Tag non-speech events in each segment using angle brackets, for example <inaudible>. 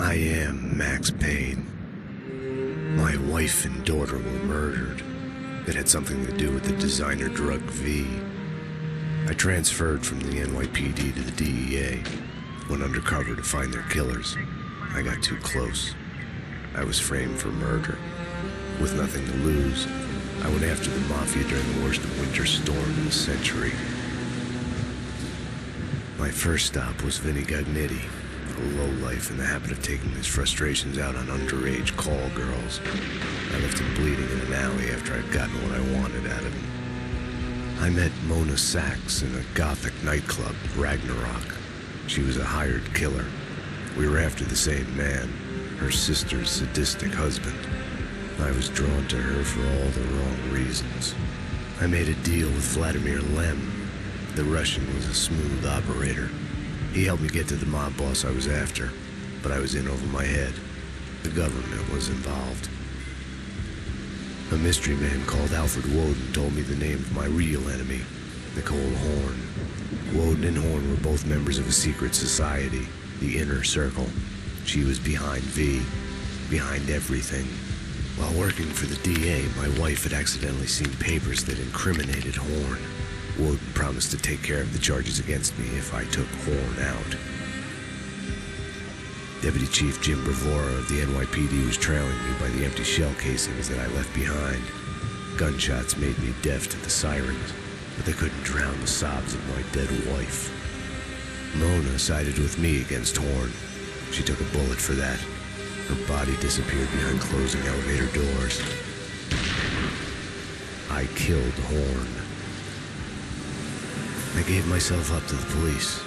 I am Max Payne. My wife and daughter were murdered. It had something to do with the designer drug V. I transferred from the NYPD to the DEA, went undercover to find their killers. I got too close. I was framed for murder. With nothing to lose, I went after the Mafia during the worst winter storm in a century. My first stop was Vinnie Gognitti, a lowlife in the habit of taking his frustrations out on underage call girls. I left him bleeding in an alley after I'd gotten what I wanted out of him. I met Mona Sax in a gothic nightclub, Ragnarok. She was a hired killer. We were after the same man, her sister's sadistic husband. I was drawn to her for all the wrong reasons. I made a deal with Vladimir Lem. The Russian was a smooth operator. He helped me get to the mob boss I was after, but I was in over my head. The government was involved. A mystery man called Alfred Woden told me the name of my real enemy, Nicole Horn. Woden and Horn were both members of a secret society, the Inner Circle. She was behind V, behind everything. While working for the DA, my wife had accidentally seen papers that incriminated Horn. Woden promised to take care of the charges against me if I took Horn out. Deputy Chief Jim Bravura of the NYPD was trailing me by the empty shell casings that I left behind. Gunshots made me deaf to the sirens, but they couldn't drown the sobs of my dead wife. Mona sided with me against Horn. She took a bullet for that. Her body disappeared behind closing elevator doors. I killed Horn. I gave myself up to the police.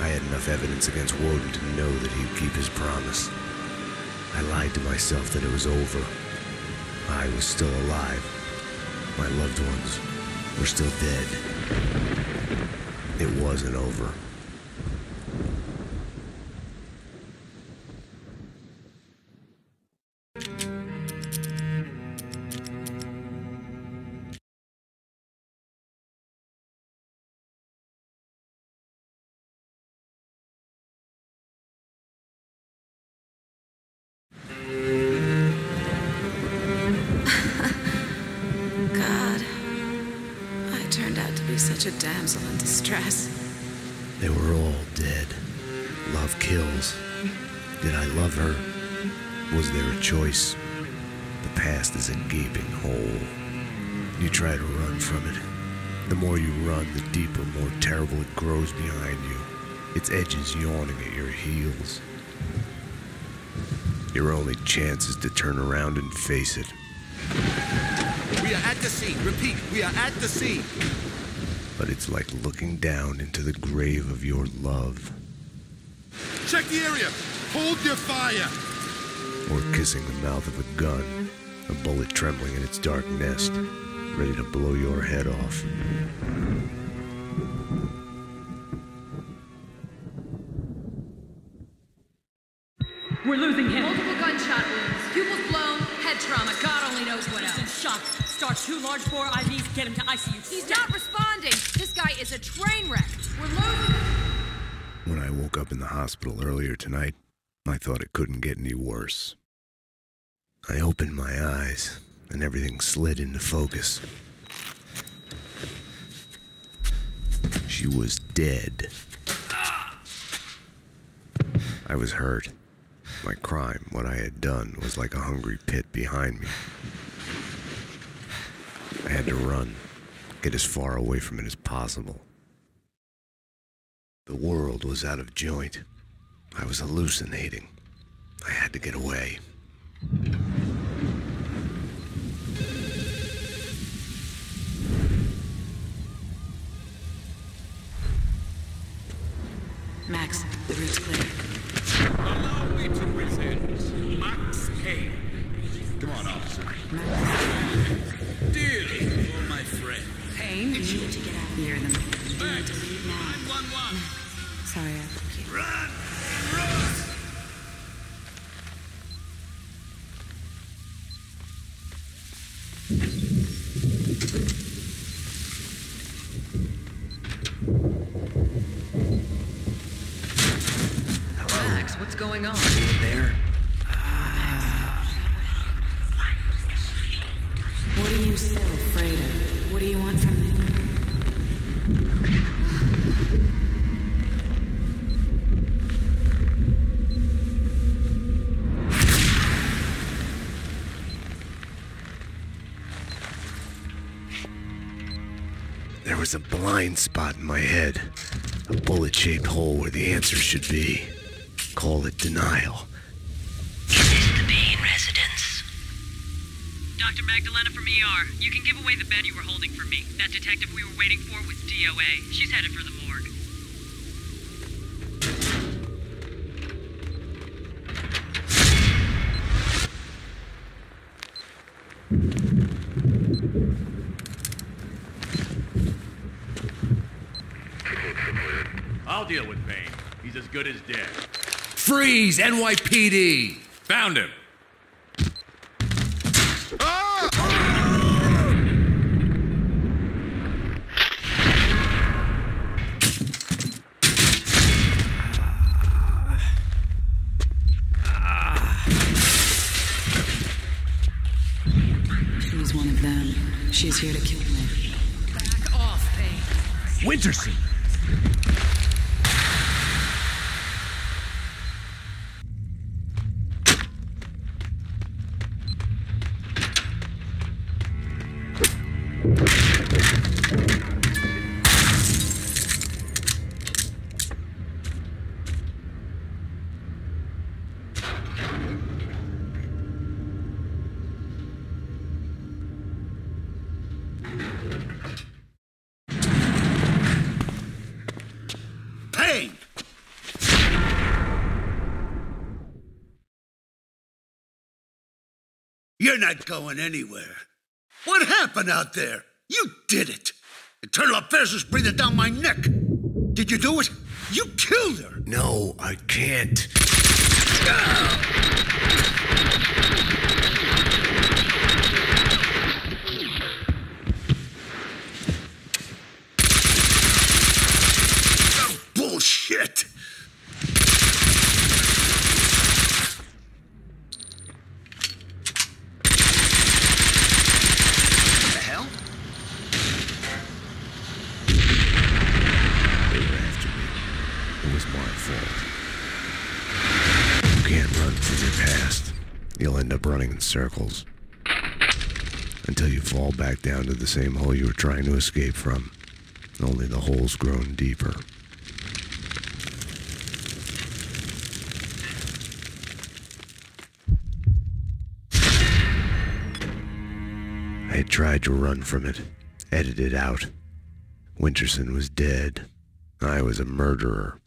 I had enough evidence against Woden to know that he'd keep his promise. I lied to myself that it was over. I was still alive. My loved ones were still dead. It wasn't over. Past is a gaping hole. You try to run from it. The more you run, the deeper, more terrible it grows behind you. Its edges yawning at your heels. Your only chance is to turn around and face it. We are at the scene. Repeat, we are at the scene. But it's like looking down into the grave of your love, Check the area. Hold your fire. or kissing the mouth of a gun, a bullet trembling in its dark nest, ready to blow your head off. We're losing him. Multiple gunshot wounds, pupils blown, head trauma, God only knows what in else. shock. Start two large bore IVs, get him to ICU. He's not responding. This guy is a train wreck. We're losing him. When I woke up in the hospital earlier tonight, I thought it couldn't get any worse. I opened my eyes, and everything slid into focus. She was dead. I was hurt. My crime, what I had done, was like a hungry pit behind me. I had to run, get as far away from it as possible. The world was out of joint. I was hallucinating. I had to get away. Max, the route's clear. Allow me to present Max Payne. Come on, officer. Dearly for my friend. Pain? You need to get out near them. You need to leave now. 911. Sorry, I broke you. Run! Run! Blind spot in my head. A bullet shaped hole where the answer should be. Call it denial. This is the Payne residence. Dr. Magdalena from ER. You can give away the bed you were holding for me. That detective we were waiting for was DOA. She's headed for the morgue. I'll deal with Payne. He's as good as dead. Freeze, NYPD! Found him. She's one of them. She's here to kill me. Back off, Payne. Winterson! You're not going anywhere. What happened out there? You did it. Internal Affairs was breathing down my neck. Did you do it? You killed her. No, I can't. Bullshit. The hell? They were after me. It was my fault. You can't run from your past. You'll end up running in circles. Until you fall back down to the same hole you were trying to escape from. Only the hole's grown deeper. I had tried to run from it, edit it out. Winterson was dead. I was a murderer.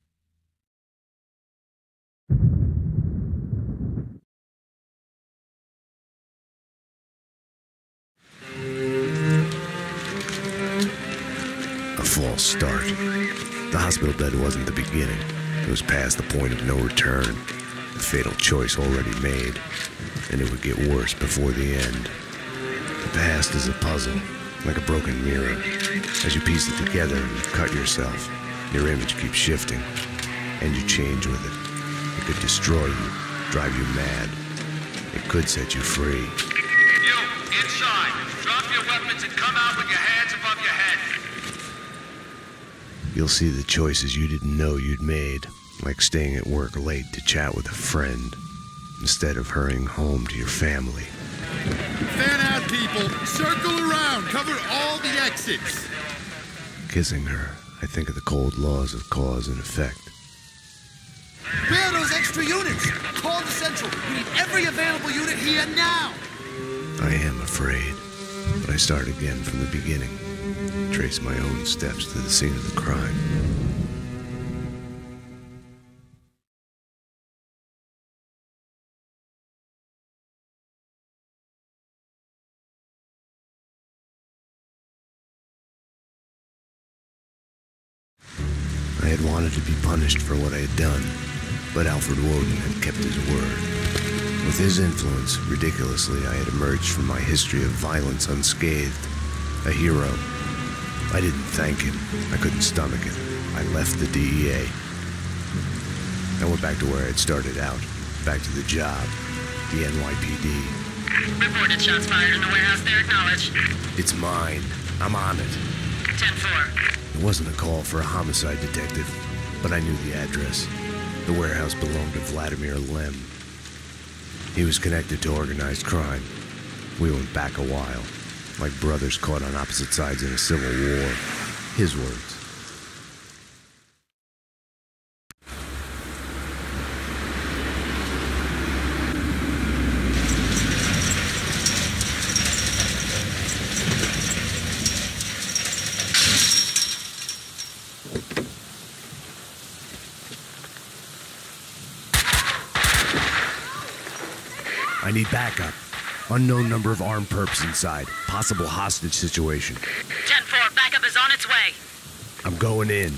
False start. The hospital bed wasn't the beginning. It was past the point of no return. The fatal choice already made. And it would get worse before the end. The past is a puzzle, like a broken mirror. As you piece it together and you cut yourself, your image keeps shifting, and you change with it. It could destroy you, drive you mad. It could set you free. You, inside. Drop your weapons and come out with your hands above your head. You'll see the choices you didn't know you'd made, like staying at work late to chat with a friend, instead of hurrying home to your family. Fan out, people! Circle around! Cover all the exits! Kissing her, I think of the cold laws of cause and effect. Where are those extra units? Call the Central. We need every available unit here now. I am afraid, but I start again from the beginning. Trace my own steps to the scene of the crime. I had wanted to be punished for what I had done, but Alfred Woden had kept his word. With his influence, ridiculously, I had emerged from my history of violence unscathed. A hero. I didn't thank him. I couldn't stomach it. I left the DEA. I went back to where I had started out, back to the job, the NYPD. Reported shots fired in the warehouse there, acknowledged. It's mine. I'm on it. 10-4. It wasn't a call for a homicide detective, but I knew the address. The warehouse belonged to Vladimir Lem. He was connected to organized crime. We went back a while, like brothers caught on opposite sides in a civil war. His words. I need backup. Unknown number of armed perps inside. Possible hostage situation. 10-4, backup is on its way. I'm going in.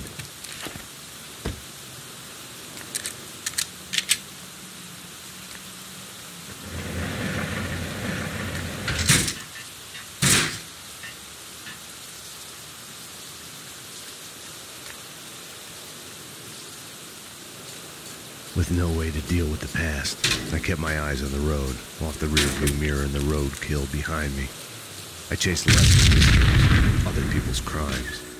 With no way to deal with the past, I kept my eyes on the road, off the rearview mirror and the roadkill behind me. I chased left, other people's crimes.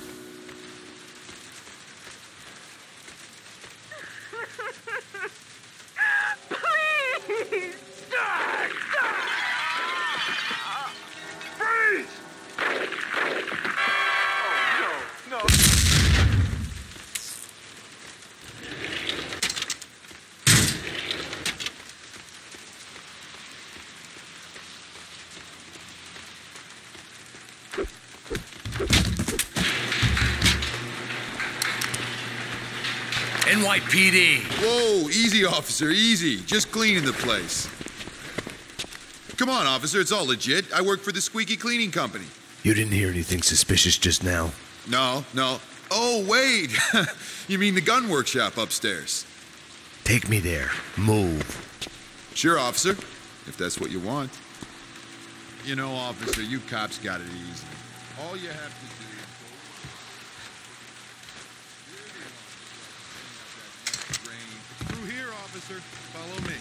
NYPD. Whoa, easy, officer, easy. Just cleaning the place. Come on, officer, it's all legit. I work for the Squeaky Cleaning Company. You didn't hear anything suspicious just now? No, no. Oh, wait. <laughs> you mean the gun workshop upstairs? Take me there. Move. Sure, officer, if that's what you want. You know, officer, you cops got it easy. All you have to do is go. You're the one Through here, officer. Follow me.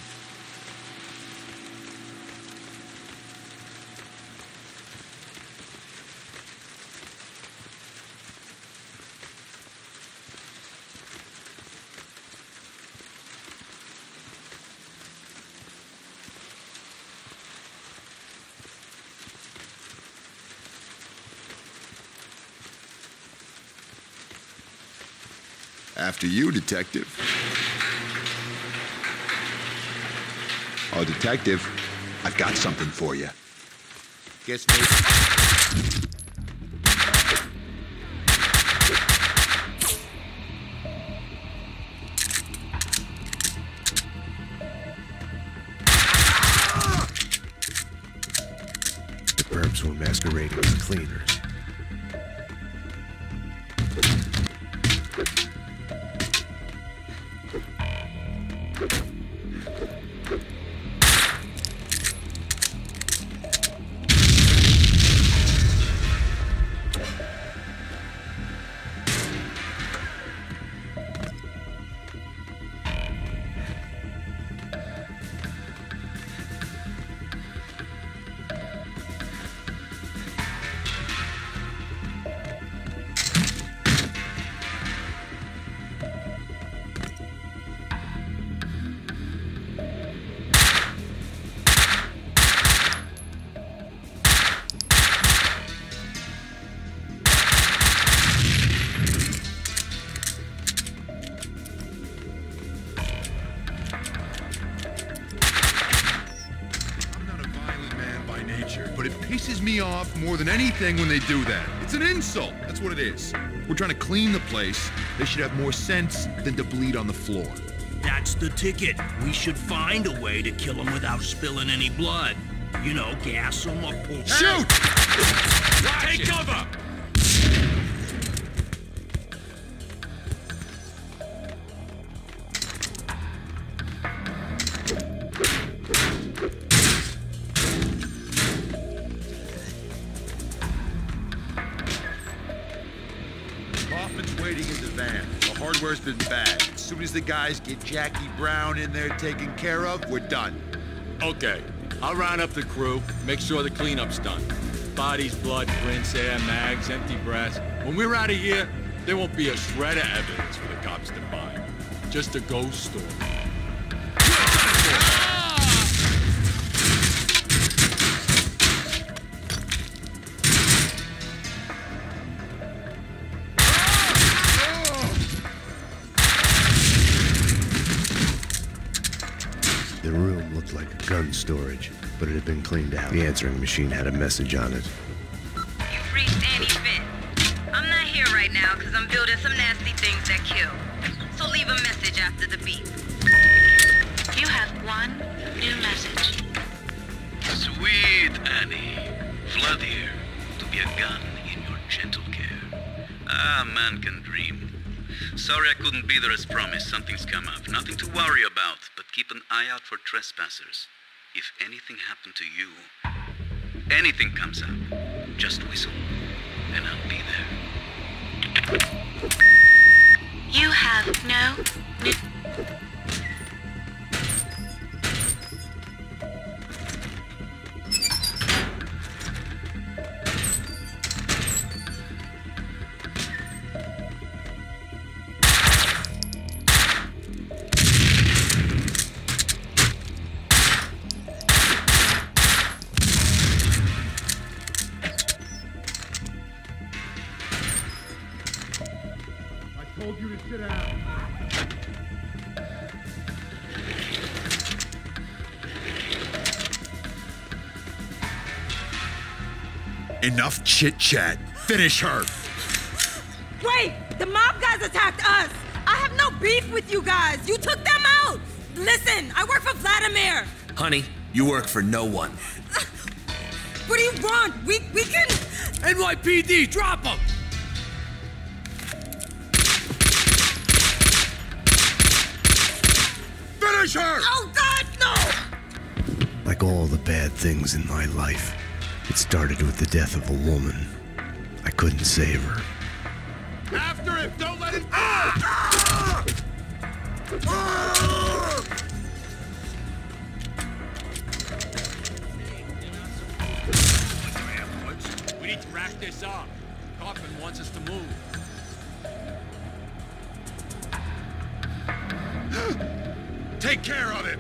After you, detective. Oh, detective, I've got something for you. Guess maybe. The perps were masquerading as cleaners. Than anything when they do that. It's an insult. That's what it is. We're trying to clean the place. They should have more sense than to bleed on the floor. That's the ticket. We should find a way to kill them without spilling any blood. You know, gas them or pull. Shoot! Take cover! Guys get Jackie Brown in there taken care of, we're done. Okay. I'll round up the crew, make sure the cleanup's done. Bodies, blood, prints, air, mags, empty brass. When we're out of here, there won't be a shred of evidence for the cops to find. Just a ghost story. Looked like gun storage, but it had been cleaned out. The answering machine had a message on it. You've reached Annie Finn. I'm not here right now because I'm building some nasty things that kill. So leave a message after the beep. You have one new message. Sweet Annie. Vlad here, to be a gun in your gentle care. Ah, man can dream. Sorry I couldn't be there as promised. Something's come up. Nothing to worry about, but keep an eye out for trespassers. If anything happened to you, anything comes up, just whistle, and I'll be there. You have no Enough chit chat. Finish her. Wait! The mob guys attacked us! I have no beef with you guys! You took them out! Listen, I work for Vladimir! Honey, you work for no one. <sighs> What do you want? We we can NYPD, drop them. Finish her! Oh god, no! Like all the bad things in my life, it started with the death of a woman. I couldn't save her. After him! Don't let him go! We need to wrap this up. Kaufman wants us to move. Take care of him!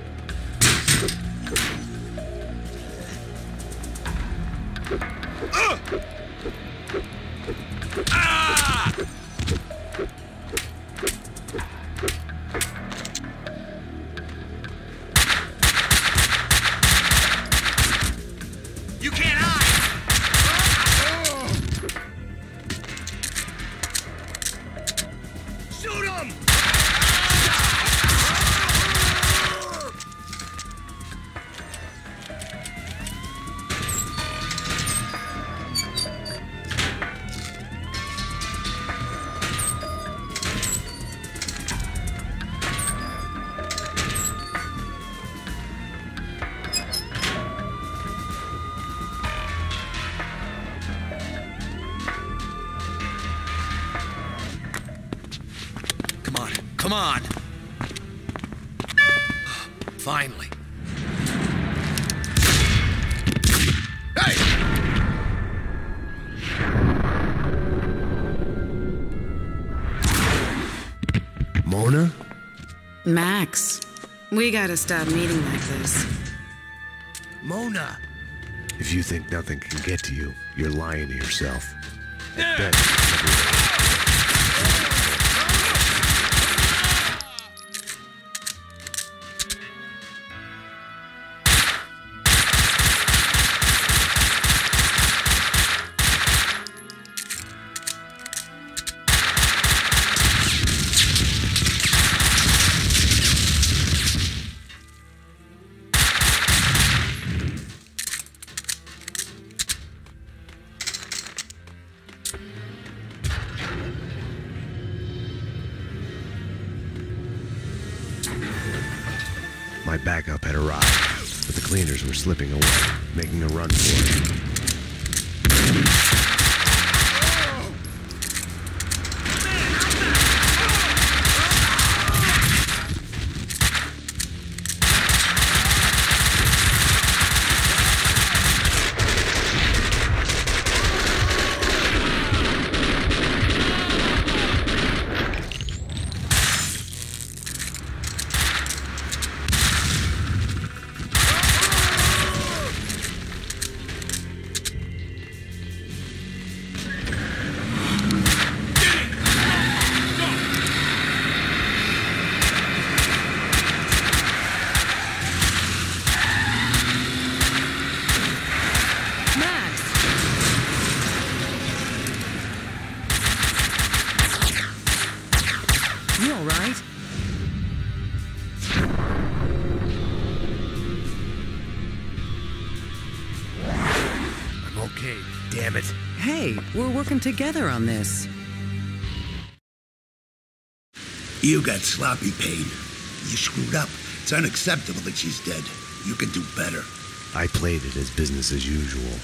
Max, we gotta stop meeting like this. Mona! If you think nothing can get to you, you're lying to yourself. Slipping away, together on this. You got sloppy Payne. You screwed up. It's unacceptable that she's dead. You can do better. I played it as business as usual.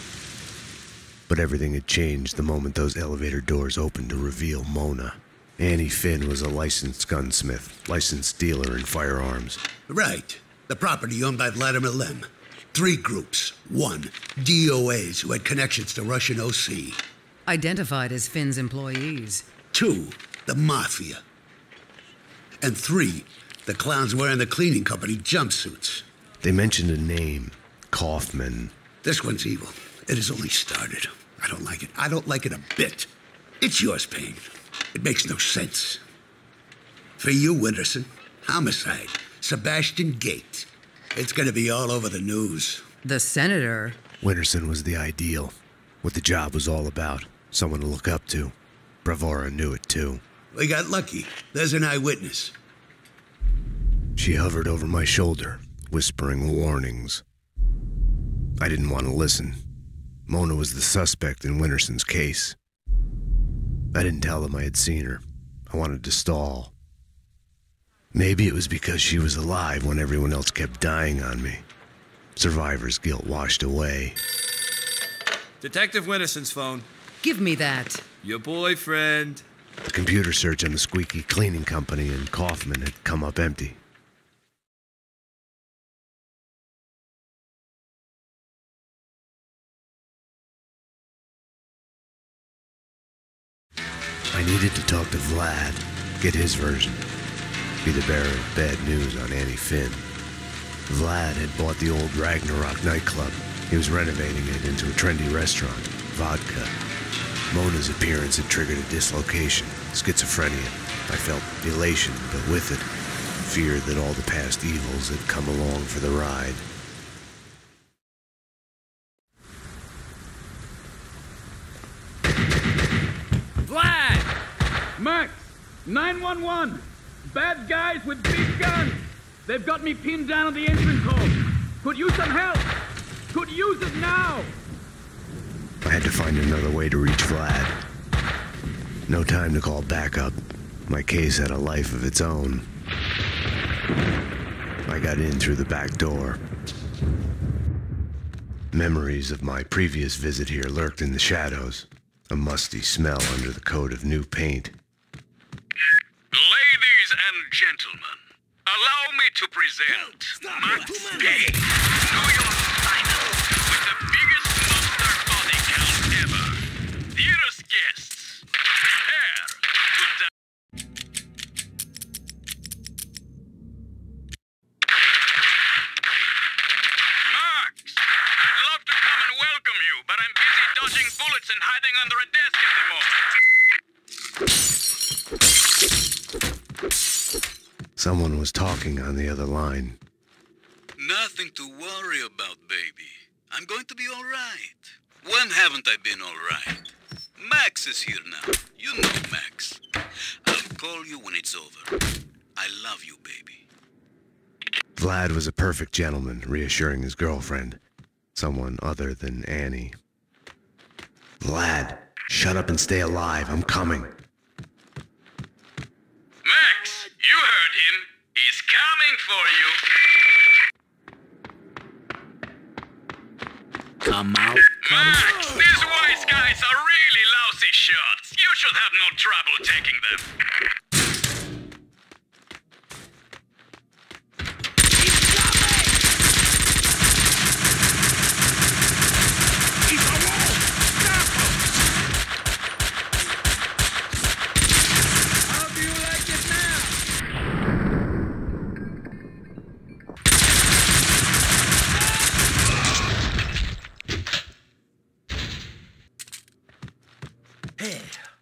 But everything had changed the moment those elevator doors opened to reveal Mona. Annie Finn was a licensed gunsmith, licensed dealer in firearms. Right. The property owned by Vladimir Lem. Three groups. One, DOAs who had connections to Russian OC. Identified as Finn's employees. Two, the Mafia. And three, the clowns wearing the cleaning company jumpsuits. They mentioned a name Kaufman. This one's evil. It has only started. I don't like it. I don't like it a bit. It's yours, Payne. It makes no sense. For you, Winterson, homicide, Sebastian Gate. It's gonna be all over the news. The senator. Winterson was the ideal. What the job was all about. Someone to look up to. Bravura knew it too. We got lucky. There's an eyewitness. She hovered over my shoulder, whispering warnings. I didn't want to listen. Mona was the suspect in Winterson's case. I didn't tell them I had seen her. I wanted to stall. Maybe it was because she was alive when everyone else kept dying on me. Survivor's guilt washed away. Detective Winterson's phone. Give me that. Your boyfriend. The computer search on the squeaky cleaning company and Kaufman had come up empty. I needed to talk to Vlad, get his version, be the bearer of bad news on Annie Finn. Vlad had bought the old Ragnarok nightclub. He was renovating it into a trendy restaurant, Vodka. Mona's appearance had triggered a dislocation, schizophrenia. I felt elation, but with it, fear that all the past evils had come along for the ride. Vlad! Max! 911! Bad guys with big guns! They've got me pinned down at the entrance hall! Could use some help! Could use it now! I had to find another way to reach Vlad. No time to call backup. My case had a life of its own. I got in through the back door. Memories of my previous visit here lurked in the shadows, a musty smell under the coat of new paint. Ladies and gentlemen, allow me to present Max Gay, Someone was talking on the other line. Nothing to worry about, baby. I'm going to be all right. When haven't I been all right? Max is here now. You know Max. I'll call you when it's over. I love you, baby. Vlad was a perfect gentleman, reassuring his girlfriend. Someone other than Annie. Vlad, shut up and stay alive. I'm coming. Max, you heard him. He's coming for you. Come out. Max, these wise guys are really lousy shots. You should have no trouble taking them.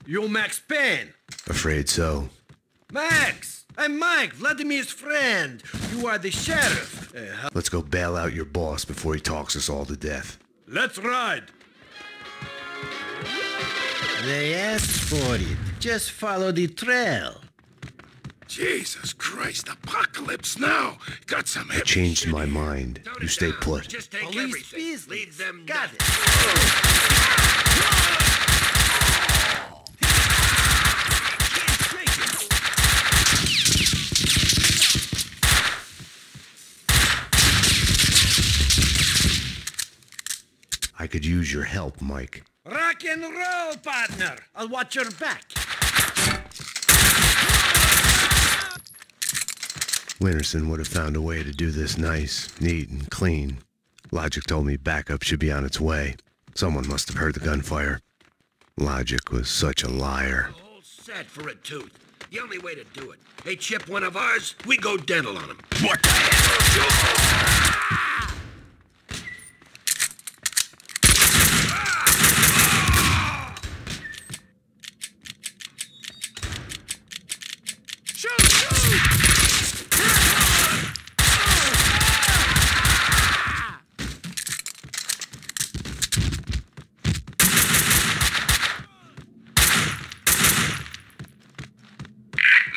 Hey, you're Max Payne. Afraid so. Max, I'm Mike, Vladimir's friend. You are the sheriff. Uh, Let's go bail out your boss before he talks us all to death. Let's ride. They asked for it. Just follow the trail. Jesus Christ, apocalypse now. Got some I changed shit my here. mind. You stay put. Just take Police everything. business. Lead them Got down. it. I could use your help, Mike. Rock and roll, partner. I'll watch your back. Winterson would have found a way to do this nice, neat, and clean. Logic told me backup should be on its way. Someone must have heard the gunfire. Logic was such a liar. All set for a tooth. The only way to do it. They chip one of ours, we go dental on him. What the hell? Ah!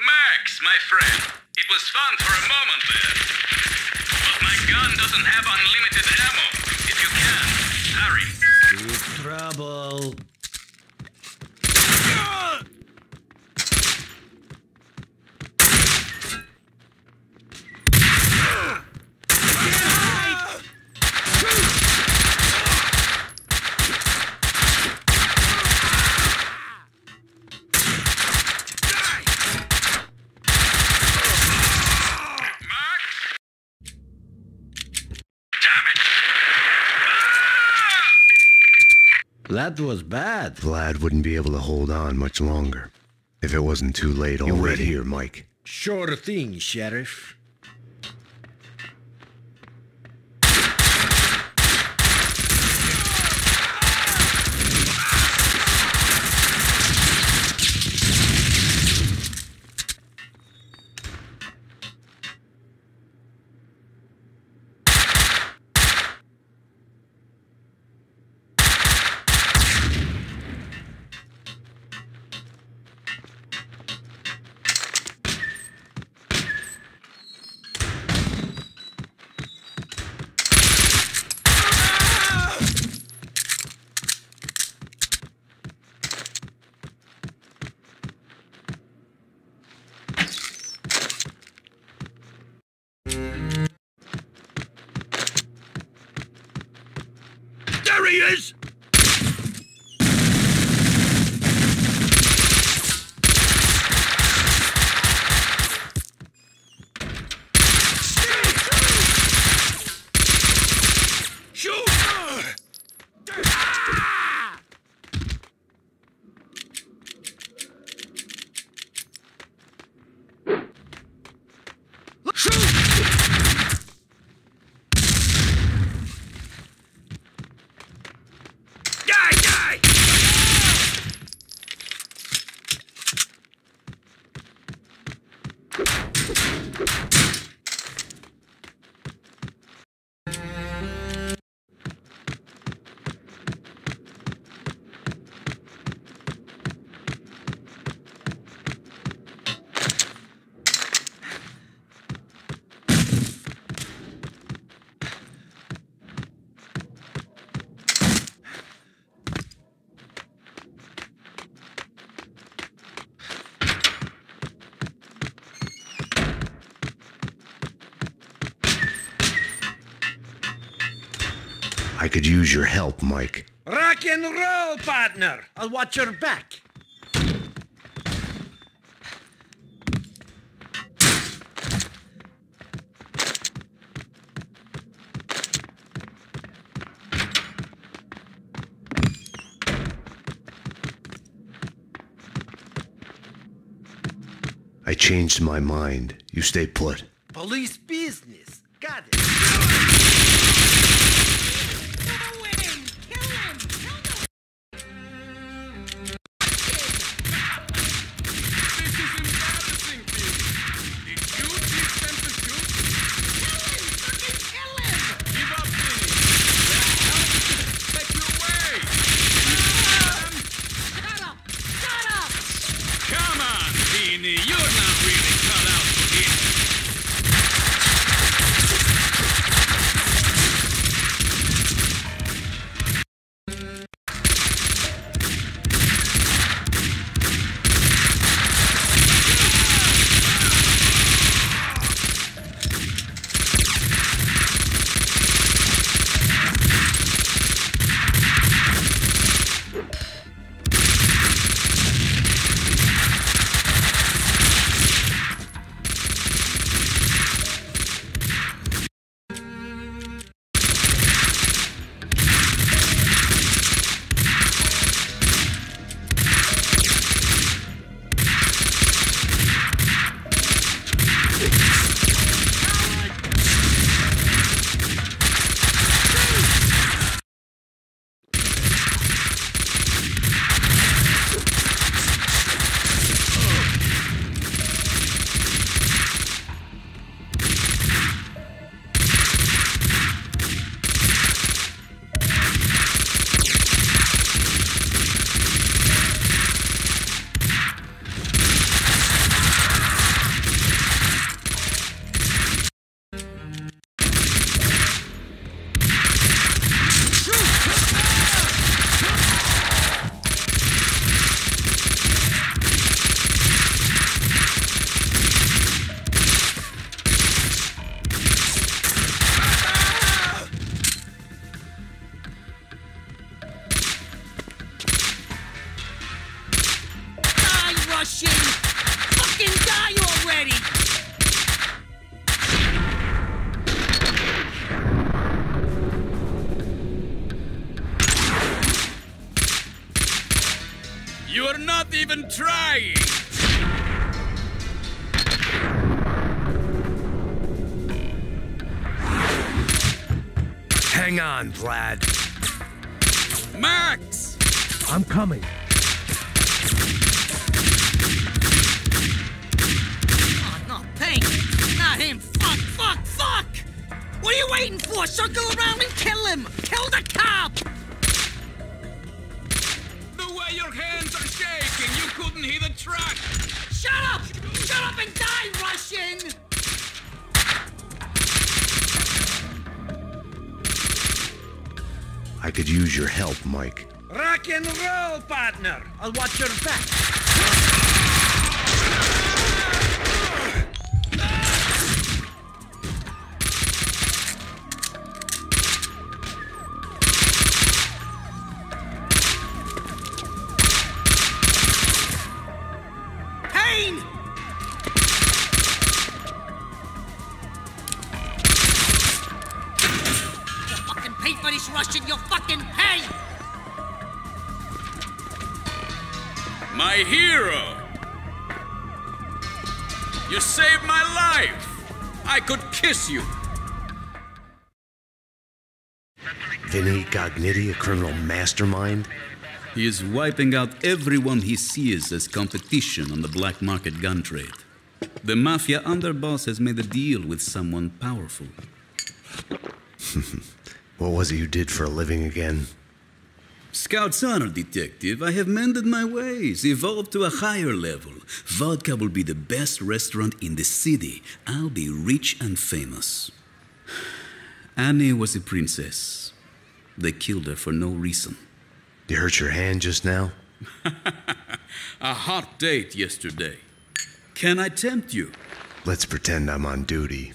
Max, my friend, it was fun for a moment there. But my gun doesn't have unlimited ammo. If you can, hurry. Big trouble. That was bad. Vlad wouldn't be able to hold on much longer. If it wasn't too late already. You ready? here, Mike. Sure thing, Sheriff. Use your help, Mike. Rock and roll, partner. I'll watch your back. I changed my mind. You stay put. Police Hang Gognitti, a criminal mastermind? He is wiping out everyone he sees as competition on the black market gun trade. The mafia underboss has made a deal with someone powerful. <laughs> What was it you did for a living again? Scout's honor, detective. I have mended my ways, evolved to a higher level. Vodka will be the best restaurant in the city. I'll be rich and famous. Annie was a princess. They killed her for no reason. You hurt your hand just now? <laughs> A hot date yesterday. Can I tempt you? Let's pretend I'm on duty.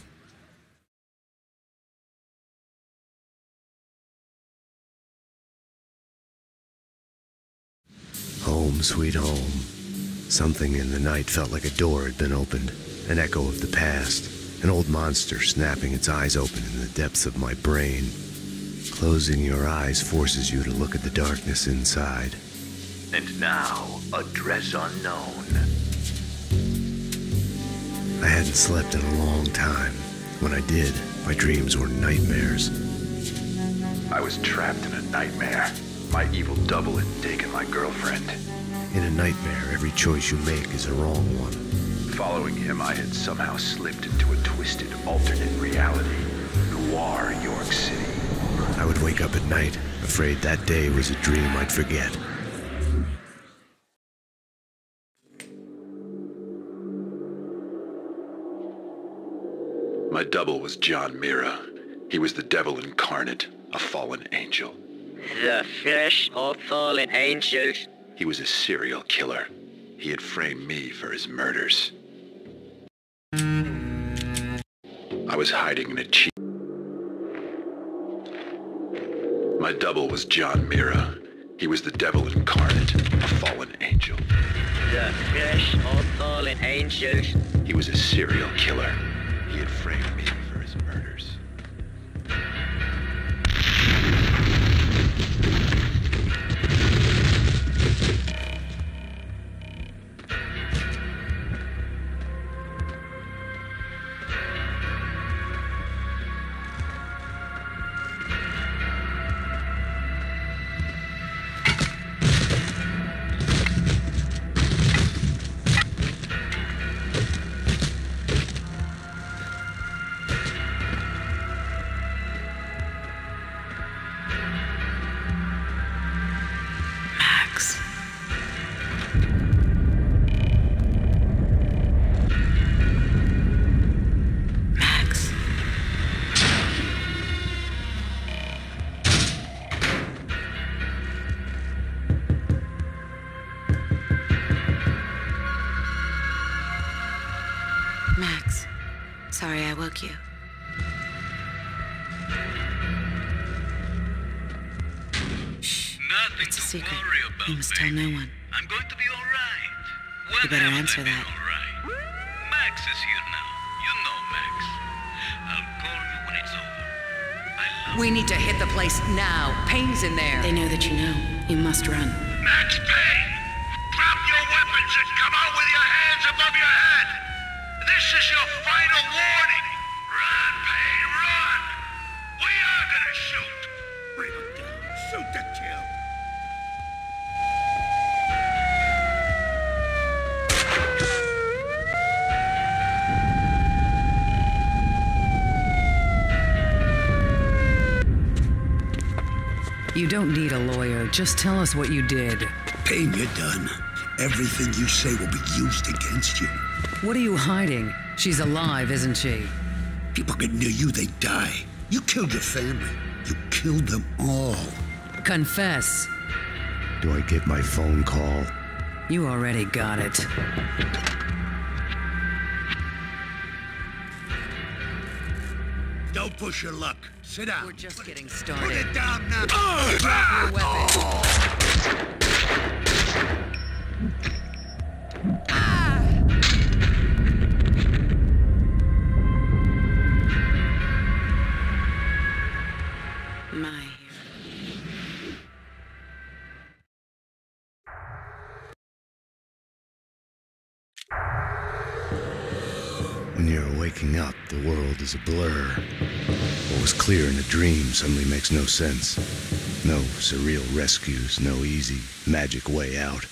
Home, sweet home. Something in the night felt like a door had been opened, an echo of the past, an old monster snapping its eyes open in the depths of my brain. Closing your eyes forces you to look at the darkness inside. And now, address unknown. I hadn't slept in a long time. When I did, my dreams were nightmares. I was trapped in a nightmare. My evil double had taken my girlfriend. In a nightmare, every choice you make is a wrong one. Following him, I had somehow slipped into a twisted alternate reality. Noir, York City. I would wake up at night, afraid that day was a dream I'd forget. My double was John Mirra. He was the devil incarnate, a fallen angel. The flesh of fallen angels. He was a serial killer. He had framed me for his murders. I was hiding in a cheap... My double was John Mirra. He was the devil incarnate, a fallen angel. The flesh of fallen angels. He was a serial killer. He had framed me for his murders. Just tell us what you did. Payne, you're done. Everything you say will be used against you. What are you hiding? She's alive, isn't she? People get near you, they die. You killed your family. You killed them all. Confess. Do I get my phone call? You already got it. Don't push your luck. Sit down. We're just getting started. Put it down now. Drop your ah! weapon. Ah! Is a blur. What was clear in a dream suddenly makes no sense. No surreal rescues, no easy, magic way out.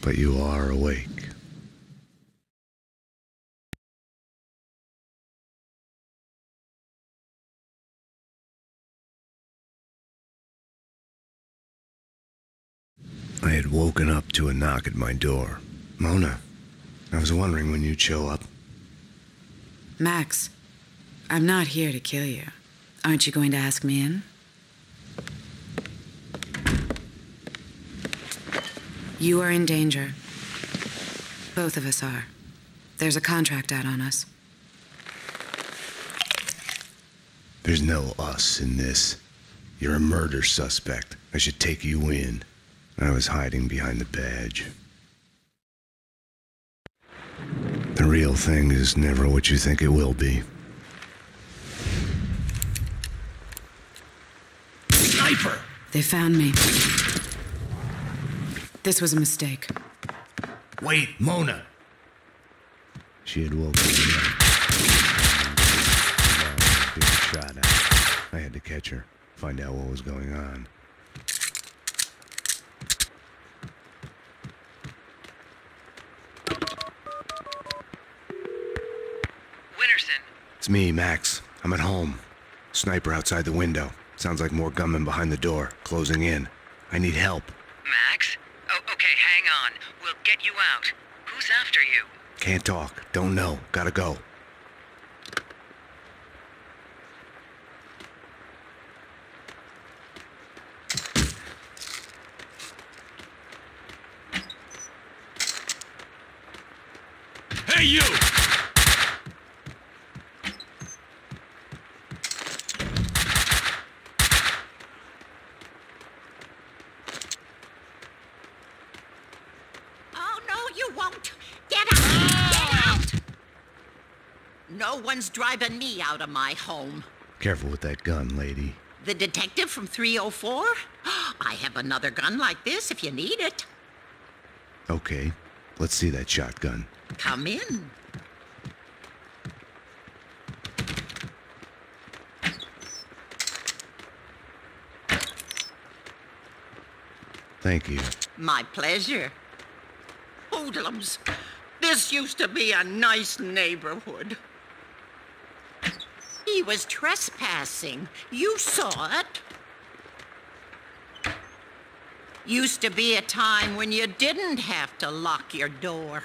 But you are awake. I had woken up to a knock at my door. Mona, I was wondering when you'd show up. Max, I'm not here to kill you. Aren't you going to ask me in? You are in danger. Both of us are. There's a contract out on us. There's no us in this. You're a murder suspect. I should take you in. I was hiding behind the badge. The real thing is never what you think it will be. Sniper! They found me. This was a mistake. Wait, Mona! She had woken me up. Shot. I had to catch her, find out what was going on. Winterson, It's me, Max. I'm at home. Sniper outside the window. Sounds like more gunmen behind the door, closing in. I need help. Max? Oh, okay, hang on. We'll get you out. Who's after you? Can't talk. Don't know. Gotta go. Hey, you! Oh, no, you won't. Get out! Get out! No one's driving me out of my home. Careful with that gun, lady. The detective from 304? <gasps> I have another gun like this if you need it. Okay, let's see that shotgun. Come in. Thank you. My pleasure. Hoodlums, this used to be a nice neighborhood. He was trespassing. You saw it. Used to be a time when you didn't have to lock your door.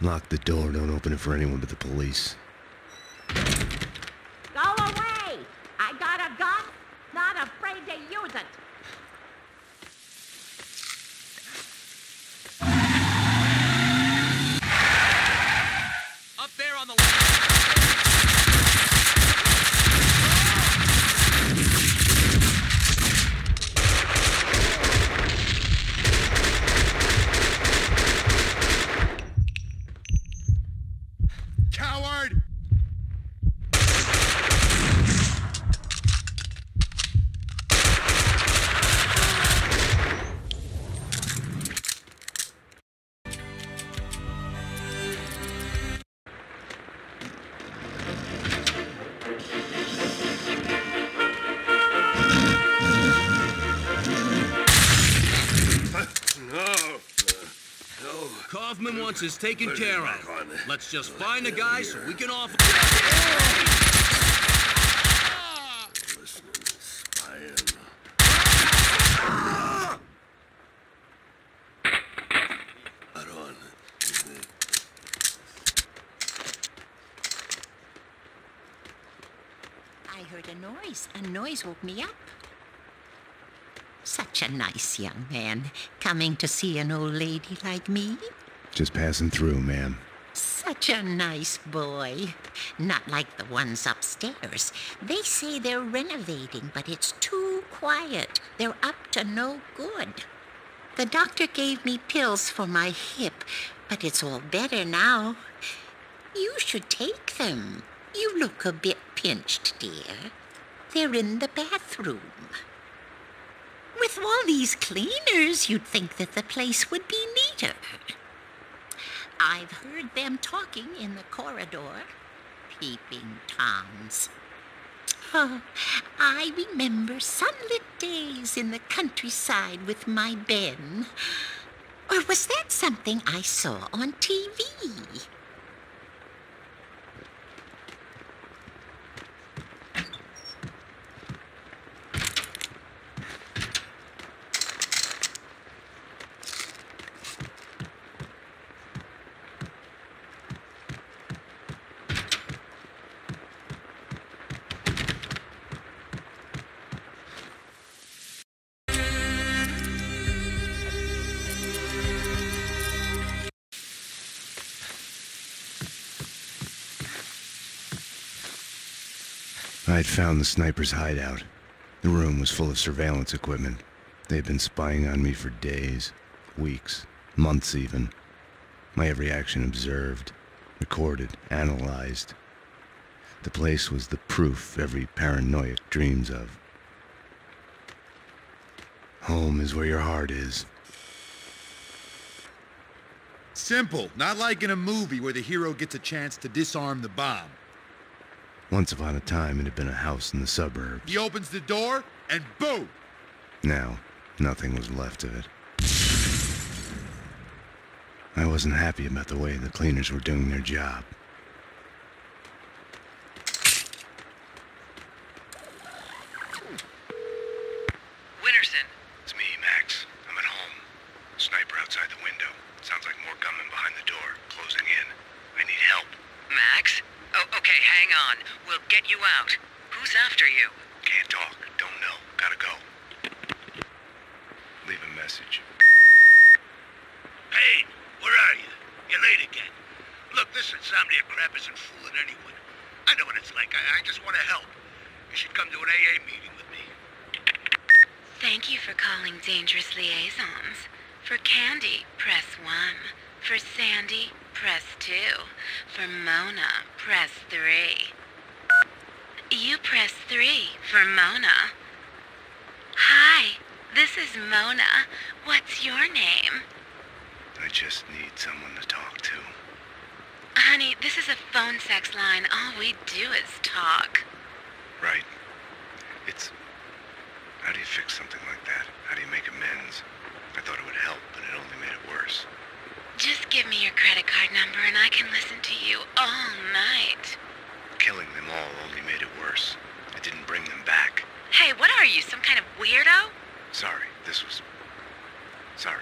Lock the door. Don't open it for anyone but the police. Go away! I got a gun, not afraid to use it. Up there on the left. Hoffman wants is taken care of. Let's just find the guy so we can offer. I heard a noise. A noise woke me up. Such a nice young man coming to see an old lady like me. Just passing through, ma'am. Such a nice boy. Not like the ones upstairs. They say they're renovating, but it's too quiet. They're up to no good. The doctor gave me pills for my hip, but it's all better now. You should take them. You look a bit pinched, dear. They're in the bathroom. With all these cleaners, you'd think that the place would be neater. I've heard them talking in the corridor. Peeping Toms. Oh, <laughs> I remember sunlit days in the countryside with my Ben. Or was that something I saw on TV? I had found the sniper's hideout. The room was full of surveillance equipment. They had been spying on me for days, weeks, months even. My every action observed, recorded, analyzed. The place was the proof every paranoiac dreams of. Home is where your heart is. Simple. Not like in a movie where the hero gets a chance to disarm the bomb. Once upon a time, it had been a house in the suburbs. He opens the door, and boom! Now, nothing was left of it. I wasn't happy about the way the cleaners were doing their job. Winterson. It's me, Max. I'm at home. Sniper outside the window. Sounds like more gunmen behind the door, closing in. I need help. Max? Oh, okay, hang on. We'll get you out. Who's after you? Can't talk. Don't know. Gotta go. Leave a message. Hey, where are you? You're late again. Look, this insomnia crap isn't fooling anyone. I know what it's like. I, I just want to help. You should come to an AA meeting with me. Thank you for calling Dangerous Liaisons. For Candy, press 1. For Sandy, press 2. For Mona, press 3. You press 3 for Mona. Hi, this is Mona. What's your name? I just need someone to talk to. Honey, this is a phone sex line. All we do is talk. Right. It's. How do you fix something like that? How do you make amends? I thought it would help, but it only made it worse. Just give me your credit card number and I can listen to you all night. Killing them all only made it worse. It didn't bring them back. Hey, what are you, some kind of weirdo? Sorry, this was. Sorry.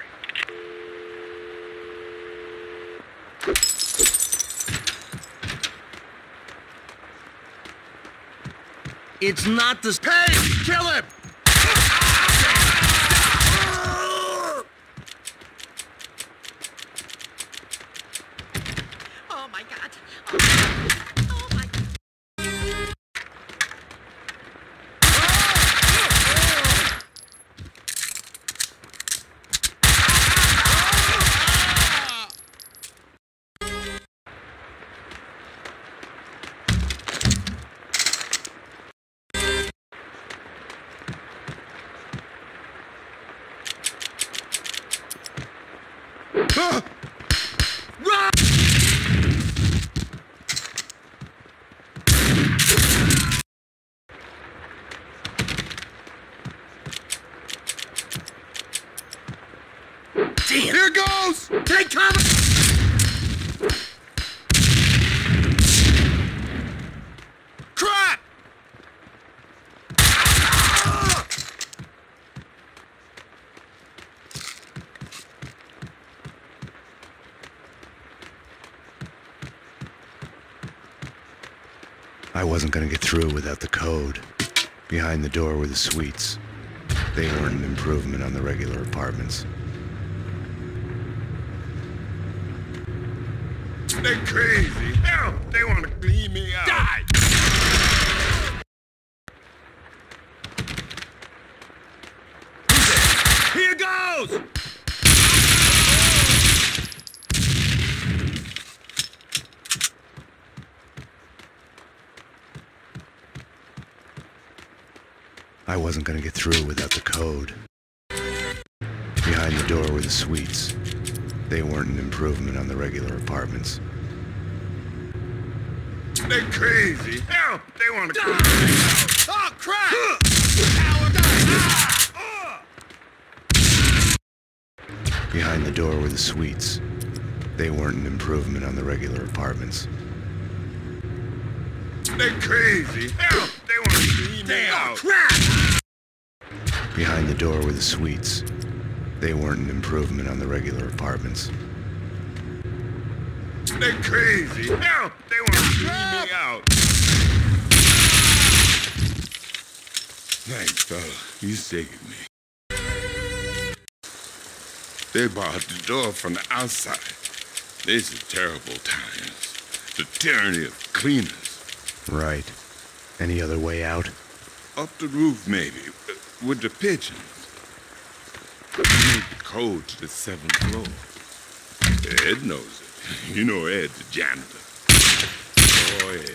It's not the. Hey! Kill him! Oh my god. Here goes! Take cover! Wasn't gonna get through without the code. Behind the door were the suites. They weren't an improvement on the regular apartments. They crazy. Hell, they want to clean me out. Die! Here goes! I wasn't gonna get through without the code. Behind the door were the suites. They weren't an improvement on the regular apartments. They're crazy. Hell, they want to ah! clean me out. Oh, crap! Behind the door were the suites. They weren't an improvement on the regular apartments. They're crazy. Hell, they want to clean me out. crap! Behind the door were the suites. They weren't an improvement on the regular apartments. They're crazy. Hell, they want to clean me out. Thanks, fella. You saved me. They barred the door from the outside. These are terrible times. The tyranny of cleaners. Right. Any other way out? Up the roof, maybe, with the pigeons. We need the code to the seventh floor. Ed knows it. <laughs> You know Ed, the janitor. Oh, yeah.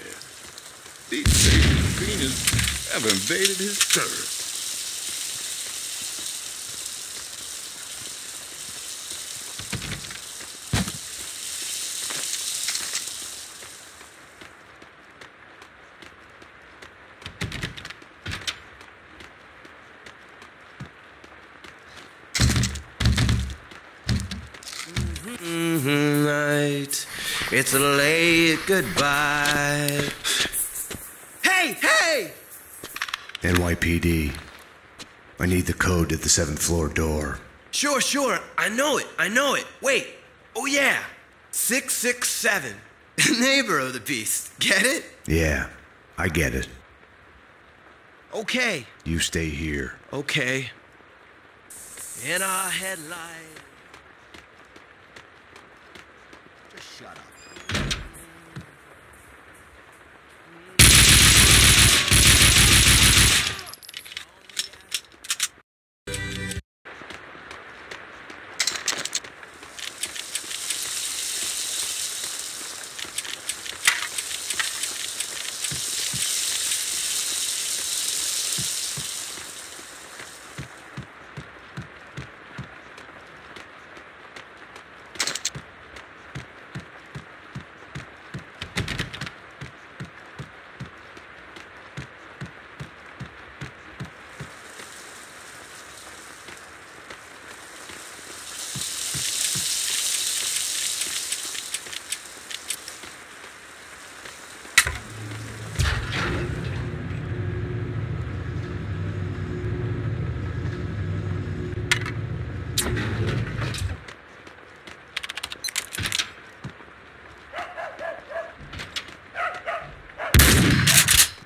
These crazy cleaners have invaded his turf. night. It's a late goodbye. Hey, hey! NYPD. I need the code to the seventh floor door. Sure, sure. I know it. I know it. Wait. Oh, yeah. 667. <laughs> Neighbor of the beast. Get it? Yeah, I get it. Okay. You stay here. Okay. In our headlight. Just shut up.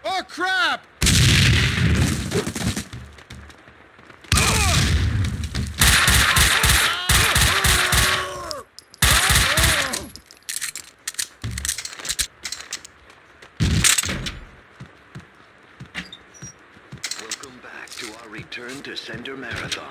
Oh, crap! Welcome back to our return to sender marathon.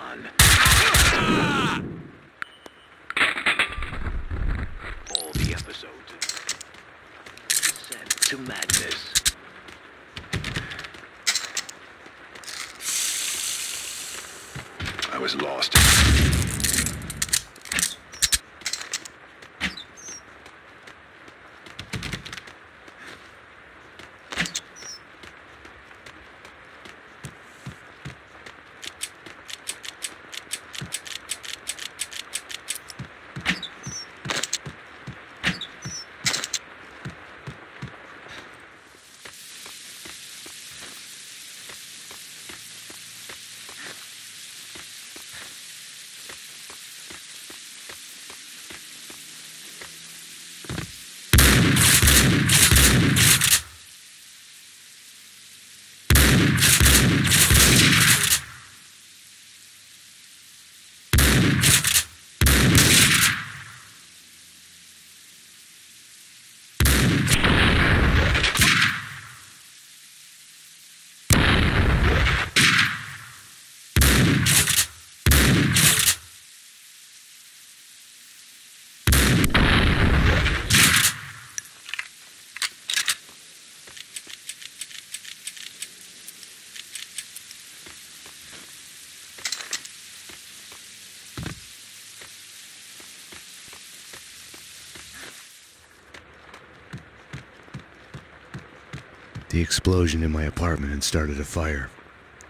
The explosion in my apartment had started a fire.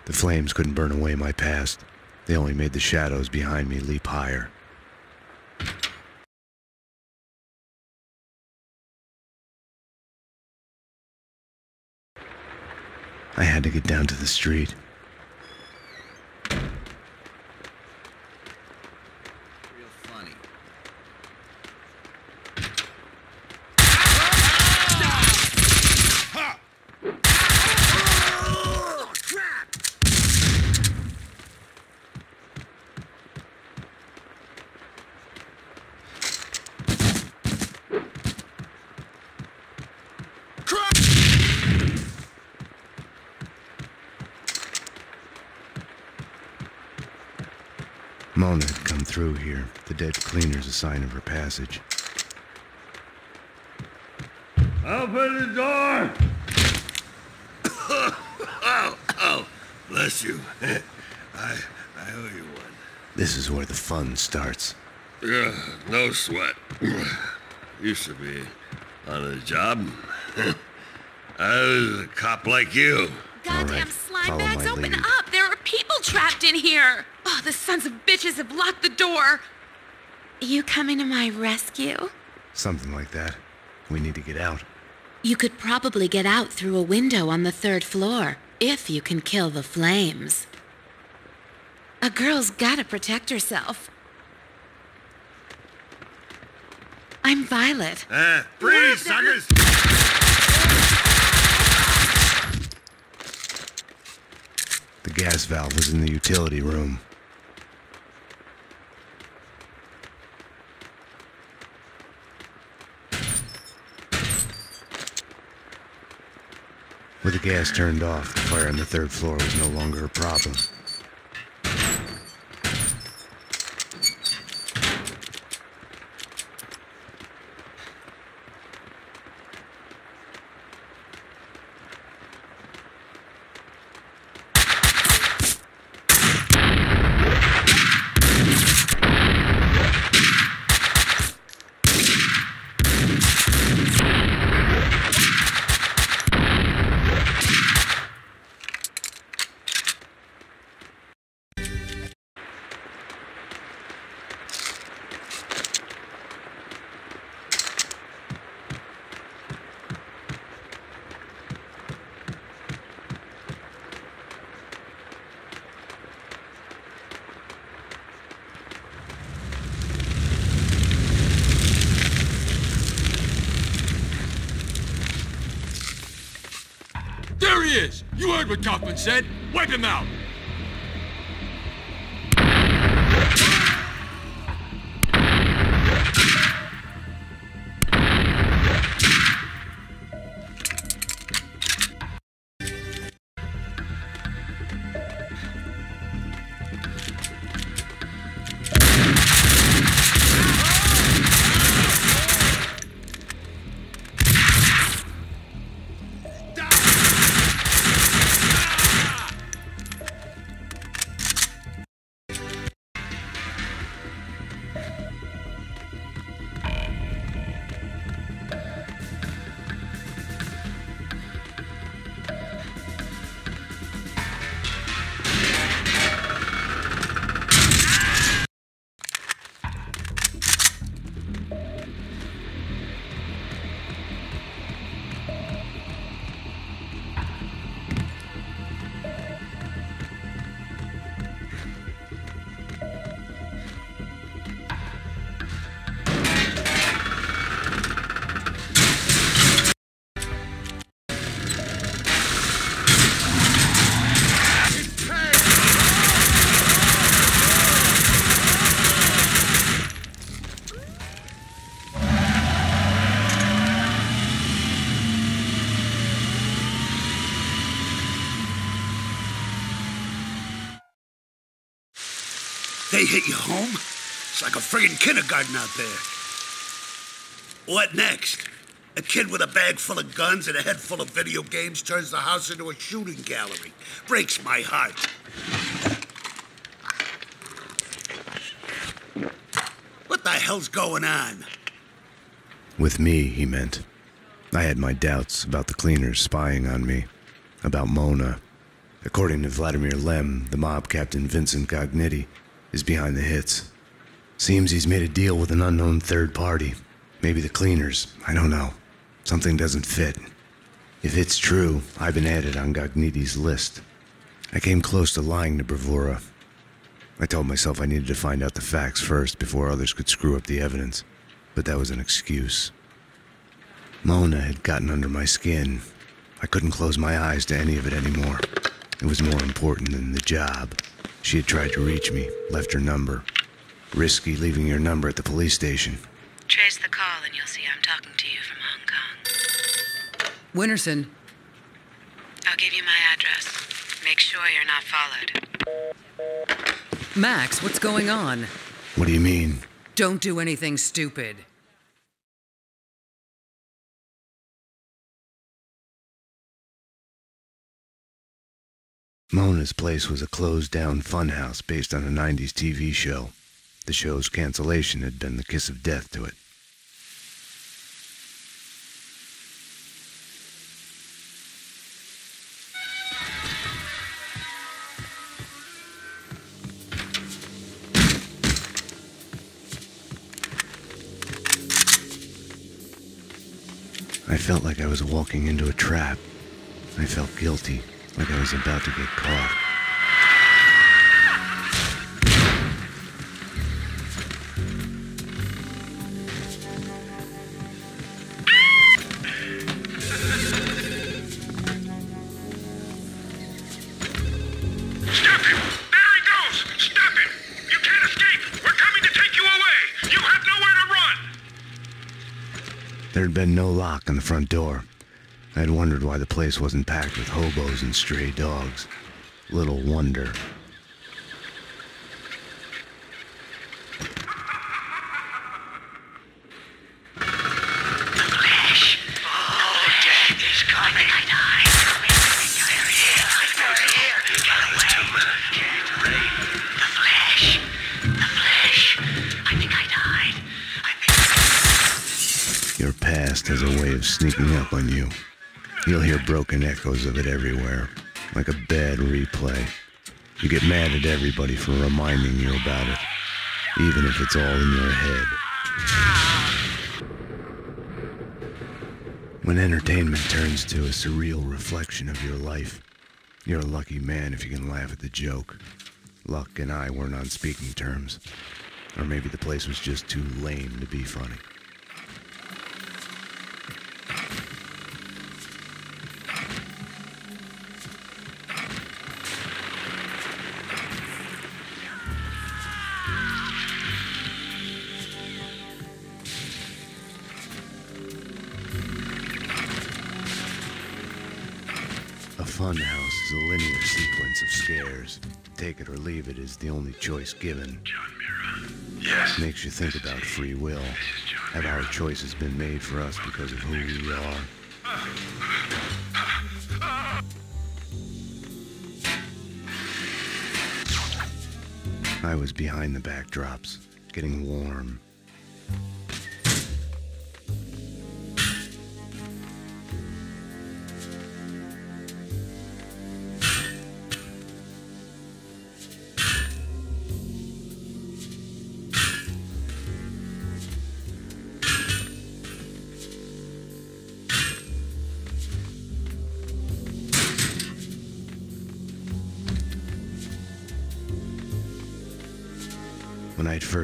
The flames couldn't burn away my past. They only made the shadows behind me leap higher. I had to get down to the street. Mona had come through here. The dead cleaner's a sign of her passage. Open the door! <coughs> oh, oh, bless you. <laughs> I, I owe you one. This is where the fun starts. Yeah, no sweat. Used to be on a job. <laughs> I was a cop like you. Goddamn slime follow bags, open lead. up! There are people trapped in here! Oh, the sons of bitches have locked the door! You coming to my rescue? Something like that. We need to get out. You could probably get out through a window on the third floor, if you can kill the flames. A girl's gotta protect herself. I'm Violet. Uh, freeze, suckers! The gas valve was in the utility room. With the gas turned off, the fire on the third floor was no longer a problem. Kindergarten out there. What next? A kid with a bag full of guns and a head full of video games turns the house into a shooting gallery. Breaks my heart. What the hell's going on? With me, he meant. I had my doubts about the cleaners spying on me, about Mona. According to Vladimir Lem, the mob captain Vincent Gognitti is behind the hits. Seems he's made a deal with an unknown third party. Maybe the cleaners. I don't know. Something doesn't fit. If it's true, I've been added on Gognitti's list. I came close to lying to Bravura. I told myself I needed to find out the facts first before others could screw up the evidence, but that was an excuse. Mona had gotten under my skin. I couldn't close my eyes to any of it anymore. It was more important than the job. She had tried to reach me, left her number. Risky leaving your number at the police station. Trace the call and you'll see I'm talking to you from Hong Kong. Winterson, I'll give you my address. Make sure you're not followed. Max, what's going on? What do you mean? Don't do anything stupid. Mona's place was a closed down funhouse based on a 90s TV show. The show's cancellation had been the kiss of death to it. I felt like I was walking into a trap. I felt guilty, like I was about to get caught. No lock on the front door. I'd wondered why the place wasn't packed with hobos and stray dogs. Little wonder. Sneaking up on you. You'll hear broken echoes of it everywhere, like a bad replay. You get mad at everybody for reminding you about it, even if it's all in your head. When entertainment turns to a surreal reflection of your life, you're a lucky man if you can laugh at the joke. Luck and I weren't on speaking terms. Or maybe the place was just too lame to be funny. Fun house is a linear sequence of scares. Take it or leave it is the only choice given. Yes. Makes you think about free will. Have our choices been made for us because of who we are? I was behind the backdrops, getting warm.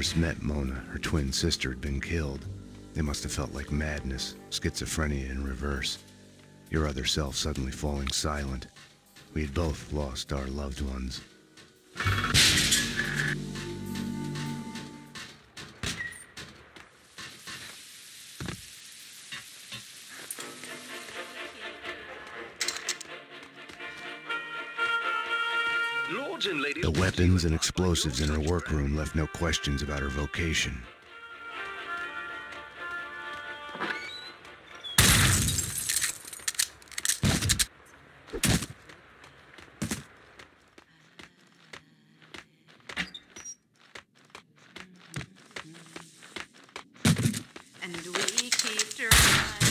First met Mona, her twin sister had been killed. They must have felt like madness, schizophrenia in reverse. Your other self suddenly falling silent. We had both lost our loved ones. Lords and ladies. The weapons and explosives in her workroom left no questions about her vocation. And we keep driving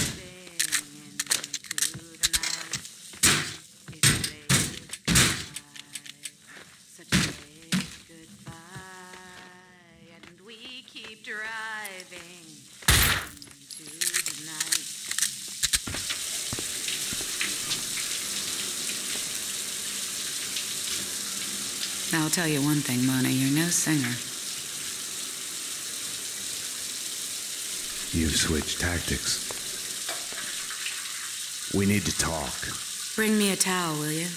I'll tell you one thing, Mona, you're no singer. You've switched tactics. We need to talk. Bring me a towel, will you?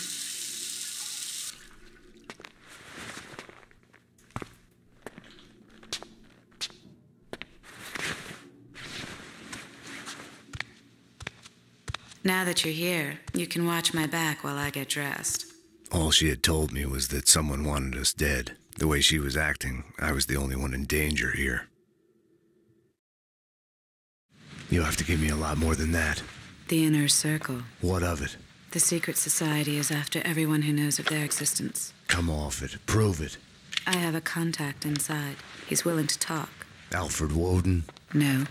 Now that you're here, you can watch my back while I get dressed. All she had told me was that someone wanted us dead. The way she was acting, I was the only one in danger here. You have to give me a lot more than that. The Inner Circle. What of it? The secret society is after everyone who knows of their existence. Come off it. Prove it. I have a contact inside. He's willing to talk. Alfred Woden? No.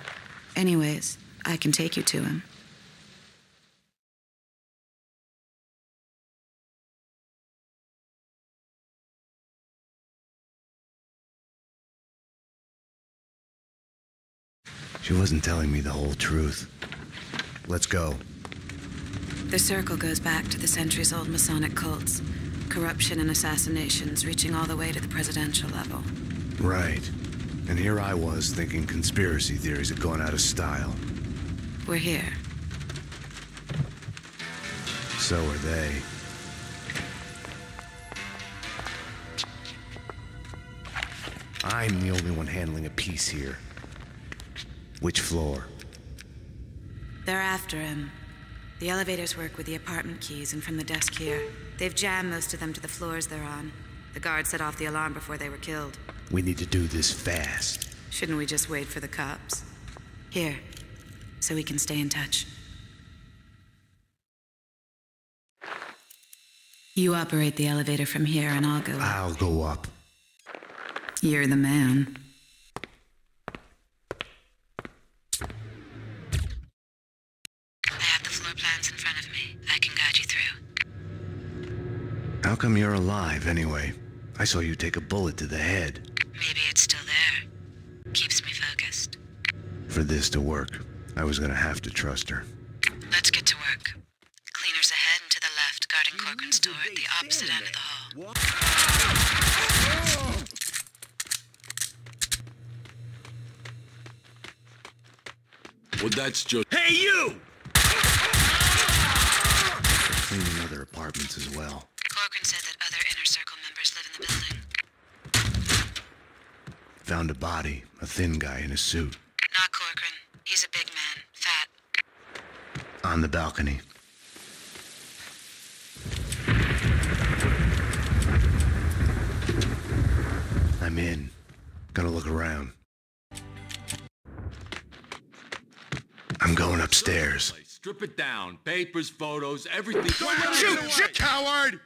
Anyways, I can take you to him. She wasn't telling me the whole truth. Let's go. The circle goes back to the centuries old Masonic cults. Corruption and assassinations reaching all the way to the presidential level. Right. And here I was thinking conspiracy theories had gone out of style. We're here. So are they. I'm the only one handling a piece here. Which floor? They're after him. The elevators work with the apartment keys and from the desk here. They've jammed most of them to the floors they're on. The guard set off the alarm before they were killed. We need to do this fast. Shouldn't we just wait for the cops? Here, so we can stay in touch. You operate the elevator from here, and I'll go up. I'll go up. You're the man. I have the floor plans in front of me. I can guide you through. How come you're alive anyway? I saw you take a bullet to the head. Maybe it's still there. Keeps me focused. For this to work, I was gonna have to trust her. Let's get to work. Cleaners ahead and to the left, guarding Corcoran's door at the opposite end of the hall. Well, that's just. Hey, you! They're cleaning other apartments as well. Corcoran said that other Inner Circle members live in the building. Found a body, a thin guy in a suit, Not Corcoran. He's a big man, fat. on the balcony. I'm in. Gonna look around. I'm going upstairs. Strip it down. Papers, photos, everything. Shoot! Shoot! Coward!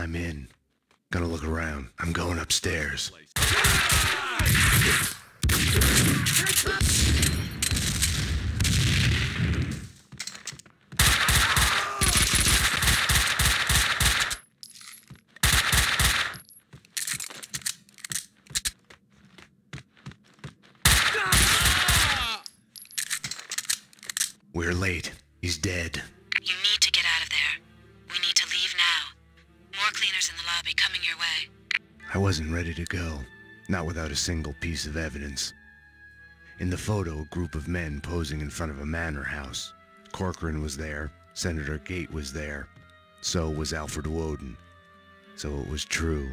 I'm in. Gonna look around. I'm going upstairs. We're late. He's dead. You need to get out of there. We need to leave now. More cleaners in the lobby coming your way. I wasn't ready to go. Not without a single piece of evidence. In the photo, a group of men posing in front of a manor house. Corcoran was there. Senator Gate was there. So was Alfred Woden. So it was true.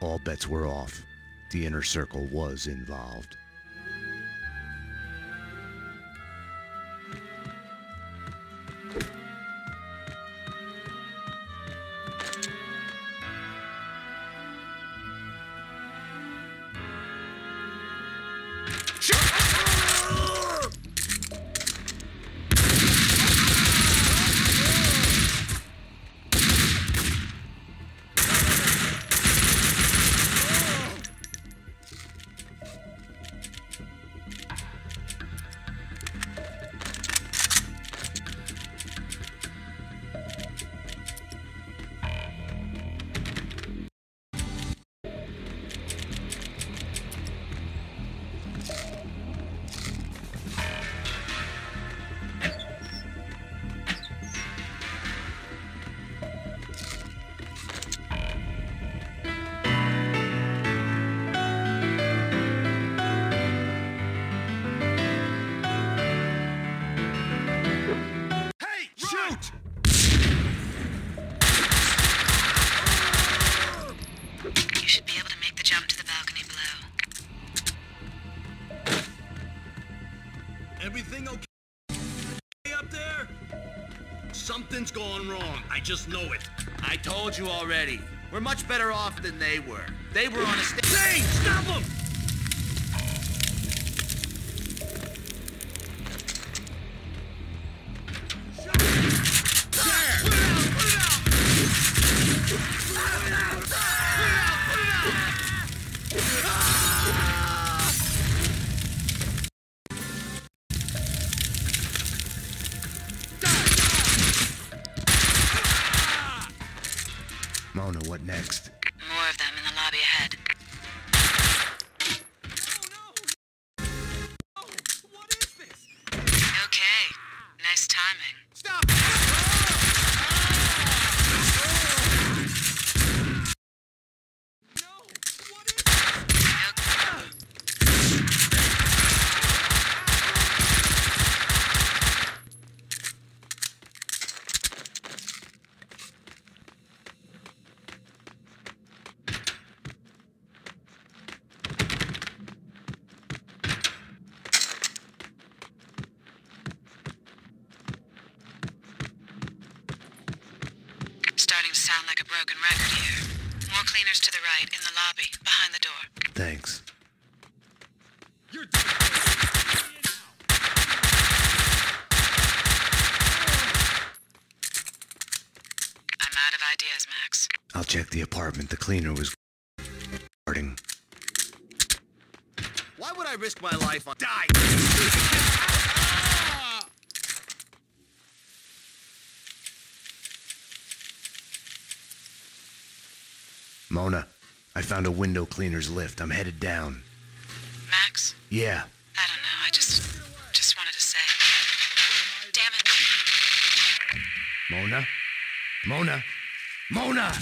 All bets were off. The inner circle was involved. Just know it. I told you already. We're much better off than they were. They were on a stage. Stop him! Found a window cleaner's lift. I'm headed down. Max? Yeah, I don't know. I just. just wanted to say. Damn it. Mona? Mona? Mona!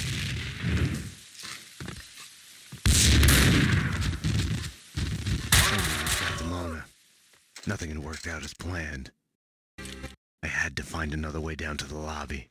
Oh, Got to Mona. Nothing had worked out as planned. I had to find another way down to the lobby.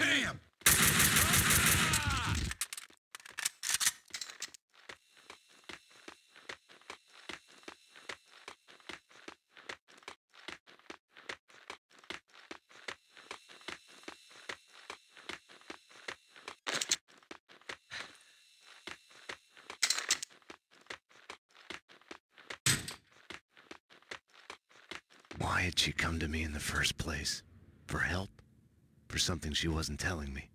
Damn! Why had she come to me in the first place? For help? something she wasn't telling me.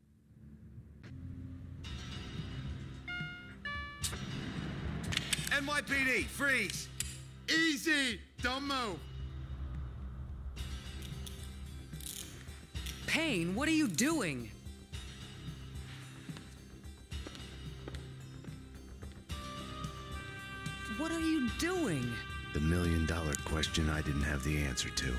NYPD, freeze! Easy! Don't move! Payne, what are you doing? What are you doing? The million dollar question I didn't have the answer to.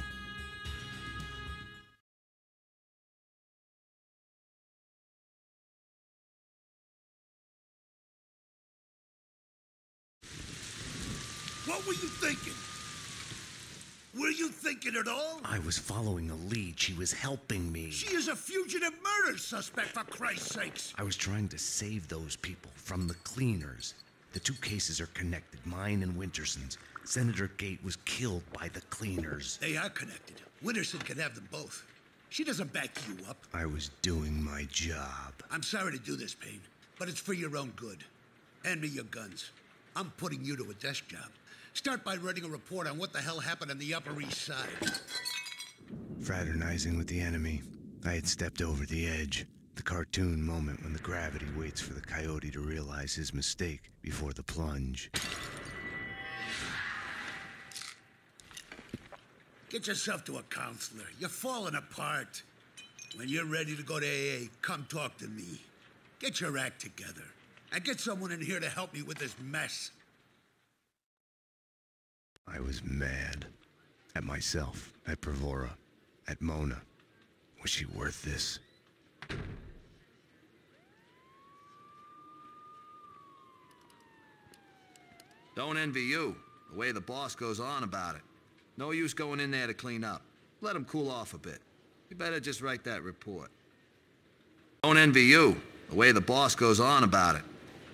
Was following a lead. She was helping me. She is a fugitive murder suspect, for Christ's sakes. I was trying to save those people from the cleaners. The two cases are connected, mine and Winterson's. Senator Gate was killed by the cleaners. They are connected. Winterson can have them both. She doesn't back you up. I was doing my job. I'm sorry to do this, Payne, but it's for your own good. Hand me your guns. I'm putting you to a desk job. Start by writing a report on what the hell happened on the Upper East Side. Fraternizing with the enemy, I had stepped over the edge. The cartoon moment when the gravity waits for the coyote to realize his mistake before the plunge. Get yourself to a counselor. You're falling apart. When you're ready to go to AA, come talk to me. Get your act together. And get someone in here to help me with this mess. I was mad. At myself, at Bravura, at Mona. Was she worth this? Don't envy you, the way the boss goes on about it. No use going in there to clean up. Let him cool off a bit. You better just write that report. Don't envy you, the way the boss goes on about it.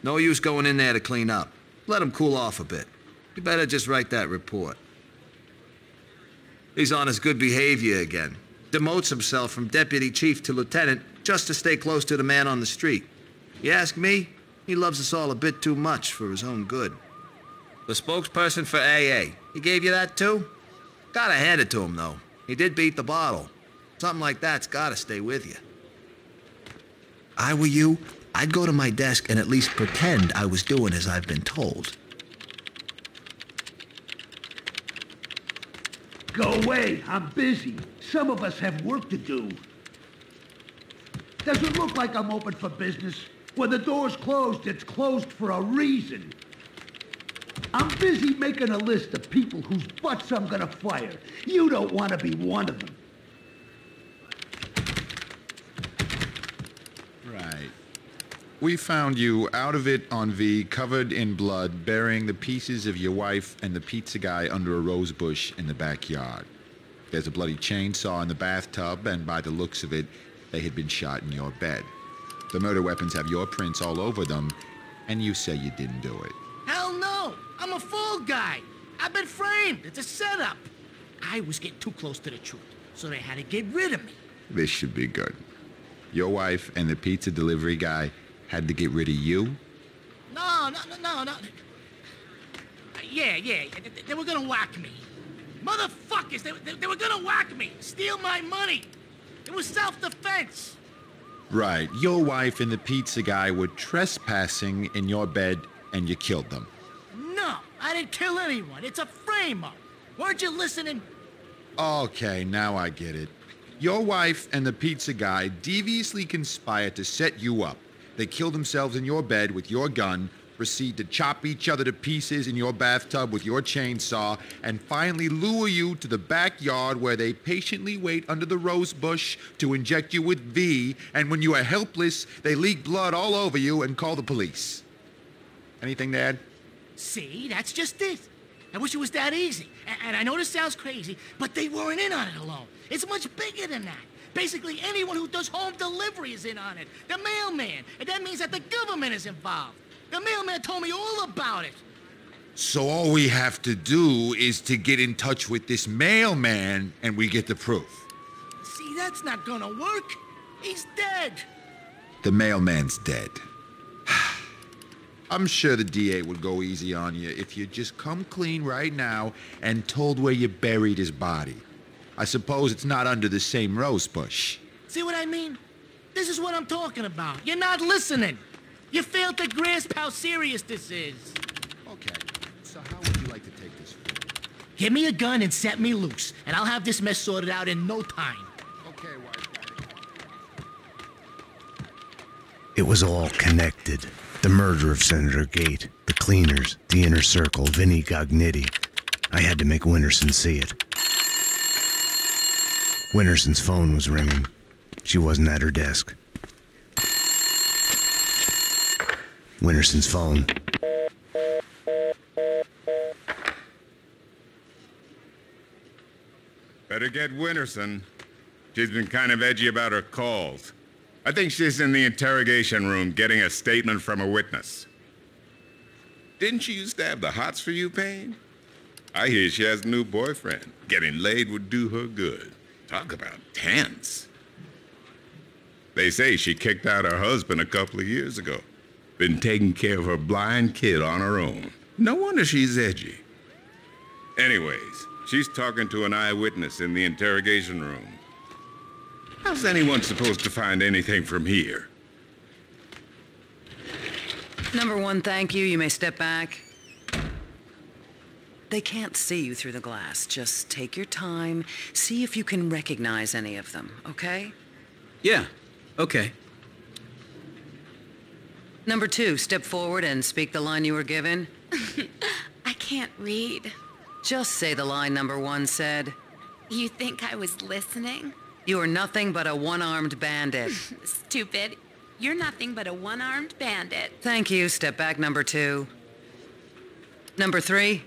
No use going in there to clean up. Let him cool off a bit. You better just write that report. He's on his good behavior again. Demotes himself from deputy chief to lieutenant just to stay close to the man on the street. You ask me, he loves us all a bit too much for his own good. The spokesperson for AA, he gave you that too? Gotta hand it to him, though. He did beat the bottle. Something like that's gotta stay with you. I were you, I'd go to my desk and at least pretend I was doing as I've been told. Go away. I'm busy. Some of us have work to do. Does it look like I'm open for business? When the door's closed, it's closed for a reason. I'm busy making a list of people whose butts I'm gonna fire. You don't want to be one of them. Right. We found you out of it on V, covered in blood, burying the pieces of your wife and the pizza guy under a rose bush in the backyard. There's a bloody chainsaw in the bathtub, and by the looks of it, they had been shot in your bed. The murder weapons have your prints all over them, and you say you didn't do it. Hell no! I'm a fool guy. I've been framed. It's a setup. I was getting too close to the truth, so they had to get rid of me. This should be good. Your wife and the pizza delivery guy had to get rid of you? No, no, no, no, no. Yeah, yeah, they, they were gonna whack me. Motherfuckers, they, they, they were gonna whack me, steal my money. It was self-defense. Right. Your wife and the pizza guy were trespassing in your bed, and you killed them. No, I didn't kill anyone. It's a frame-up. Weren't you listening? Okay, now I get it. Your wife and the pizza guy deviously conspired to set you up. They kill themselves in your bed with your gun, proceed to chop each other to pieces in your bathtub with your chainsaw, and finally lure you to the backyard where they patiently wait under the rose bush to inject you with V, and when you are helpless, they leak blood all over you and call the police. Anything to add? See, that's just it. I wish it was that easy. And I know this sounds crazy, but they weren't in on it alone. It's much bigger than that. Basically, anyone who does home delivery is in on it. The mailman. And that means that the government is involved. The mailman told me all about it. So all we have to do is to get in touch with this mailman, and we get the proof. See, that's not gonna work. He's dead. The mailman's dead. <sighs> I'm sure the DA would go easy on you if you just come clean right now and told where you buried his body. I suppose it's not under the same rose bush. See what I mean? This is what I'm talking about. You're not listening. You failed to grasp how serious this is. Okay. So how would you like to take this forward? Give me a gun and set me loose, and I'll have this mess sorted out in no time. Okay. It was all connected. The murder of Senator Gate, the cleaners, the inner circle, Vinnie Gognitti. I had to make Winterson see it. Winterson's phone was ringing. She wasn't at her desk. Winterson's phone. Better get Winterson. She's been kind of edgy about her calls. I think she's in the interrogation room getting a statement from a witness. Didn't she used to have the hots for you, Payne? I hear she has a new boyfriend. Getting laid would do her good. Talk about tense. They say she kicked out her husband a couple of years ago. Been taking care of her blind kid on her own. No wonder she's edgy. Anyways, she's talking to an eyewitness in the interrogation room. How's anyone supposed to find anything from here? Number one, thank you. You may step back. They can't see you through the glass. Just take your time. See if you can recognize any of them, okay? Yeah, okay. Number two, step forward and speak the line you were given. <laughs> I can't read. Just say the line number one said. You think I was listening? You are nothing but a one armed bandit. <laughs> Stupid. You're nothing but a one armed bandit. Thank you. Step back, number two. Number three.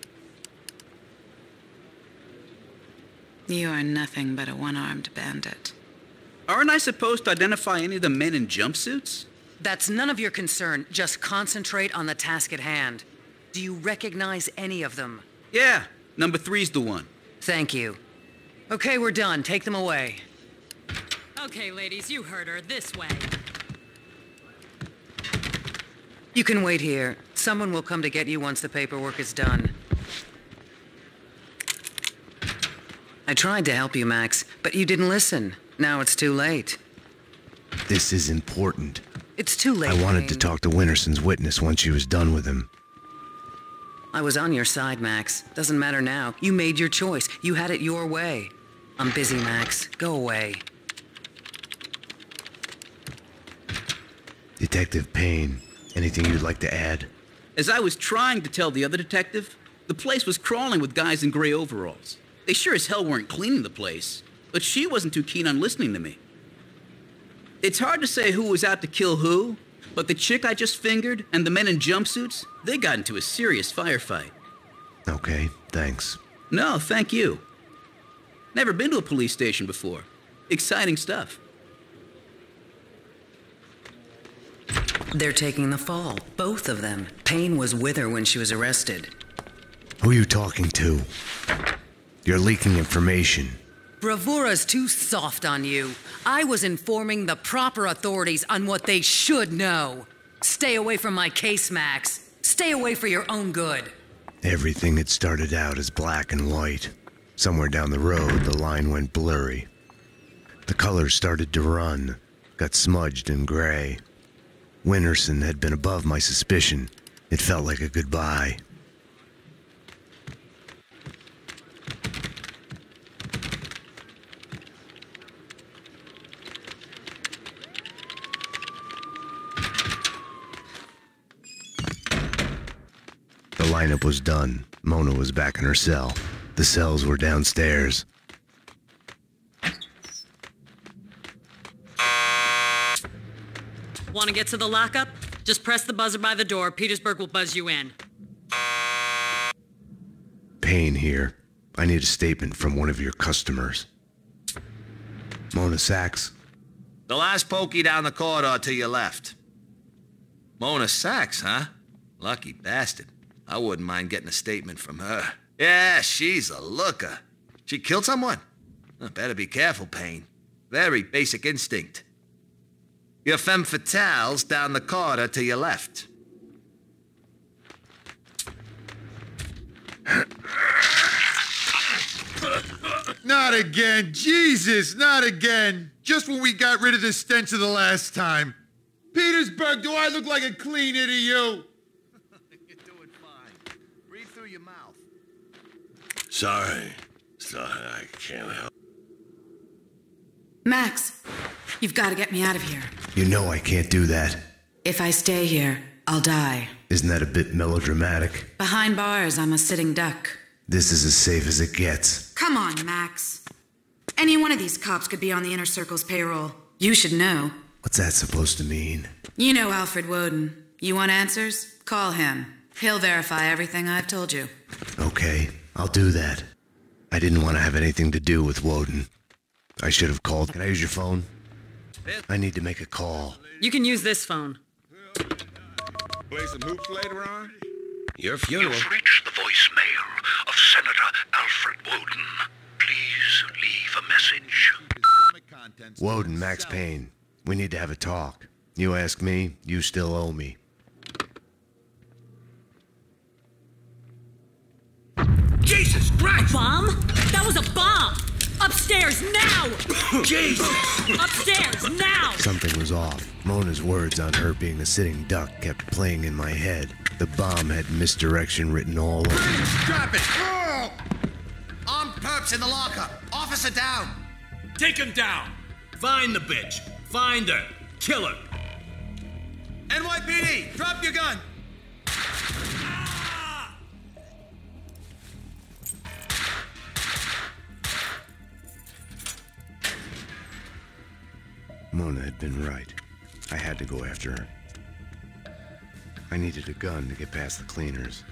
You are nothing but a one armed bandit. Aren't I supposed to identify any of the men in jumpsuits? That's none of your concern. Just concentrate on the task at hand. Do you recognize any of them? Yeah, number three's the one. Thank you. Okay, we're done. Take them away. Okay, ladies, you heard her. This way. You can wait here. Someone will come to get you once the paperwork is done. I tried to help you, Max, but you didn't listen. Now it's too late. This is important. It's too late. I wanted to talk to Winterson's witness once she was done with him. I was on your side, Max. Doesn't matter now. You made your choice. You had it your way. I'm busy, Max. Go away. Detective Payne, anything you'd like to add? As I was trying to tell the other detective, the place was crawling with guys in gray overalls. They sure as hell weren't cleaning the place, but she wasn't too keen on listening to me. It's hard to say who was out to kill who, but the chick I just fingered and the men in jumpsuits, they got into a serious firefight. Okay, thanks. No, thank you. Never been to a police station before. Exciting stuff. They're taking the fall. Both of them. Payne was with her when she was arrested. Who are you talking to? You're leaking information. Bravura's too soft on you. I was informing the proper authorities on what they should know. Stay away from my case, Max. Stay away for your own good. Everything had started out as black and white. Somewhere down the road, the line went blurry. The colors started to run, got smudged and gray. Winterson had been above my suspicion. It felt like a goodbye. Lineup was done. Mona was back in her cell. The cells were downstairs. Want to get to the lockup? Just press the buzzer by the door. Petersburg will buzz you in. Payne here. I need a statement from one of your customers. Mona Sax. The last pokey down the corridor to your left. Mona Sax, huh? Lucky bastard. I wouldn't mind getting a statement from her. Yeah, she's a looker. She killed someone? Oh, better be careful, Payne. Very basic instinct. Your femme fatale's down the corridor to your left. <coughs> Not again. Jesus, not again. Just when we got rid of the stench of the last time. Petersburg, do I look like a cleaner to you? Sorry. Sorry, I can't help. Max, you've got to get me out of here. You know I can't do that. If I stay here, I'll die. Isn't that a bit melodramatic? Behind bars, I'm a sitting duck. This is as safe as it gets. Come on, Max. Any one of these cops could be on the inner circle's payroll. You should know. What's that supposed to mean? You know Alfred Woden. You want answers? Call him. He'll verify everything I've told you. Okay, I'll do that. I didn't want to have anything to do with Woden. I should have called. Can I use your phone? I need to make a call. You can use this phone. Play some hoops later on? Your funeral. You've reached the voicemail of Senator Alfred Woden. Please leave a message. Woden, Max Payne. We need to have a talk. You ask me, you still owe me. Jesus Christ! Bomb? That was a bomb! Upstairs now! <coughs> Jesus! Upstairs now! Something was off. Mona's words on her being a sitting duck kept playing in my head. The bomb had misdirection written all over it. Drop it! Oh! Armed perps in the locker. Officer down. Take him down. Find the bitch. Find her. Kill her. NYPD, drop your gun. Mona had been right. I had to go after her. I needed a gun to get past the cleaners.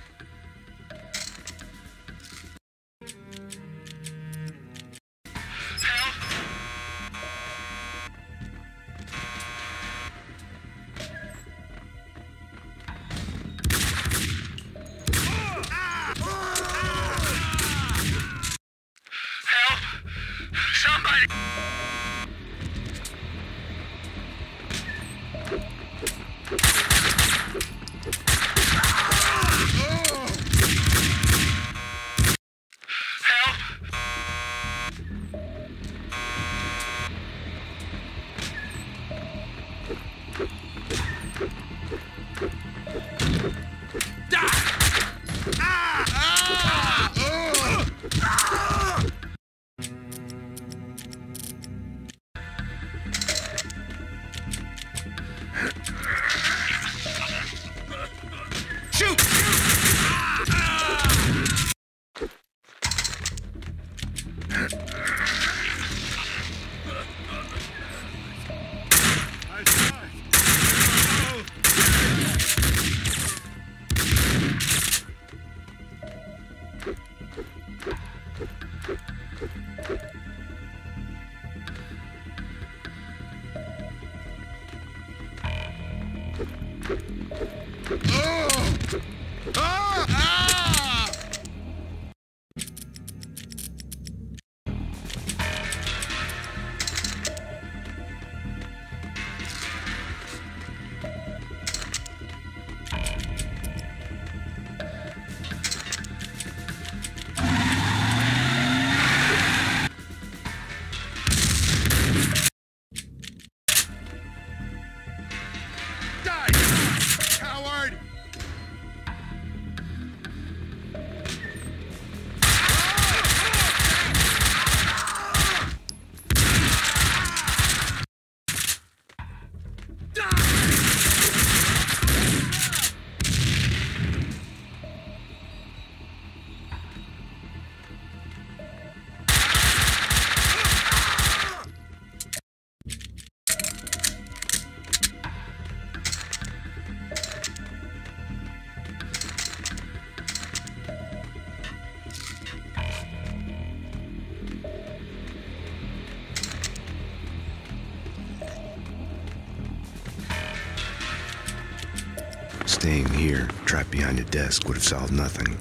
Here, trapped behind a desk, would have solved nothing.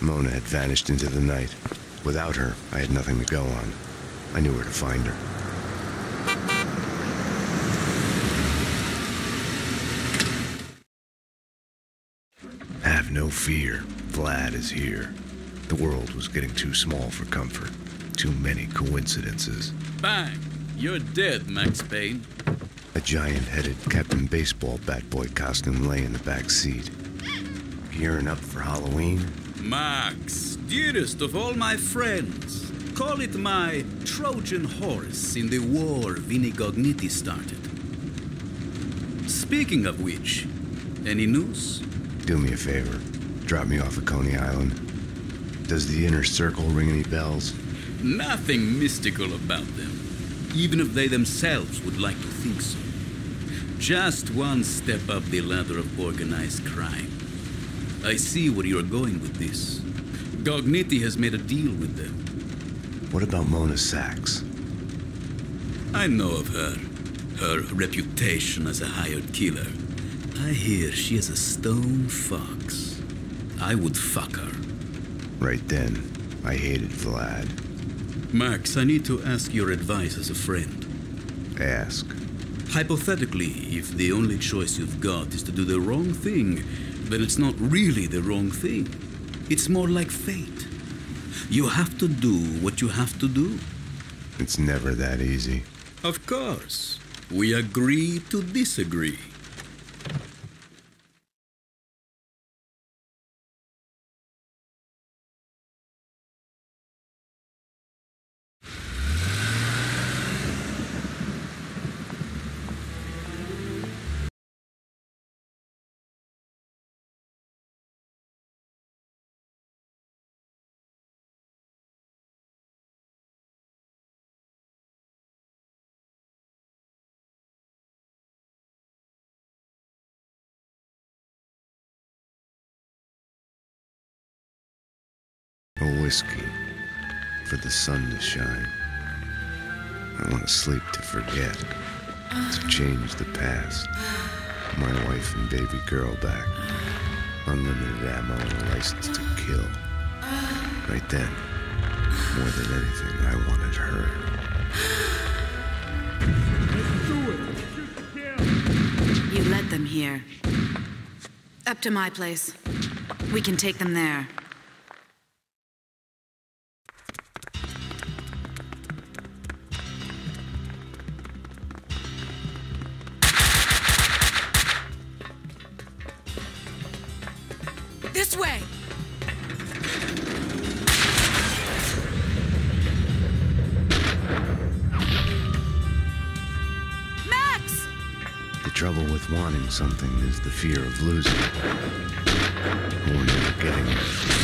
Mona had vanished into the night. Without her, I had nothing to go on. I knew where to find her. Have no fear. Vlad is here. The world was getting too small for comfort. Too many coincidences. Bang! You're dead, Max Payne. A giant headed Captain Baseball bat boy costume lay in the back seat. gearing up for Halloween? Max, dearest of all my friends, call it my Trojan horse in the war Vinnie Gognitti started. Speaking of which, any news? Do me a favor. Drop me off at Coney Island. Does the inner circle ring any bells? Nothing mystical about them, even if they themselves would like to think so. Just one step up the ladder of organized crime. I see where you're going with this. Gognitti has made a deal with them. What about Mona Sax? I know of her. Her reputation as a hired killer. I hear she is a stone fox. I would fuck her. Right then, I hated Vlad. Max, I need to ask your advice as a friend. Ask. Hypothetically, if the only choice you've got is to do the wrong thing, then it's not really the wrong thing. It's more like fate. You have to do what you have to do. It's never that easy. Of course. We agree to disagree. Whiskey for the sun to shine. I want to sleep to forget, to change the past. My wife and baby girl back. Unlimited ammo and license to kill. Right then, more than anything, I wanted her. You led them here. Up to my place. We can take them there. This way! Max! The trouble with wanting something is the fear of losing. Or never getting it.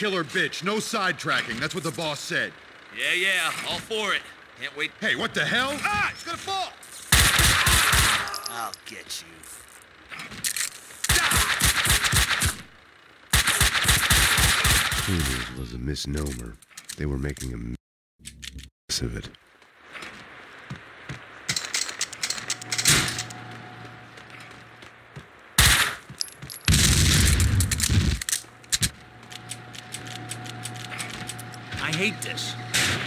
Killer bitch. No sidetracking. That's what the boss said. Yeah, yeah, all for it. Can't wait. Hey, what the hell? Ah, it's gonna fall. I'll get you. Cleaners was a misnomer. They were making a mess of it. I hate this.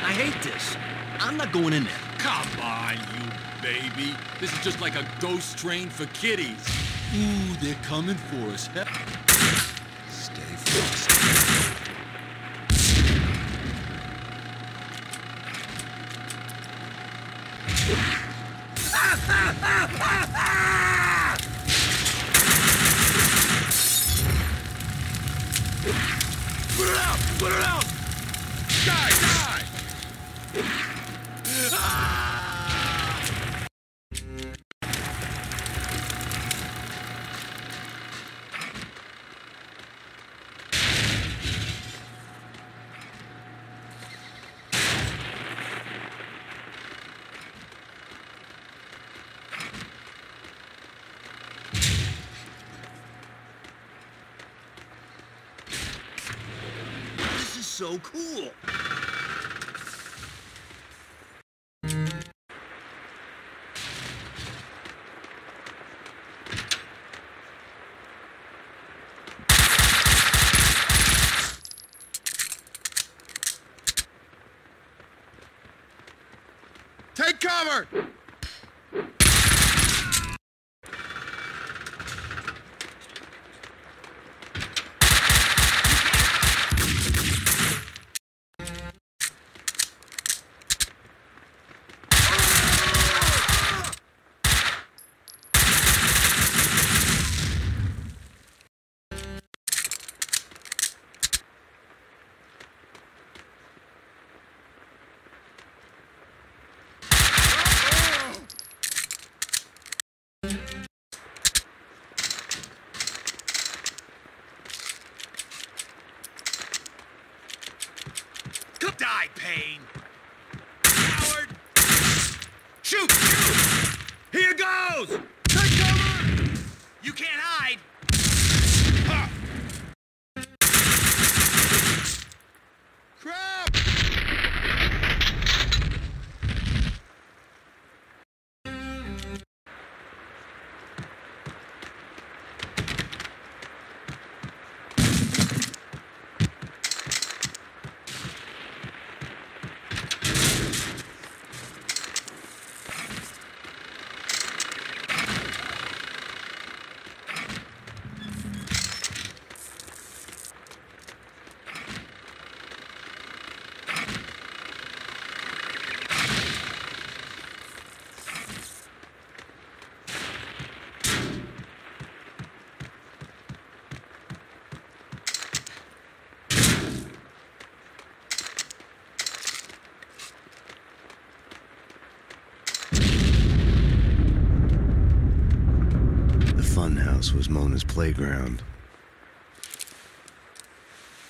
I hate this. I'm not going in there. Come on, you baby. This is just like a ghost train for kiddies. Ooh, they're coming for us. I paid. house was Mona's playground.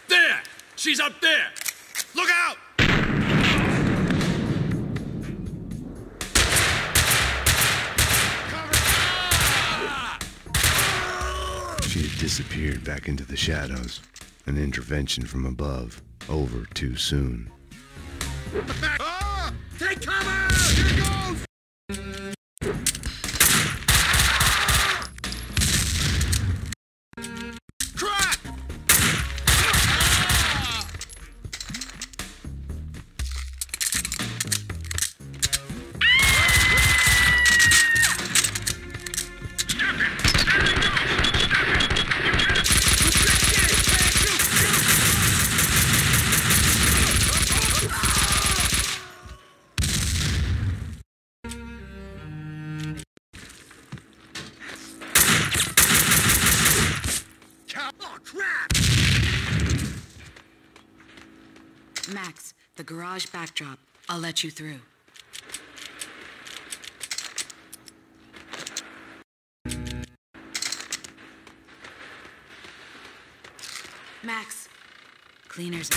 There! She's up there! Look out! She had disappeared back into the shadows. An intervention from above, over too soon. you through. Max, cleaners.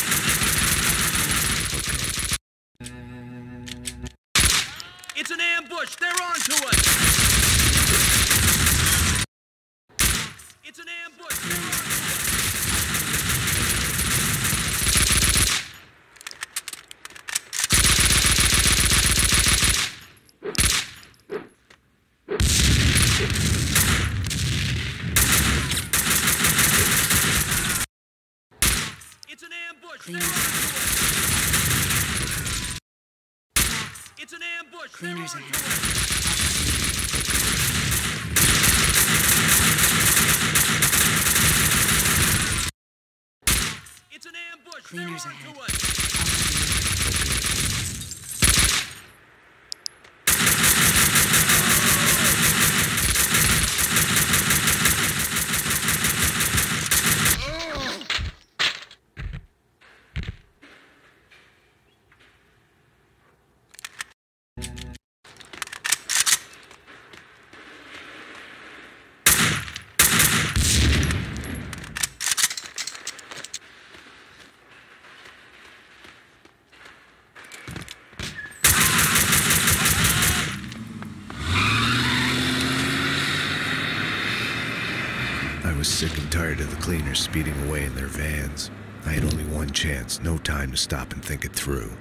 was sick and tired of the cleaners speeding away in their vans. I had only one chance, no time to stop and think it through.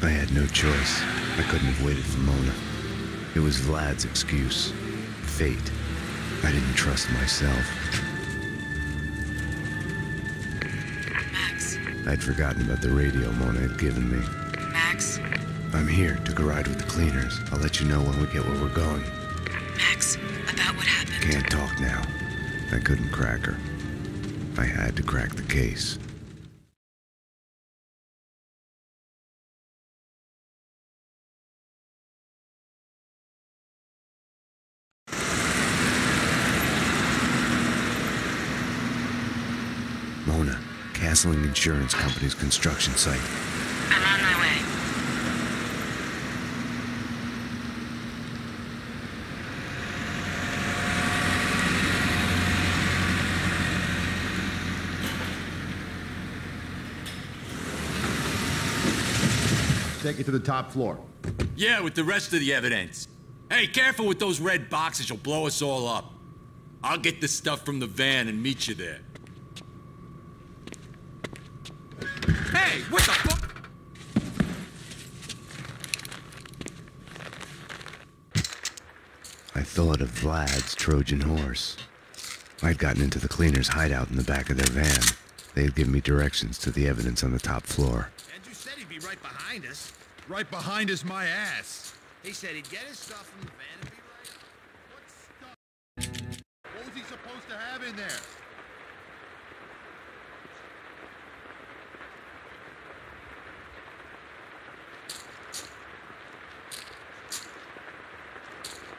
I had no choice. I couldn't have waited for Mona. It was Vlad's excuse. Fate. I didn't trust myself. Max. I'd forgotten about the radio Mona had given me. Max? I'm here. Took a ride with the cleaners. I'll let you know when we get where we're going. Can't talk now. I couldn't crack her. I had to crack the case. Mona, Castling Insurance Company's construction site. I'm on my way. Take it to the top floor. Yeah, with the rest of the evidence. Hey, careful with those red boxes, you'll blow us all up. I'll get the stuff from the van and meet you there. Hey, what the fuck? I thought of Vlad's Trojan horse. I'd gotten into the cleaner's hideout in the back of their van. They had given me directions to the evidence on the top floor. Andrew said he'd be right behind us. Right behind is my ass. He said he'd get his stuff from the van and be right. What stuff? What was he supposed to have in there?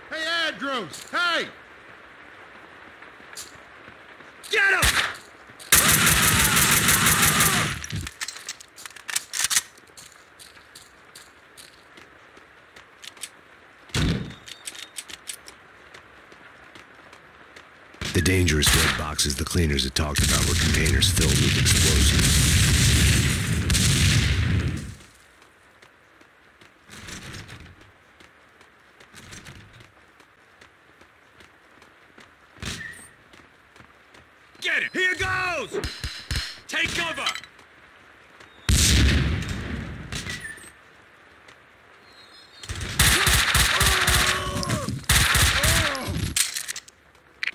Hey, Andrews! Hey! Get him! Dangerous red boxes the cleaners had talked about were containers filled with explosives. Get it! Here goes! Take cover!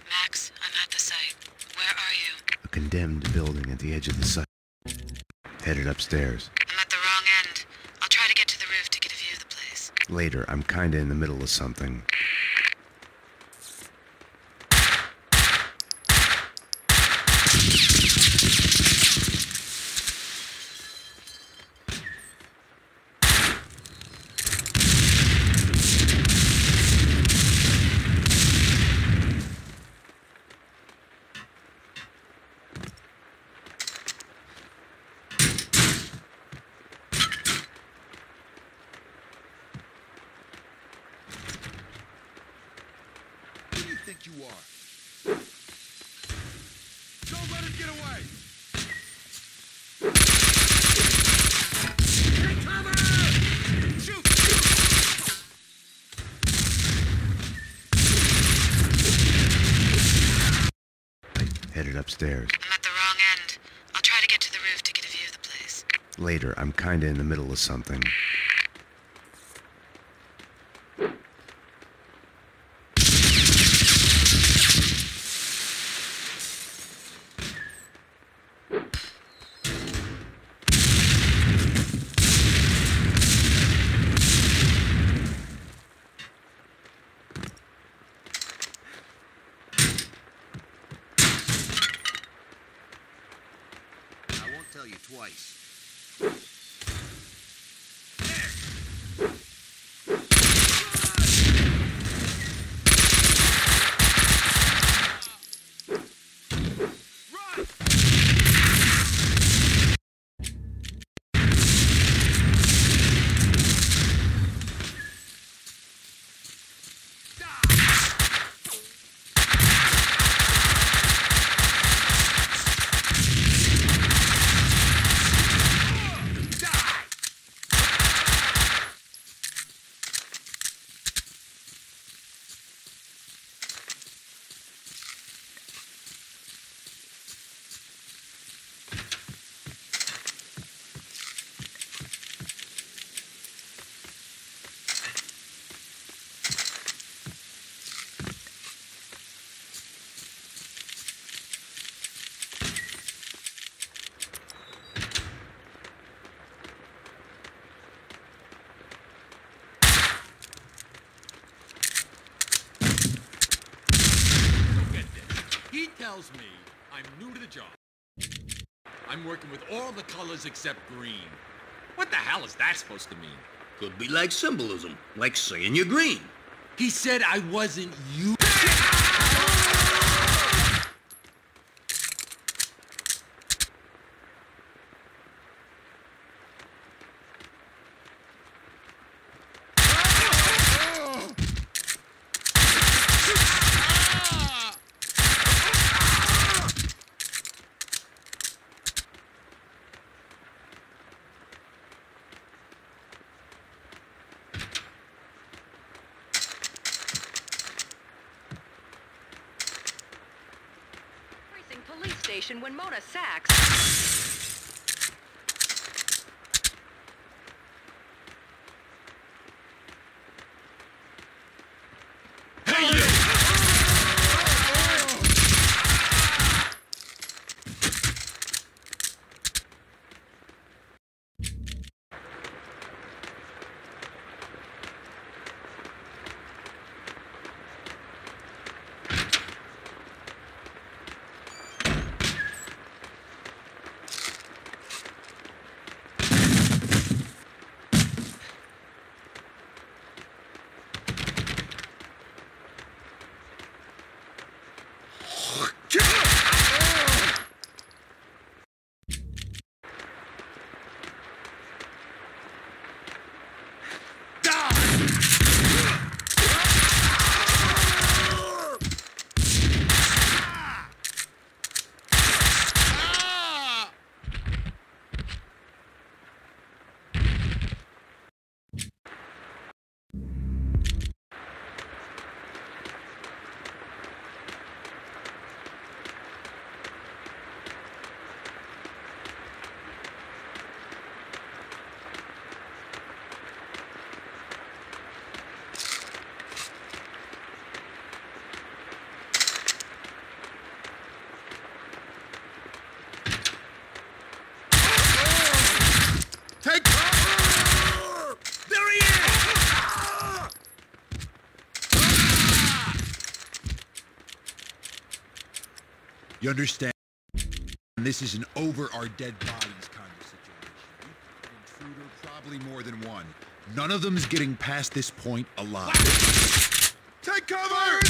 Max, I'm at the site. Where are you? A condemned building at the edge of the site. Headed upstairs. I'm at the wrong end. I'll try to get to the roof to get a view of the I'm kinda in the middle of something. Who do you think you are? Don't let him get away! Take cover! Shoot! Headed upstairs. I'm at the wrong end. I'll try to get to the roof to get a view of the place. Later, I'm kinda in the middle of something. I'm working with all the colors except green. What the hell is that supposed to mean? Could be like symbolism, like saying you're green. He said I wasn't you. You understand? This is an over our dead bodies kind of situation. Intruder, probably more than one. None of them's getting past this point alive. Take cover!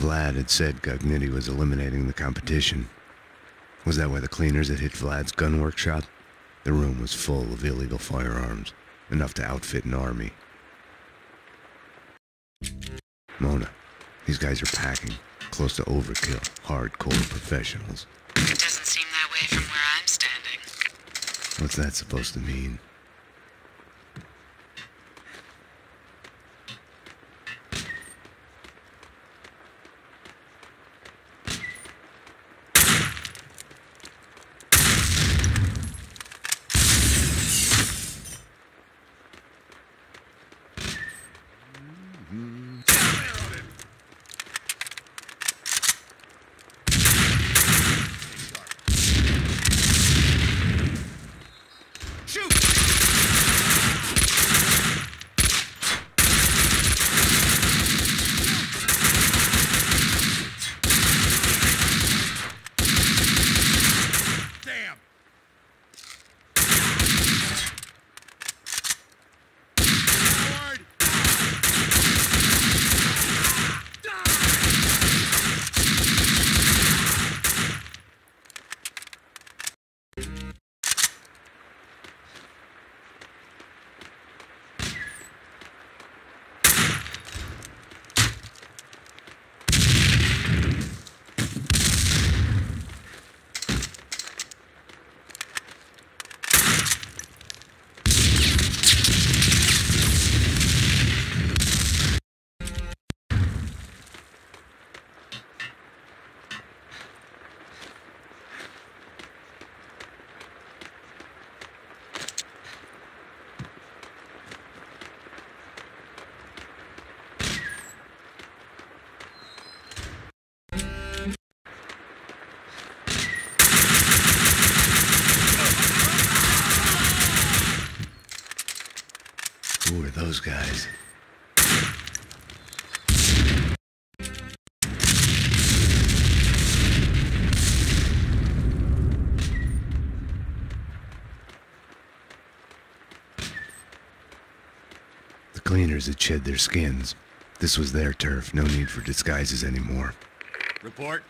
Vlad had said Gognitti was eliminating the competition. Was that why the cleaners had hit Vlad's gun workshop? The room was full of illegal firearms, enough to outfit an army. Mona, these guys are packing, close to overkill, hardcore professionals. It doesn't seem that way from where I'm standing. What's that supposed to mean? Had shed their skins. This was their turf, no need for disguises anymore. Report.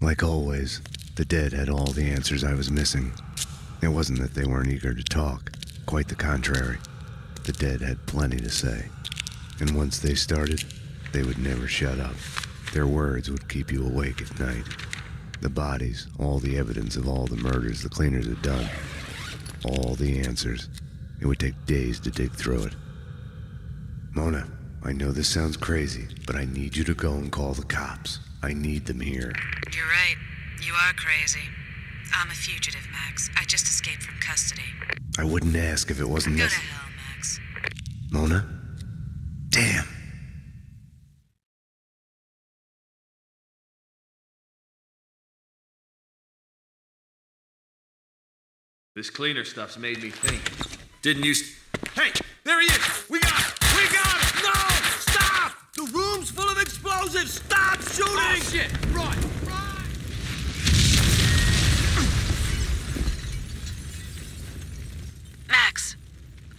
Like always, the dead had all the answers I was missing. It wasn't that they weren't eager to talk, quite the contrary. The dead had plenty to say. And once they started, they would never shut up. Their words would keep you awake at night. The bodies, all the evidence of all the murders the cleaners had done, all the answers. It would take days to dig through it. Mona, I know this sounds crazy, but I need you to go and call the cops. I need them here. You're right. You are crazy. I'm a fugitive, Max. I just escaped from custody. I wouldn't ask if it wasn't Go to necessary. hell, Max. Mona? Damn. This cleaner stuff's made me think. Didn't you? Hey, there he is! We got it! We got it! No! Stop! The room's full of explosives! Stop shooting! Oh, shit! Run!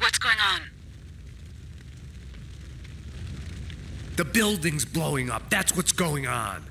What's going on? The building's blowing up. That's what's going on.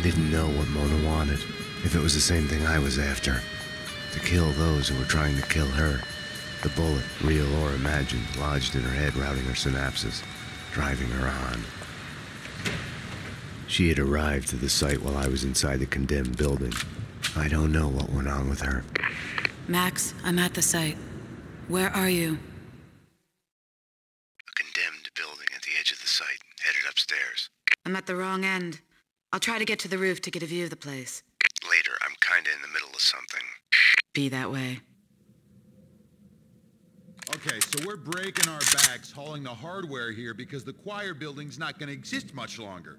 I didn't know what Mona wanted, if it was the same thing I was after. To kill those who were trying to kill her. The bullet, real or imagined, lodged in her head, routing her synapses, driving her on. She had arrived to the site while I was inside the condemned building. I don't know what went on with her. Max, I'm at the site. Where are you? A condemned building at the edge of the site, headed upstairs. I'm at the wrong end. I'll try to get to the roof to get a view of the place. Later, I'm kinda in the middle of something. Be that way. Okay, so we're breaking our backs hauling the hardware here because the choir building's not gonna exist much longer.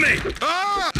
Me! Ah!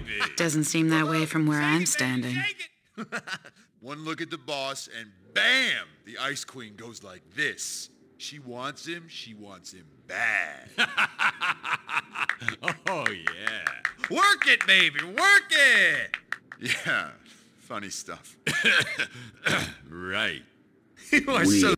Professionals. baby. <laughs> Doesn't seem that way from where I'm standing. <laughs> One look at the boss, and bam! The Ice Queen goes like this. She wants him, she wants him bad. <laughs> Oh, yeah. Work it, baby, work it! yeah, funny stuff. right. You are so.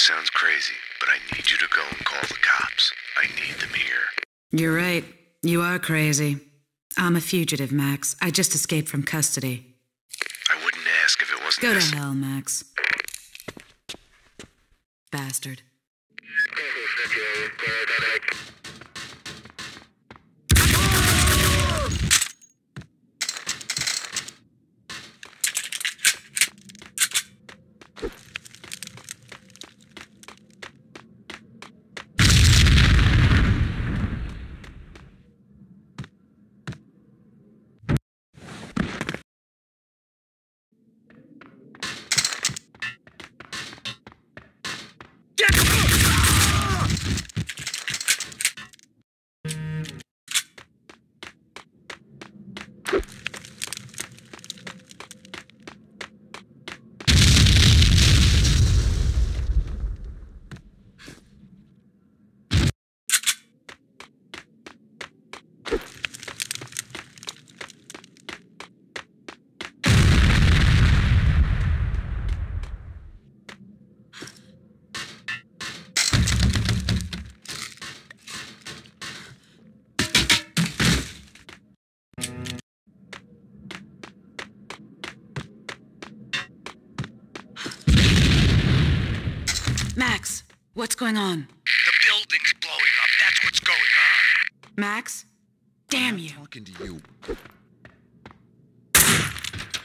This sounds crazy, but I need you to go and call the cops. I need them here. You're right. You are crazy. I'm a fugitive, Max. I just escaped from custody. I wouldn't ask if it wasn't Go to hell, Max. Bastard. Max, what's going on? The building's blowing up. That's what's going on. Max? Damn you. Talking to you.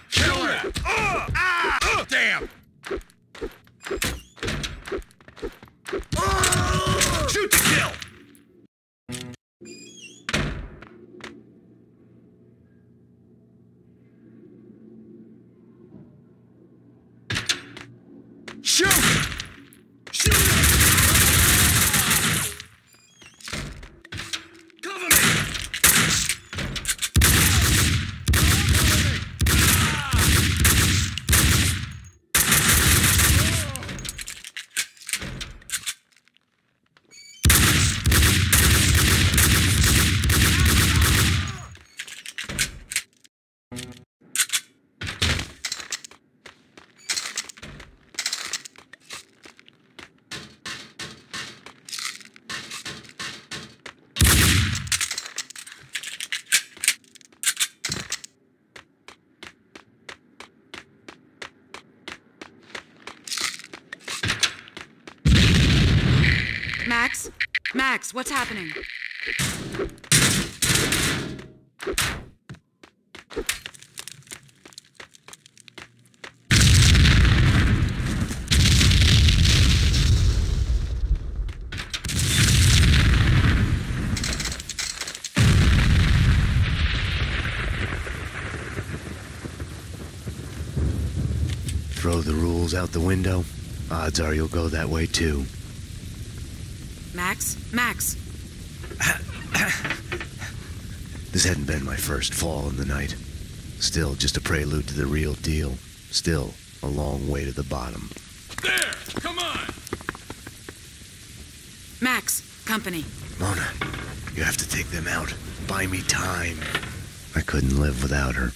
Kill her! Oh, ah, oh, damn! Shoot to kill! What's happening? Throw the rules out the window. Odds are you'll go that way too. Max? Max! <coughs> This hadn't been my first fall in the night. Still, just a prelude to the real deal. Still, a long way to the bottom. There! Come on! Max, company. Mona, you have to take them out. Buy me time. I couldn't live without her.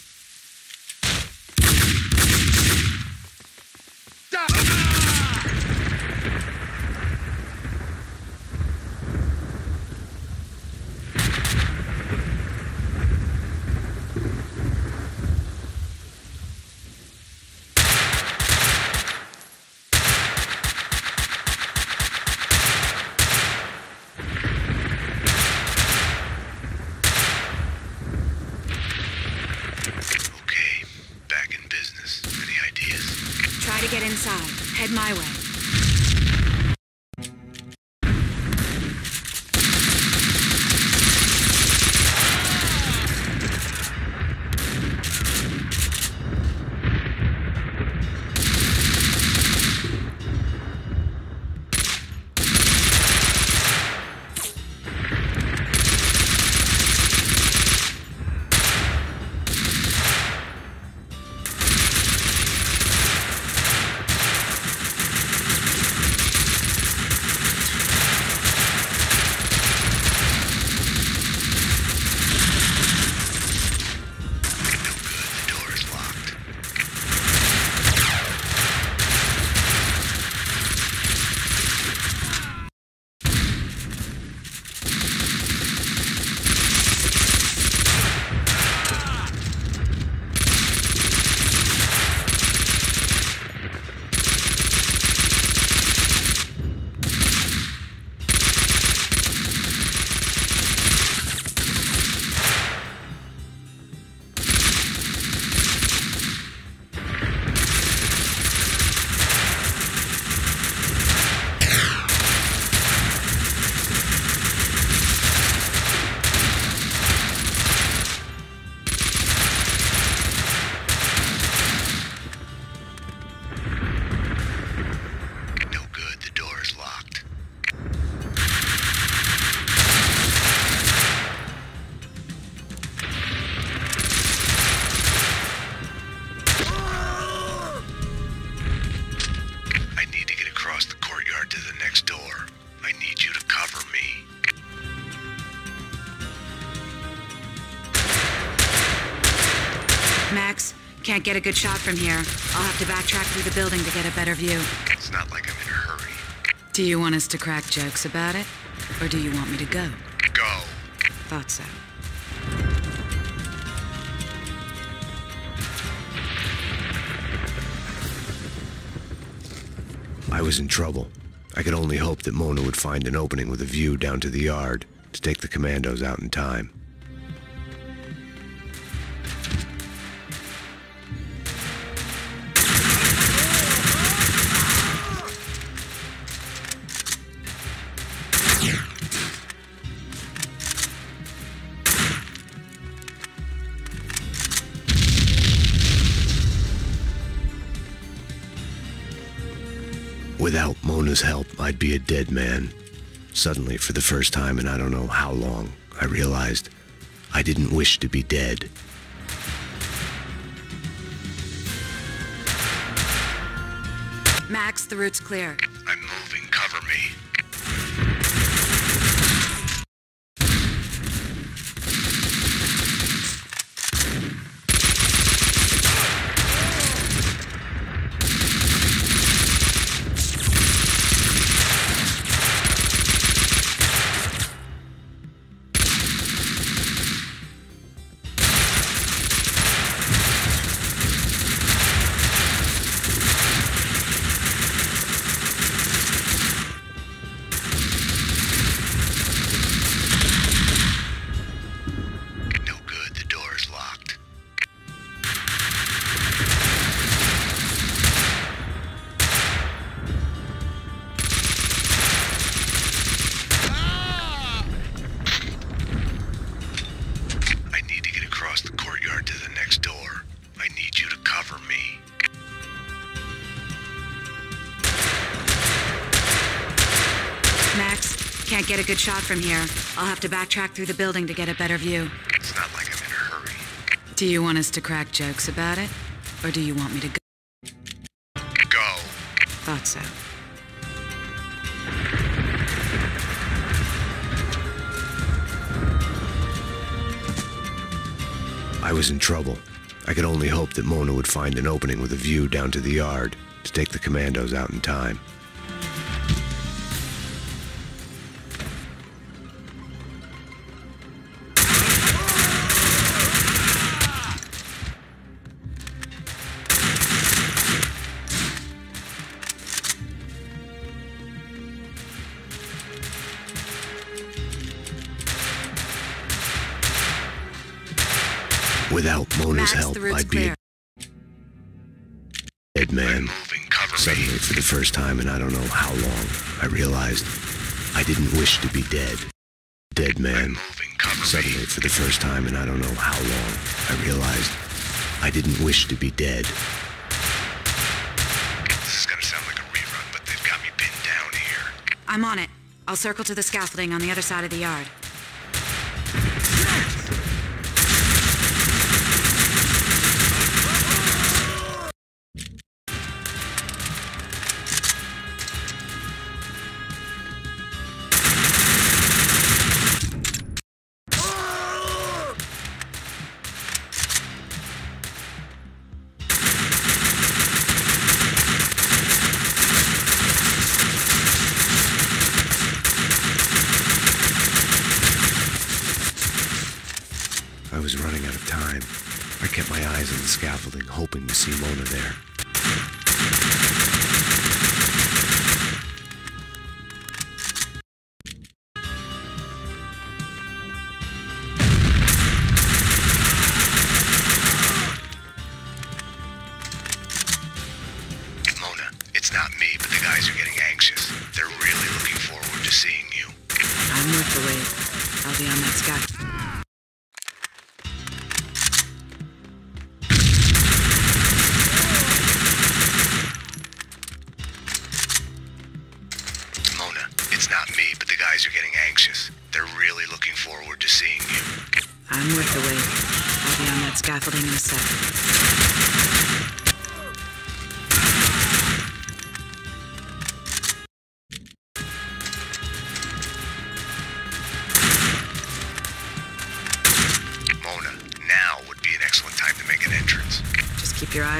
Get a good shot from here. I'll have to backtrack through the building to get a better view. It's not like I'm in a hurry. Do you want us to crack jokes about it? Or do you want me to go? Go. Thought so. I was in trouble. I could only hope that Mona would find an opening with a view down to the yard to take the commandos out in time. Suddenly, for the first time in I don't know how long, I realized I didn't wish to be dead. Max, the route's clear. Get a good shot from here. I'll have to backtrack through the building to get a better view. It's not like I'm in a hurry. Do you want us to crack jokes about it? Or do you want me to go? Go. Thought so. I was in trouble. I could only hope that Mona would find an opening with a view down to the yard to take the commandos out in time. Without Mona's help, I'd be clear. a dead man. Suddenly, for the first time in I don't know how long, I realized I didn't wish to be dead. Dead man. Suddenly, for the first time in I don't know how long, I realized I didn't wish to be dead. This is gonna sound like a rerun, but they've got me pinned down here. I'm on it. I'll circle to the scaffolding on the other side of the yard.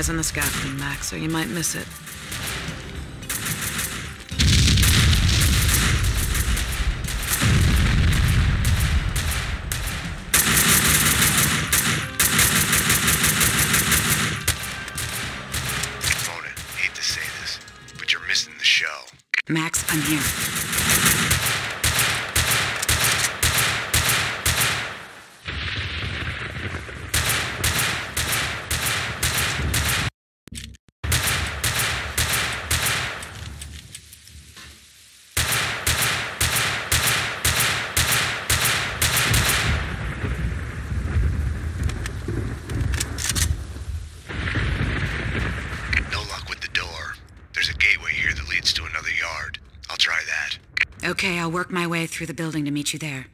On the scaffolding, Max, or you might miss it. Through the building to meet you there.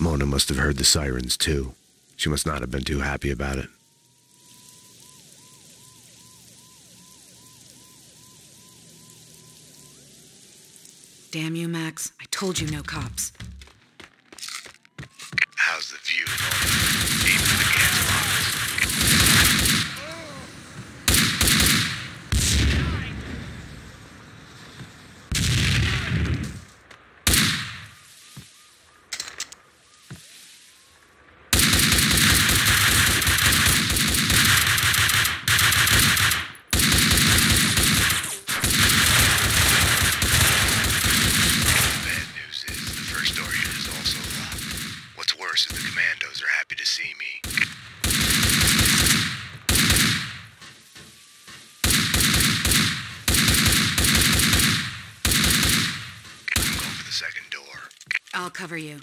Mona must have heard the sirens too. She must not have been too happy about it. Damn you, Max. I told you no cops. How's the view, Mona? Aim for the gas bottles. Bad news is the first door here is also locked. What's worse is the commandos are happy to see me. I'm going for the second door. I'll cover you.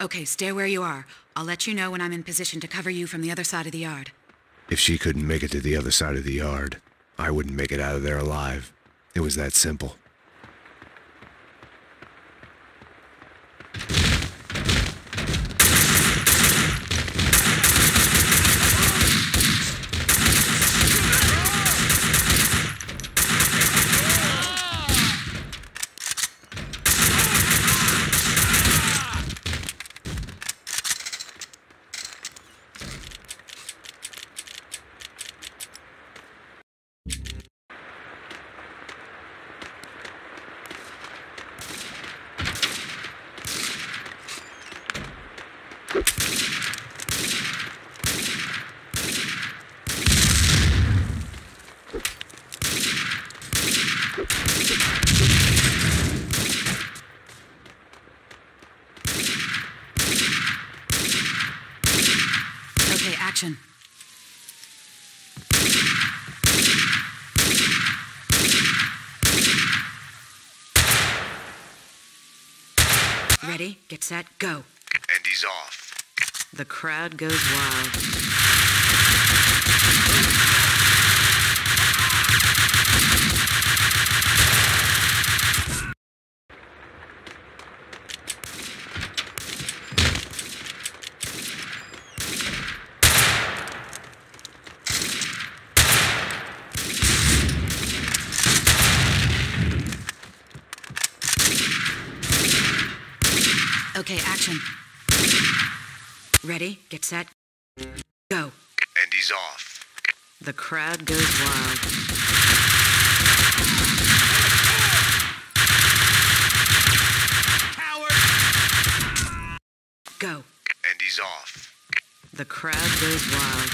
Okay, stay where you are. I'll let you know when I'm in position to cover you from the other side of the yard. If she couldn't make it to the other side of the yard, I wouldn't make it out of there alive. It was that simple. Okay, action. Ready, get set, go. And he's off. The crowd goes wild. Okay, action. Ready, get set, go. And he's off. The crowd goes wild. Go. And he's off. The crowd goes wild.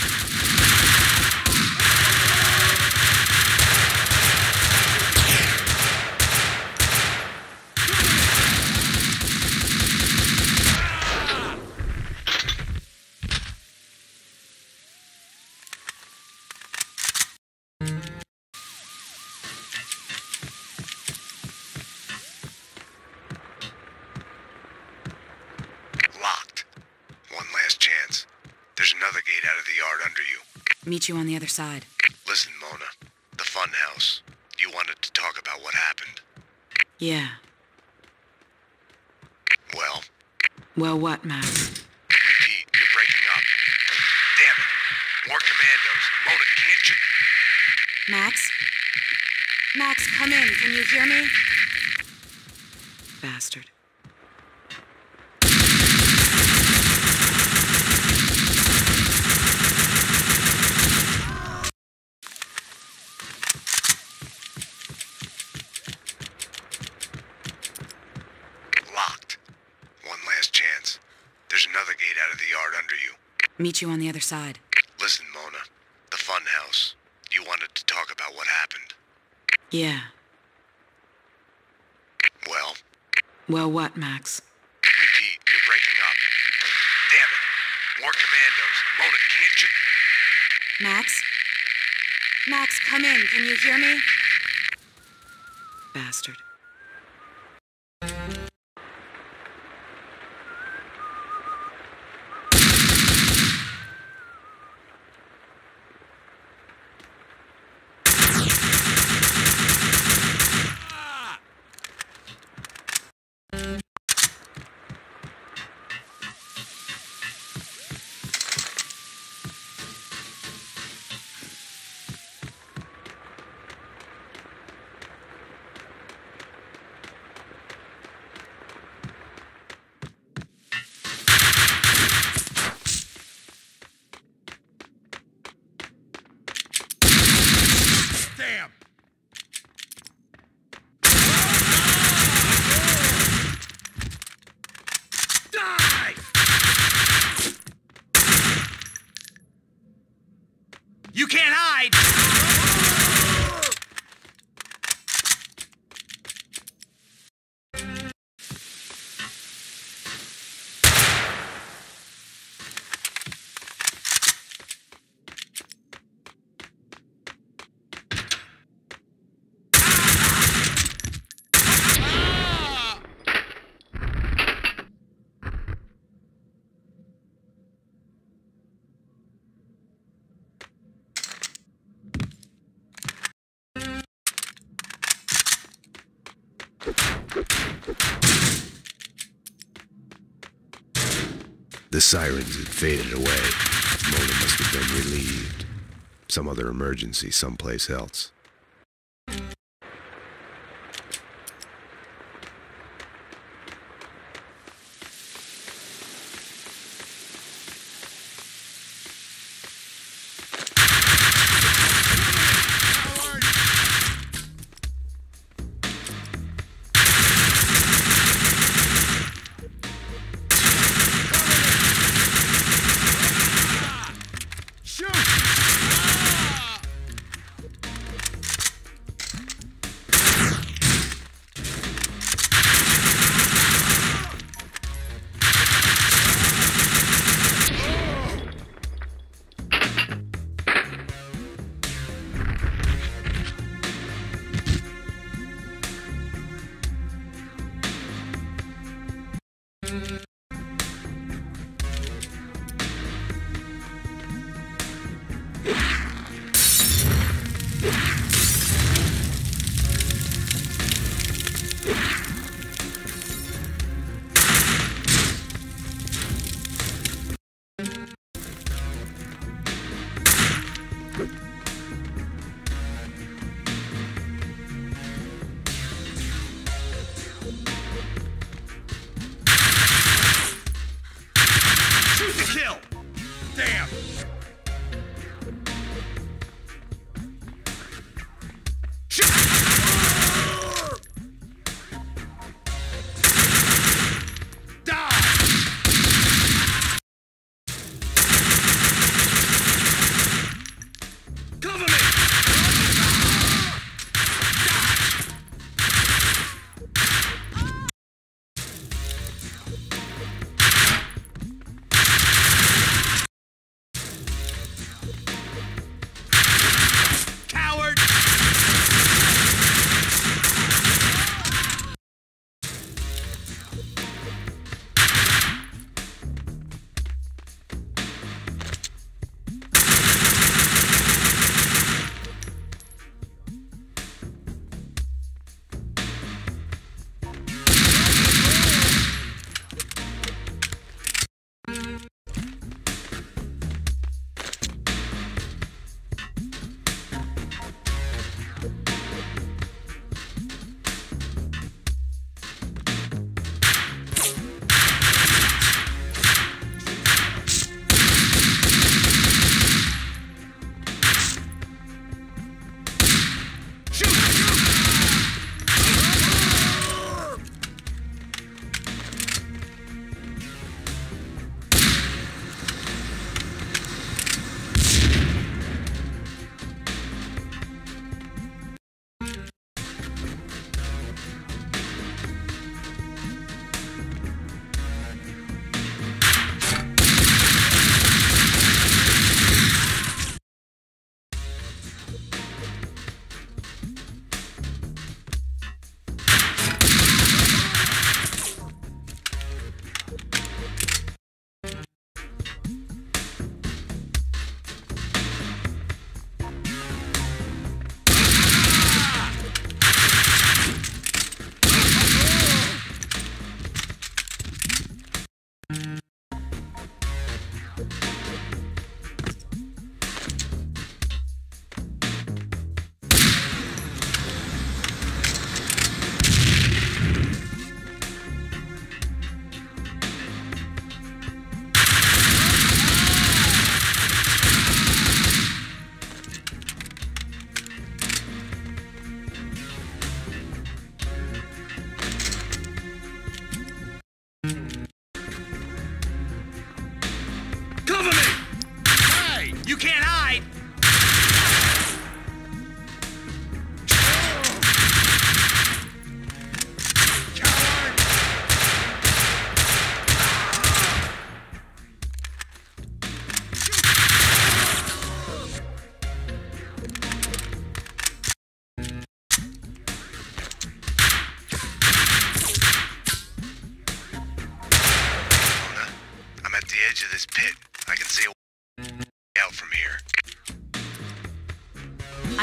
Locked. One last chance. There's another gate out of the yard under you. Meet you on the other side. Listen, Mona. The fun house. You wanted to talk about what happened. Yeah. Well, Well, what, Max? repeat, you're breaking up. Damn it. More commandos. Mona, can't you? Max? Max, come in. Can you hear me? Bastard. Locked. One last chance. There's another gate out of the yard under you. Meet you on the other side. Listen, Mona. The fun house. You wanted to talk about what happened. Yeah. Well, Well, what, Max? repeat, you're breaking up. Damn it. More commandos. Mona, can't you? Max? Max, come in. Can you hear me? Bastard. The sirens had faded away. Mona must have been relieved. Some other emergency someplace else.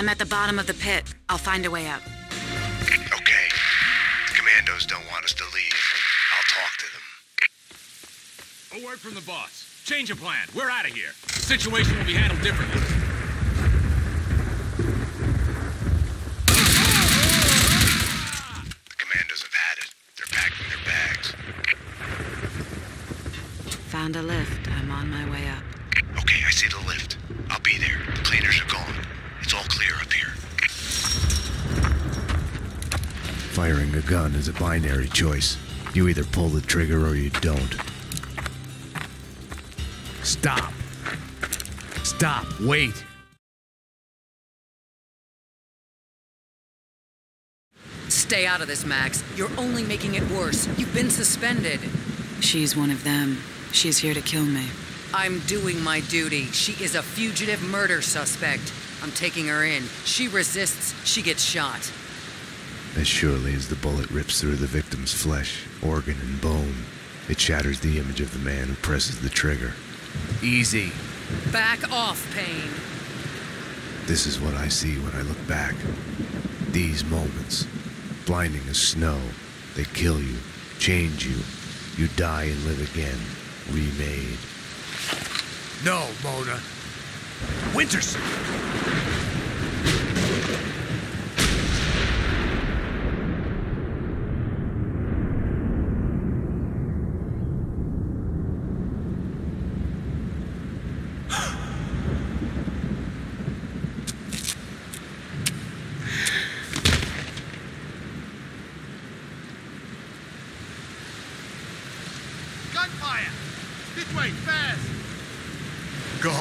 I'm at the bottom of the pit. I'll find a way up. Okay. The commandos don't want us to leave. I'll talk to them. A word from the boss. Change of plan. We're out of here. The situation will be handled differently. Gun is a binary choice. You either pull the trigger or you don't. Stop. Stop. Wait. Stay out of this, Max. You're only making it worse. You've been suspended. She's one of them. She's here to kill me. I'm doing my duty. She is a fugitive murder suspect. I'm taking her in. She resists, she gets shot. As surely as the bullet rips through the victim's flesh, organ, and bone, it shatters the image of the man who presses the trigger. Easy. Back off, Payne. This is what I see when I look back. These moments, blinding as snow, they kill you, change you. You die and live again, remade. No, Mona. Winters! Gunfire! This way, fast! Go.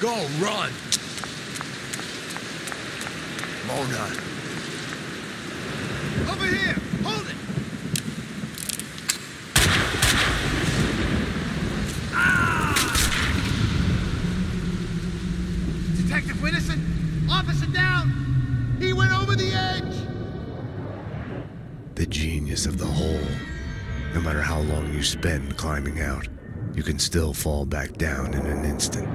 Go, run. Mona. Over here! Hold it! Ah! Detective Winterson! Officer down! He went over the edge! The genius of the hole. No matter how long you spend climbing out, you can still fall back down in an instant.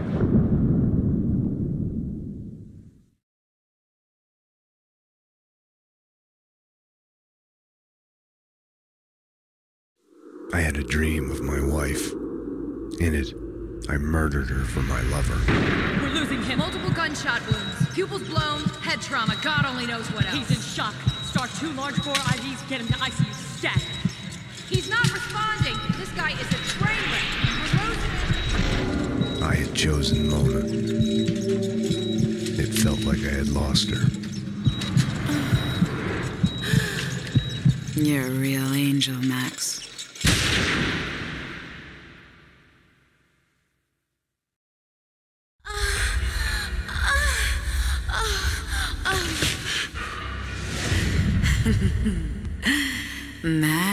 I had a dream of my wife. In it, I murdered her for my lover. We're losing him. Multiple gunshot wounds. Pupils blown, head trauma. God only knows what else. He's in shock. Start two large bore IVs, get him to ICU stat. He's not responding. This guy is a train wreck. We're losing him. I had chosen Mona. It felt like I had lost her. You're a real angel, Max. <laughs> Max.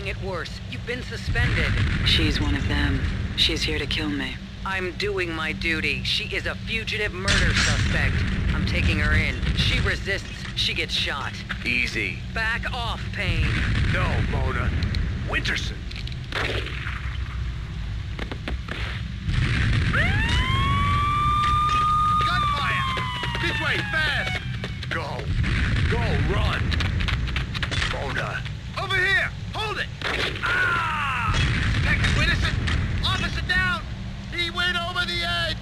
Making it worse. You've been suspended. She's one of them. She's here to kill me. I'm doing my duty. She is a fugitive murder suspect. I'm taking her in. She resists, she gets shot. Easy. Back off, Payne. No, Mona. Winterson. Gunfire! This way, fast! Go. Go, run. Mona. Over here! Hold it! Ah! Detective Winterson! Officer down! He went over the edge!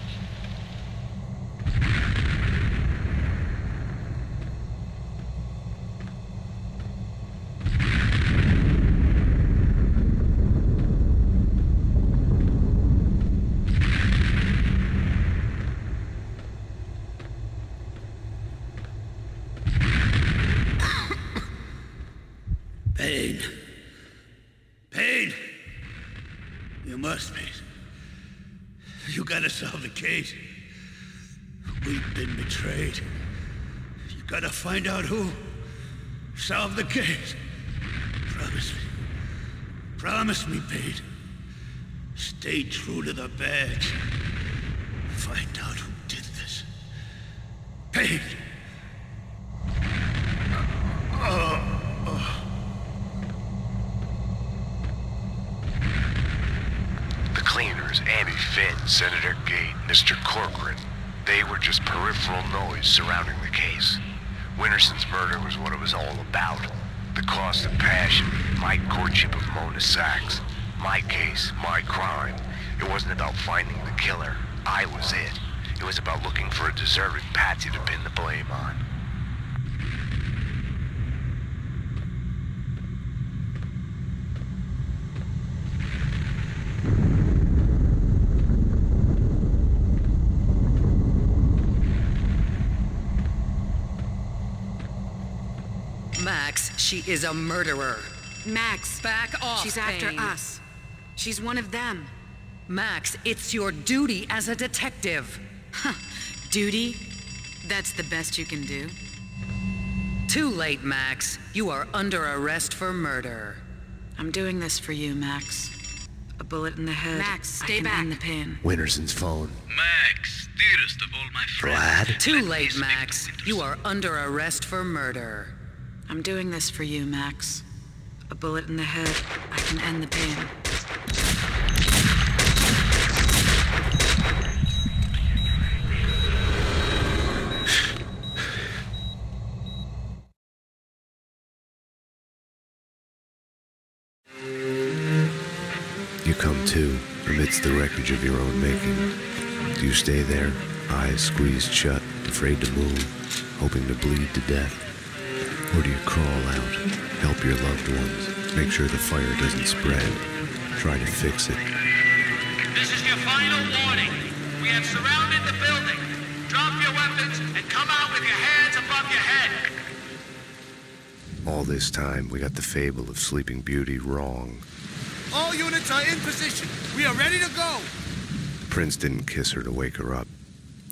Payne. Payne! You must be. You gotta solve the case. We've been betrayed. You gotta find out who. Solve the case. Promise me. Promise me, Payne. Stay true to the badge. Find out who did this. Payne! Oh, oh. The cleaners, Andy Finn, Senator Gate, Mr. Corcoran, they were just peripheral noise surrounding the case. Winterson's murder was what it was all about. The cost of passion, my courtship of Mona Sax. My case, my crime. It wasn't about finding the killer. I was it. It was about looking for a deserving patsy to pin the blame on. Max, she is a murderer. Max. Back off, She's after Payne. us. She's one of them. Max, it's your duty as a detective. Duty? That's the best you can do? Too late, Max. You are under arrest for murder. I'm doing this for you, Max. A bullet in the head. Max, stay I can back. End the pain. Winterson's phone. Max, dearest of all my friends. Vlad? Too late, Max. You are under arrest for murder. I'm doing this for you, Max. A bullet in the head. I can end the pain. You come to, amidst the wreckage of your own making. Do you stay there, eyes squeezed shut, afraid to move, hoping to bleed to death? Or do you crawl out, help your loved ones, make sure the fire doesn't spread, try to fix it? This is your final warning. We have surrounded the building. Drop your weapons and come out with your hands above your head. All this time, we got the fable of Sleeping Beauty wrong. All units are in position. We are ready to go. The prince didn't kiss her to wake her up.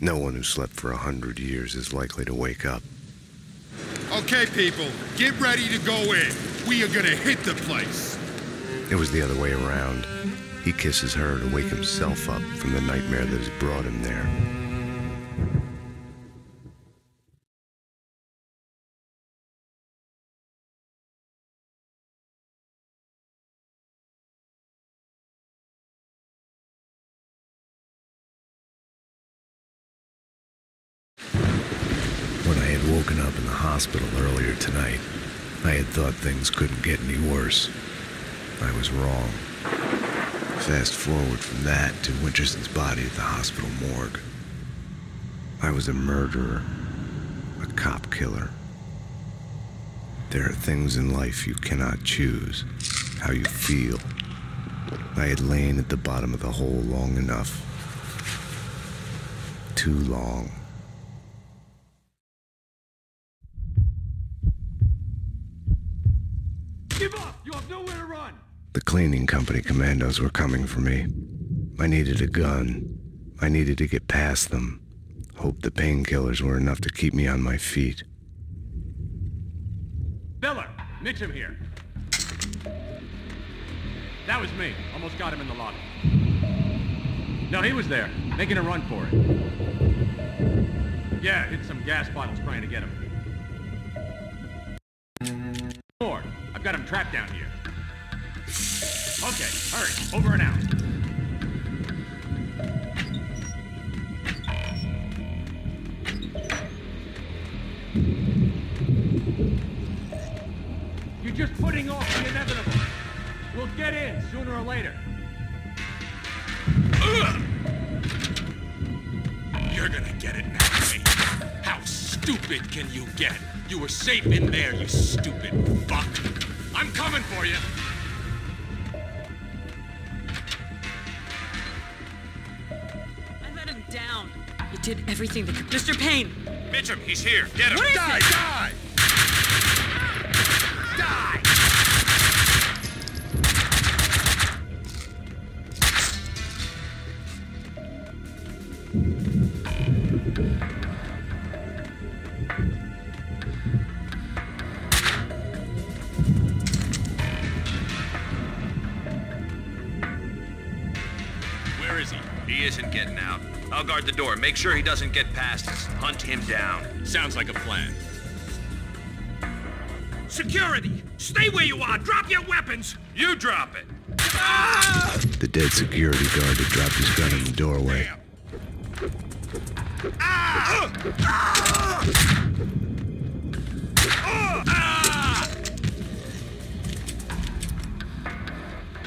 No one who slept for a hundred years is likely to wake up. Okay, people, get ready to go in. We are gonna hit the place. It was the other way around. He kisses her to wake himself up from the nightmare that has brought him there. Hospital earlier tonight, I had thought things couldn't get any worse. I was wrong. Fast forward from that to Winterson's body at the hospital morgue. I was a murderer, a cop killer. There are things in life you cannot choose, how you feel. I had lain at the bottom of the hole long enough. Too long. Give up! You have nowhere to run! The cleaning company commandos were coming for me. I needed a gun. I needed to get past them. Hope the painkillers were enough to keep me on my feet. Miller, Mitchum here. That was me. Almost got him in the lobby. No, he was there, making a run for it. Yeah, hit some gas bottles trying to get him. More. I've got him trapped down here. Okay, hurry. Over and out. You're just putting off the inevitable. We'll get in sooner or later. You're gonna get it now, mate. How stupid can you get? You were safe in there, you stupid fuck. I'm coming for you. I let him down. He did everything that could. Mr. Payne! Mitchum, he's here. Get him. What is die, it? die! Die! Door. Make sure he doesn't get past us. Hunt him down. Sounds like a plan. Security! Stay where you are! Drop your weapons! You drop it! Ah! The dead security guard had dropped his gun in the doorway.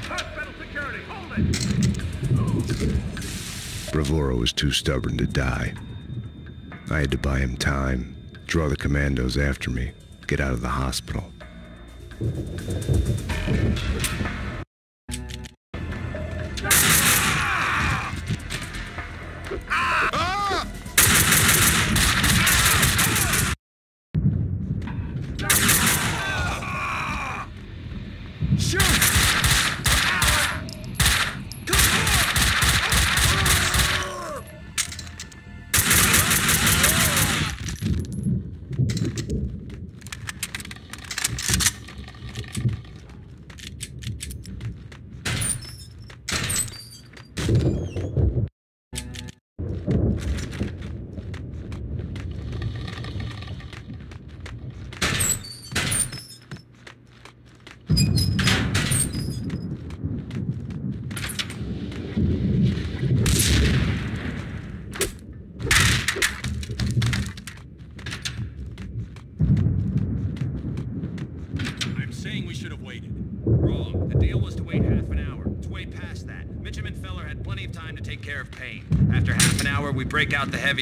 Hospital security, hold it! Bravura was too stubborn to die. I had to buy him time, draw the commandos after me, get out of the hospital.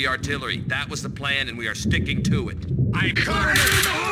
Artillery. That was the plan, and we are sticking to it. I'm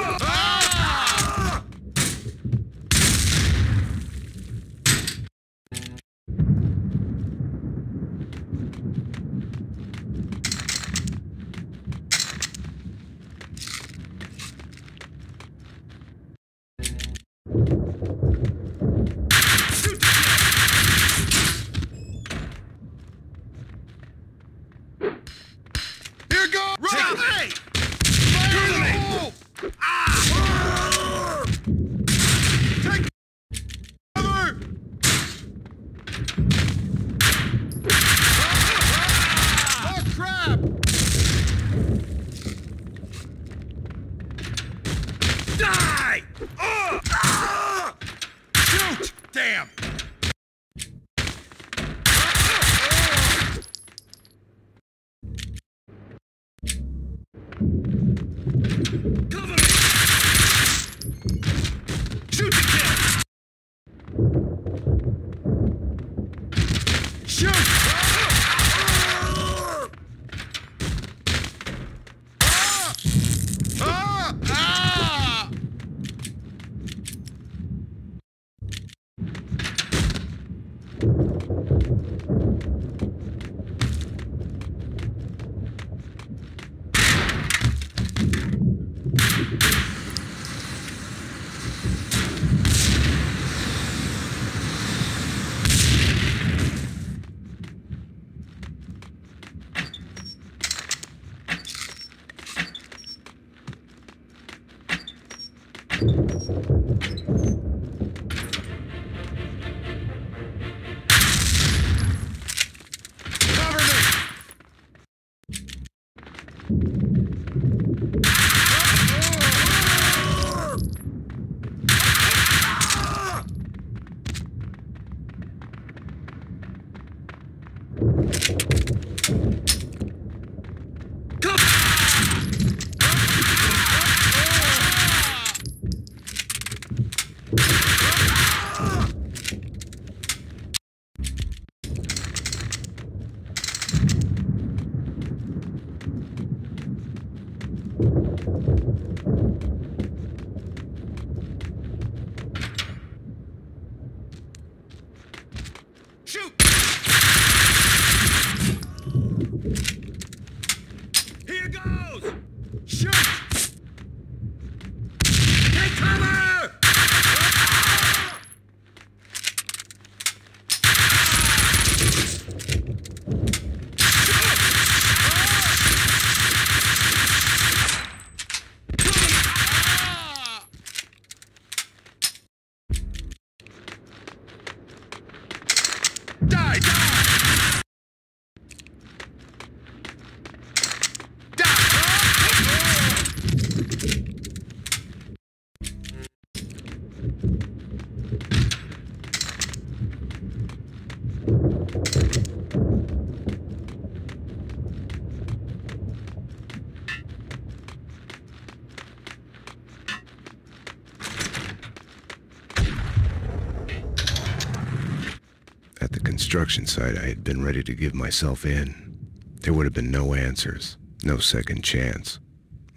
construction site, I had been ready to give myself in. There would have been no answers, no second chance.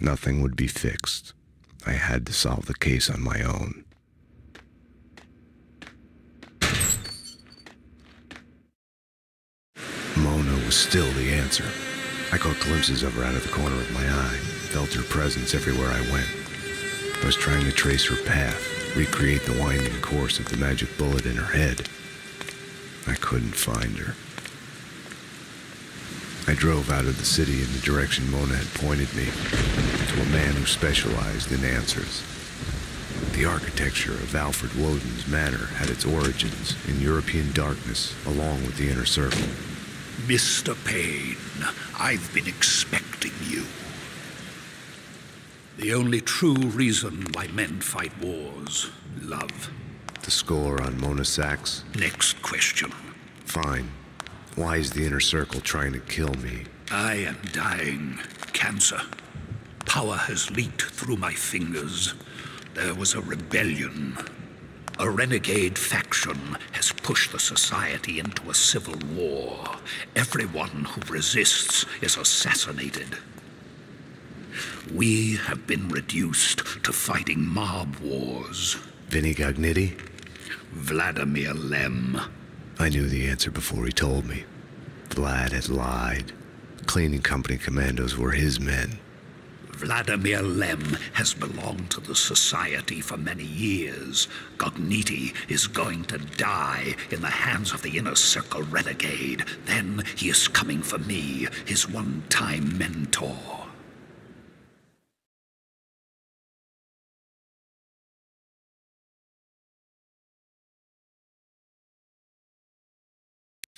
Nothing would be fixed. I had to solve the case on my own. Mona was still the answer. I caught glimpses of her out of the corner of my eye, felt her presence everywhere I went. I was trying to trace her path, recreate the winding course of the magic bullet in her head. I couldn't find her. I drove out of the city in the direction Mona had pointed me, to a man who specialized in answers. The architecture of Alfred Woden's manor had its origins in European darkness, along with the Inner Circle. Mr. Payne, I've been expecting you. The only true reason why men fight wars, love. The score on Mona Sax? Next question. Fine. Why is the Inner Circle trying to kill me? I am dying. Cancer. Power has leaked through my fingers. There was a rebellion. A renegade faction has pushed the society into a civil war. Everyone who resists is assassinated. We have been reduced to fighting mob wars. Vinnie Gognitti? Vladimir Lem. I knew the answer before he told me. Vlad had lied. Cleaning company commandos were his men. Vladimir Lem has belonged to the Society for many years. Gognitti is going to die in the hands of the Inner Circle renegade. Then he is coming for me, his one time mentor.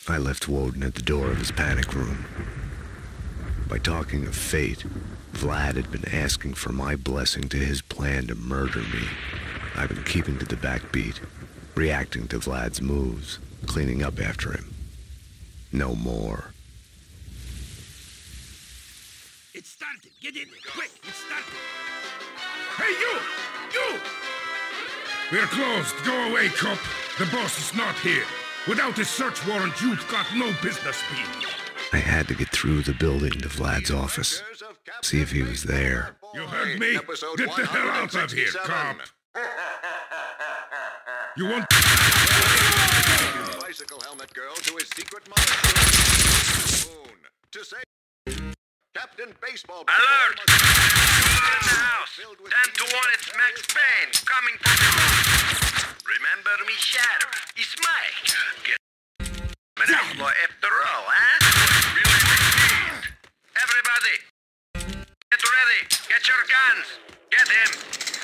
I left Woden at the door of his panic room. By talking of fate, Vlad had been asking for my blessing to his plan to murder me. I've been keeping to the backbeat, reacting to Vlad's moves, cleaning up after him. No more. It's started. Get in quick. It's started. Hey, you! You! We're closed. Go away, cop. The boss is not here. Without a search warrant, you've got no business being. I had to get through the building to Vlad's office, see if he was there. You heard me? Get the hell out of here, cop. You want... bicycle helmet girl to his secret mother. To say... Captain Baseball... Alert! Someone in the house. Ten to one, it's Max Payne, coming from the. Remember me, Sheriff? It's Mike. Get an outlaw after all, huh? Really. Everybody, get ready. Get your guns. Get him.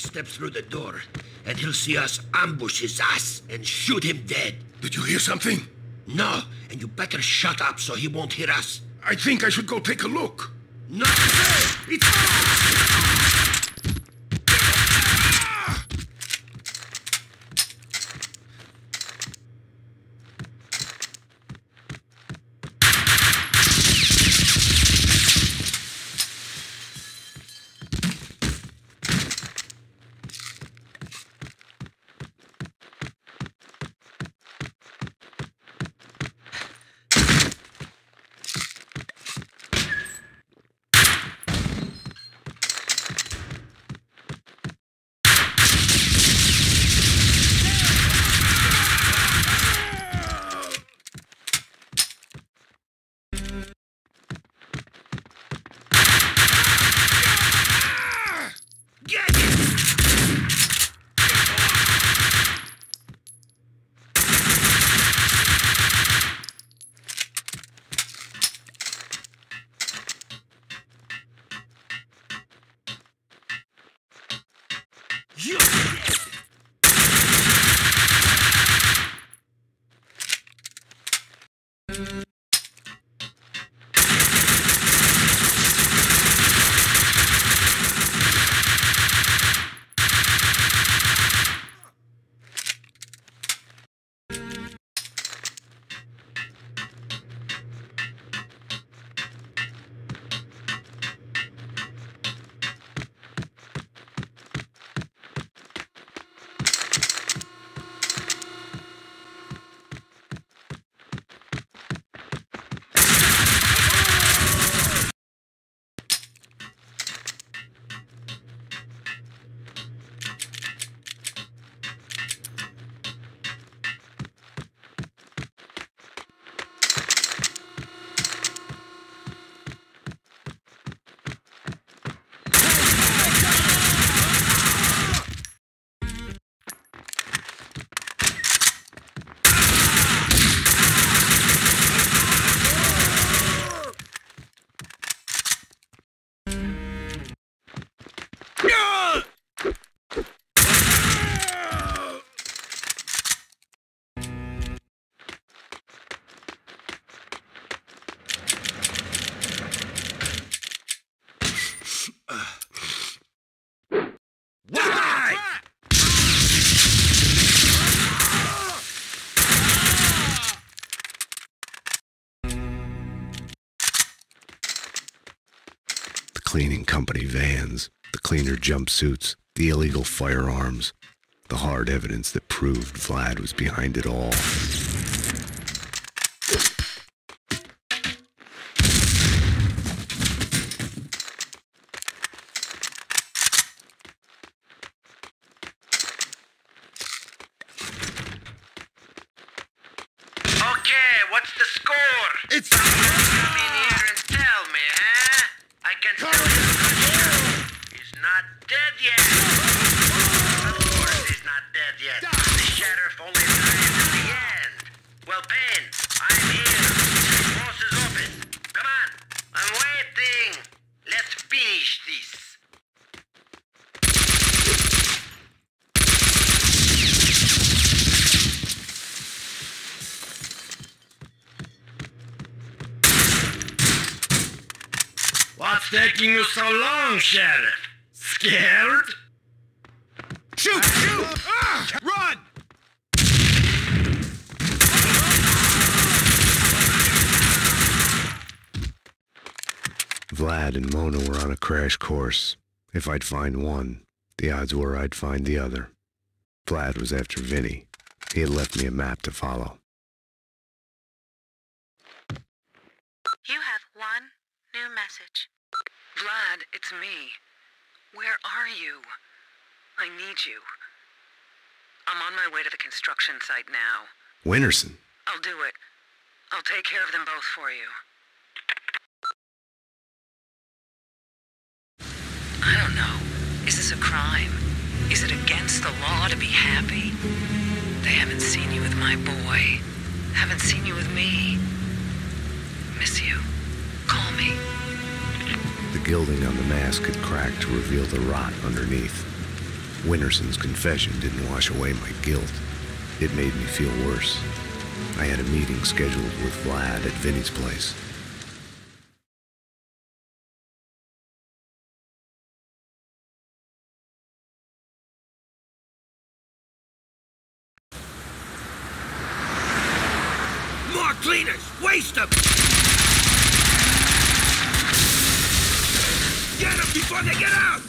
Steps through the door. And he'll see us ambush his ass and shoot him dead. Did you hear something? No, and you better shut up so he won't hear us. I think I should go take a look. No! It's... cleaning company vans, the cleaner jumpsuits, the illegal firearms, the hard evidence that proved Vlad was behind it all. Okay, what's the score? It's. Come in here and tell me, huh? I can tell you he's not dead yet. Of course he's not dead yet. The sheriff only dies at the end. Well, Ben, I'm here. The boss is open. Come on, I'm waiting. Let's finish this. What's taking you so long, Sheriff? Scared? Shoot! Shoot! Ah! Run! Vlad and Mona were on a crash course. If I'd find one, the odds were I'd find the other. Vlad was after Vinnie. He had left me a map to follow. You have one new message. Vlad, it's me. Where are you? I need you. I'm on my way to the construction site now. Winterson, I'll do it. I'll take care of them both for you. I don't know. Is this a crime? Is it against the law to be happy? They haven't seen you with my boy. Haven't seen you with me. Miss you. Call me. the gilding on the mask had cracked to reveal the rot underneath. Winterson's confession didn't wash away my guilt. It made me feel worse. I had a meeting scheduled with Vlad at Vinnie's place. More cleaners! Waste them! Get them before they get out!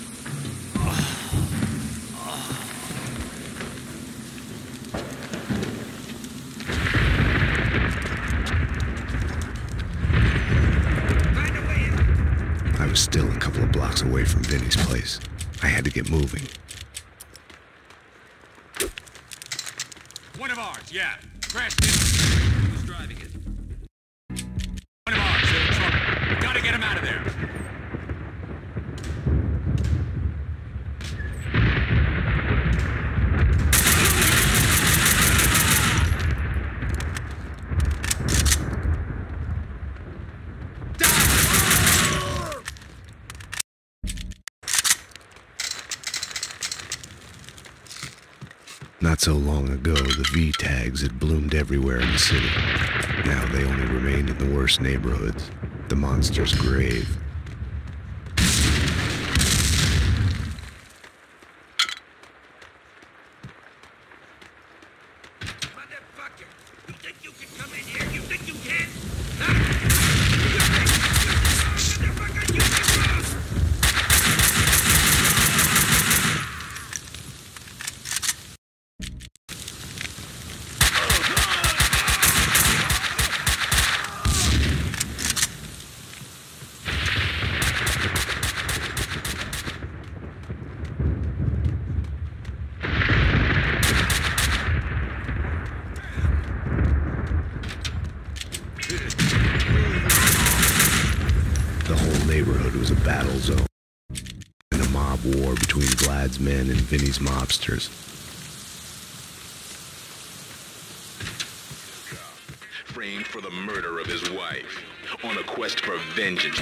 I was still a couple of blocks away from Vinnie's place. I had to get moving. One of ours, yeah. Crashed in. Who's driving it? One of ours, in a truck. Gotta get him out of there. Not so long ago, the V tags had bloomed everywhere in the city. Now they only remained in the worst neighborhoods. The monster's grave. You think you can come in here? You think you can? The whole neighborhood was a battle zone. And a mob war between Vlad's men and Vinnie's mobsters. Framed for the murder of his wife. On a quest for vengeance.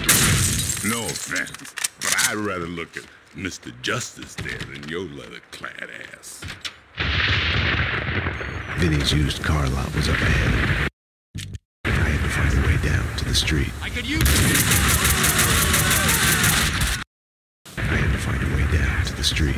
No offense, but I'd rather look at Mr. Justice there than your leather-clad ass. Vinnie's used car lot was up ahead. I had to find a way down to the street. I could use I had to find a way down to the street.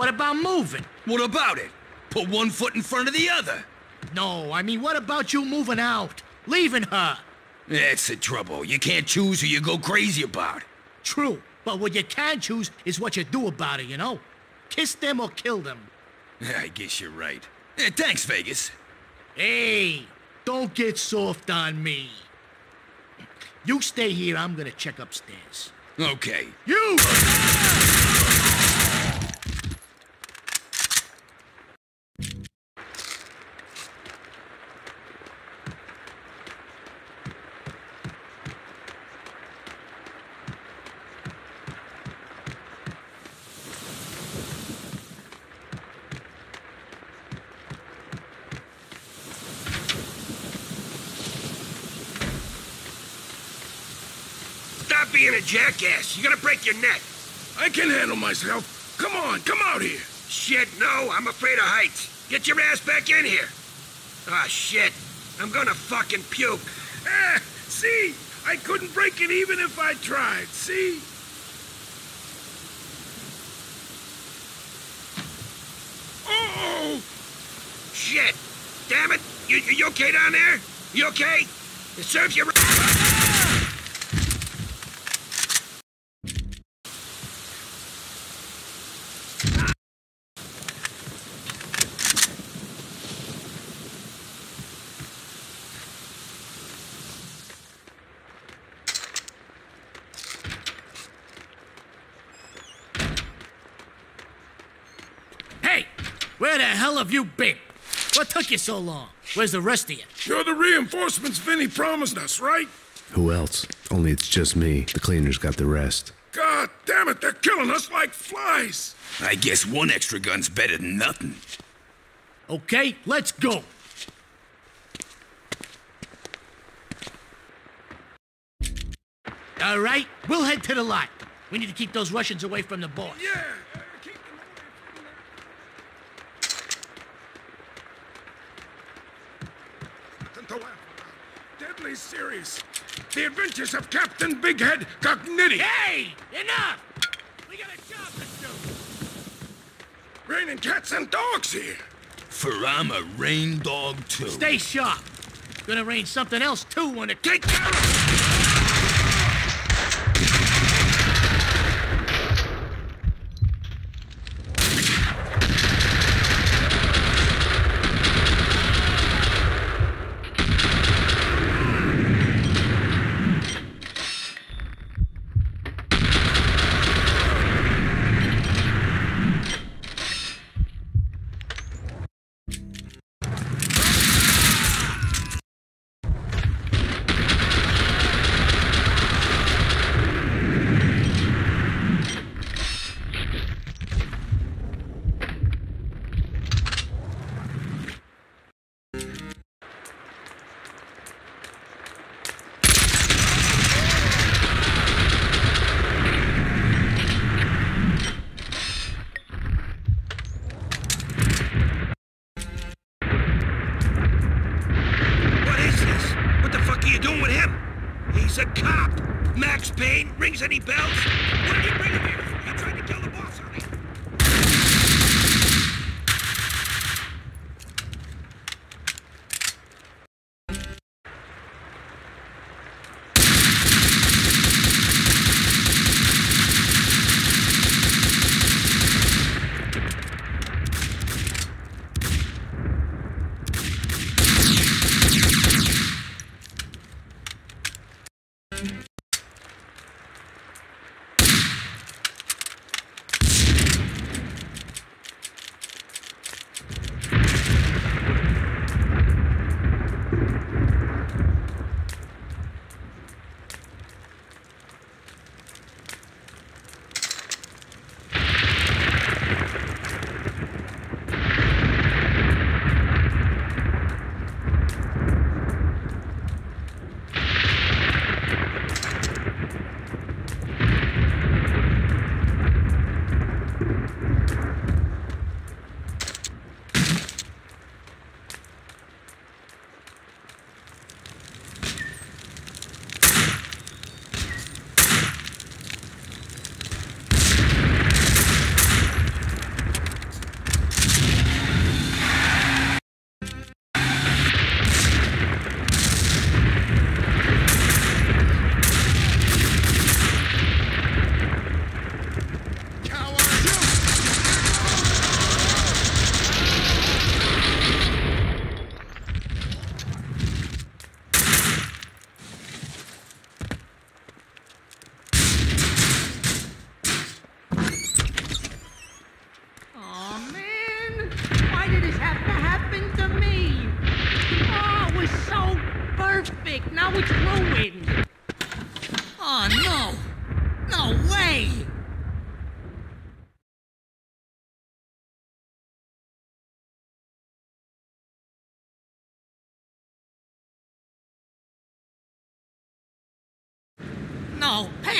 What about moving? What about it? Put one foot in front of the other. No, I mean, what about you moving out? Leaving her? That's the trouble. You can't choose who you go crazy about. True, but what you can choose is what you do about it, you know? Kiss them or kill them. I guess you're right. Eh, thanks, Vegas. Hey, don't get soft on me. You stay here, I'm gonna check upstairs. Okay. You! Stop jackass. You're gonna break your neck. I can handle myself. Come on, come out here. Shit, no, I'm afraid of heights. Get your ass back in here. Ah, shit. I'm gonna fucking puke. Eh, see? I couldn't break it even if I tried, see? Oh! Shit! Damn it! You, you okay down there? You okay? It serves you right. Hey, where the hell have you been? What took you so long? Where's the rest of you? You're the reinforcements Vinnie promised us, right? Who else? Only it's just me. The cleaners got the rest. God God damn it, they're killing us like flies! I guess one extra gun's better than nothing. Okay, let's go. All right, we'll head to the lot. We need to keep those Russians away from the boss. Yeah. Nothing to laugh about. Deadly serious. The adventures of Captain Bighead Gognitti. Hey! Enough! We got a job to do. Raining cats and dogs here. For I'm a rain dog too. Stay sharp. Gonna rain something else too when it take care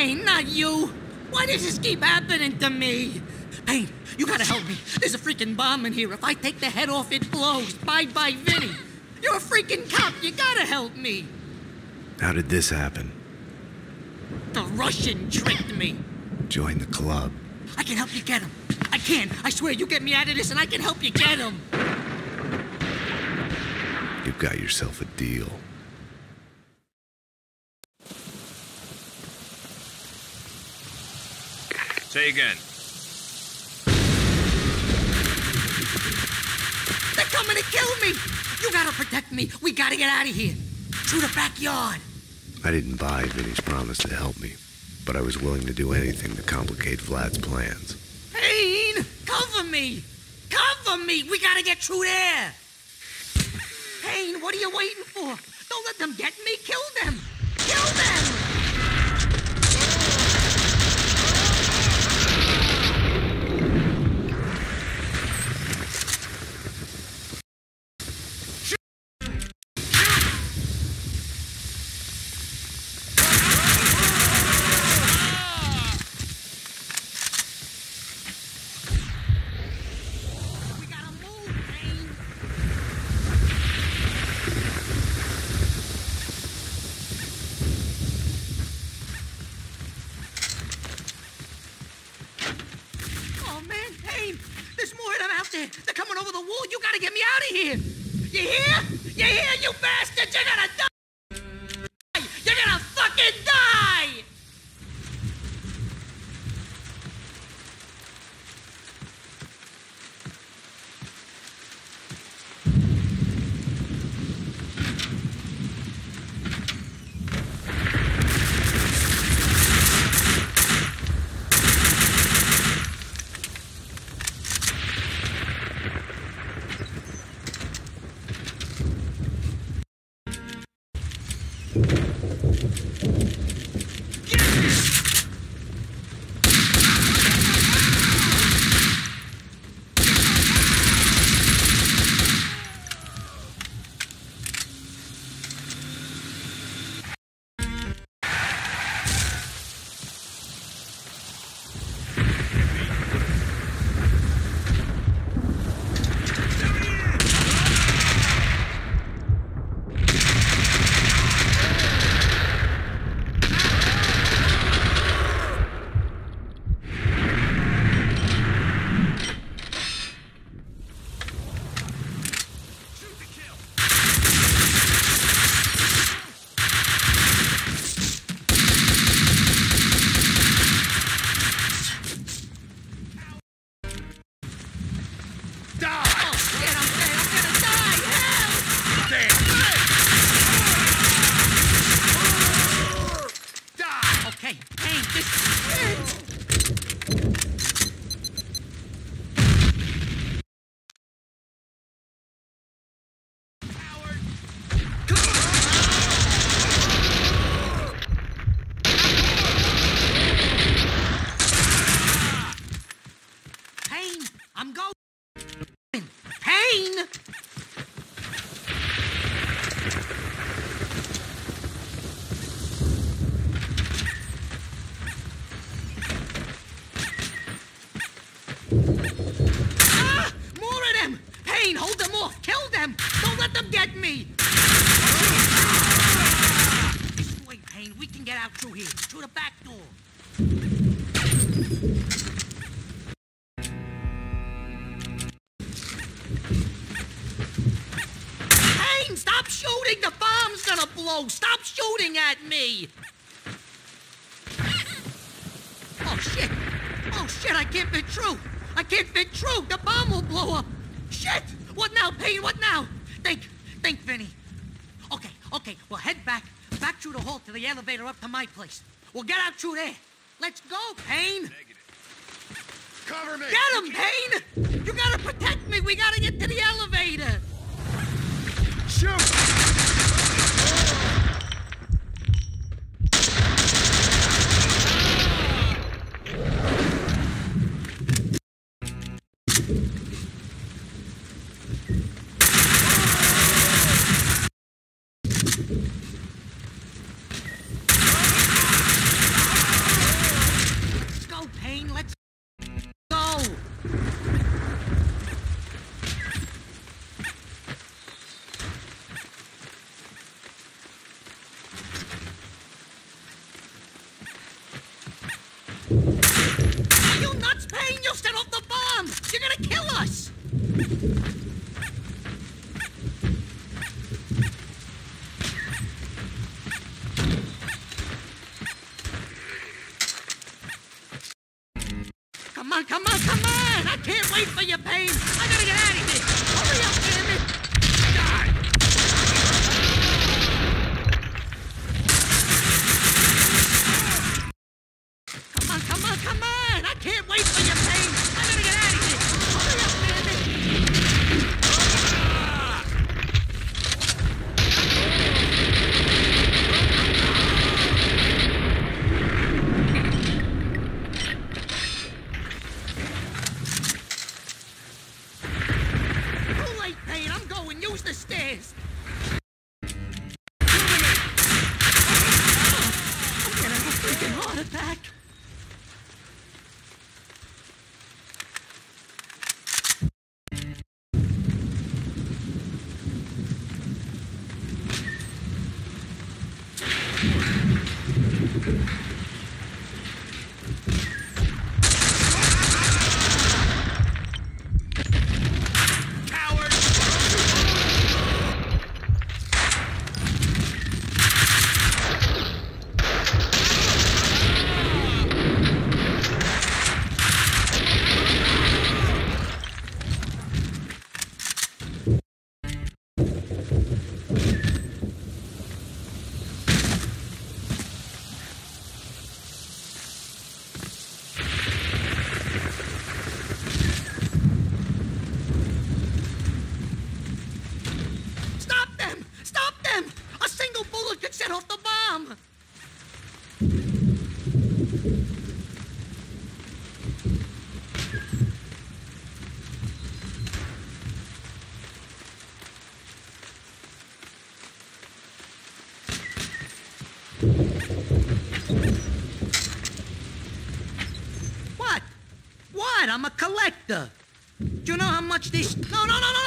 Payne, not you. Why does this keep happening to me? Payne, you gotta help me. There's a freaking bomb in here. If I take the head off, it blows. Bye bye, Vinnie. You're a freaking cop. You gotta help me. How did this happen? The Russian tricked me. Join the club. I can help you get him. I can. I swear, you get me out of this and I can help you get him. You've got yourself a deal. Say again. They're coming to kill me. You gotta protect me. We gotta get out of here. Through the backyard. I didn't buy Vinnie's promise to help me, but I was willing to do anything to complicate Vlad's plans. Payne, cover me. Cover me. We gotta get through there. Payne, what are you waiting for? Don't let them get me. Kill them. Kill them. At me! Oh, shit! Oh, shit, I can't fit through! I can't fit through! The bomb will blow up! Shit! What now, Payne? What now? Think, think, Vinnie. Okay, okay, we'll head back, back through the hall to the elevator up to my place. We'll get out through there. Let's go, Payne! Cover me! Get him, Payne! You gotta protect me! We gotta get to the elevator! Shoot! Let's go, Payne! Let's go! Are you nuts, Payne? You set off the bomb! You're gonna kill us! Come on, come on, come on! I can't wait for your pain! I gotta get out of here! touch this. No, no, no, no.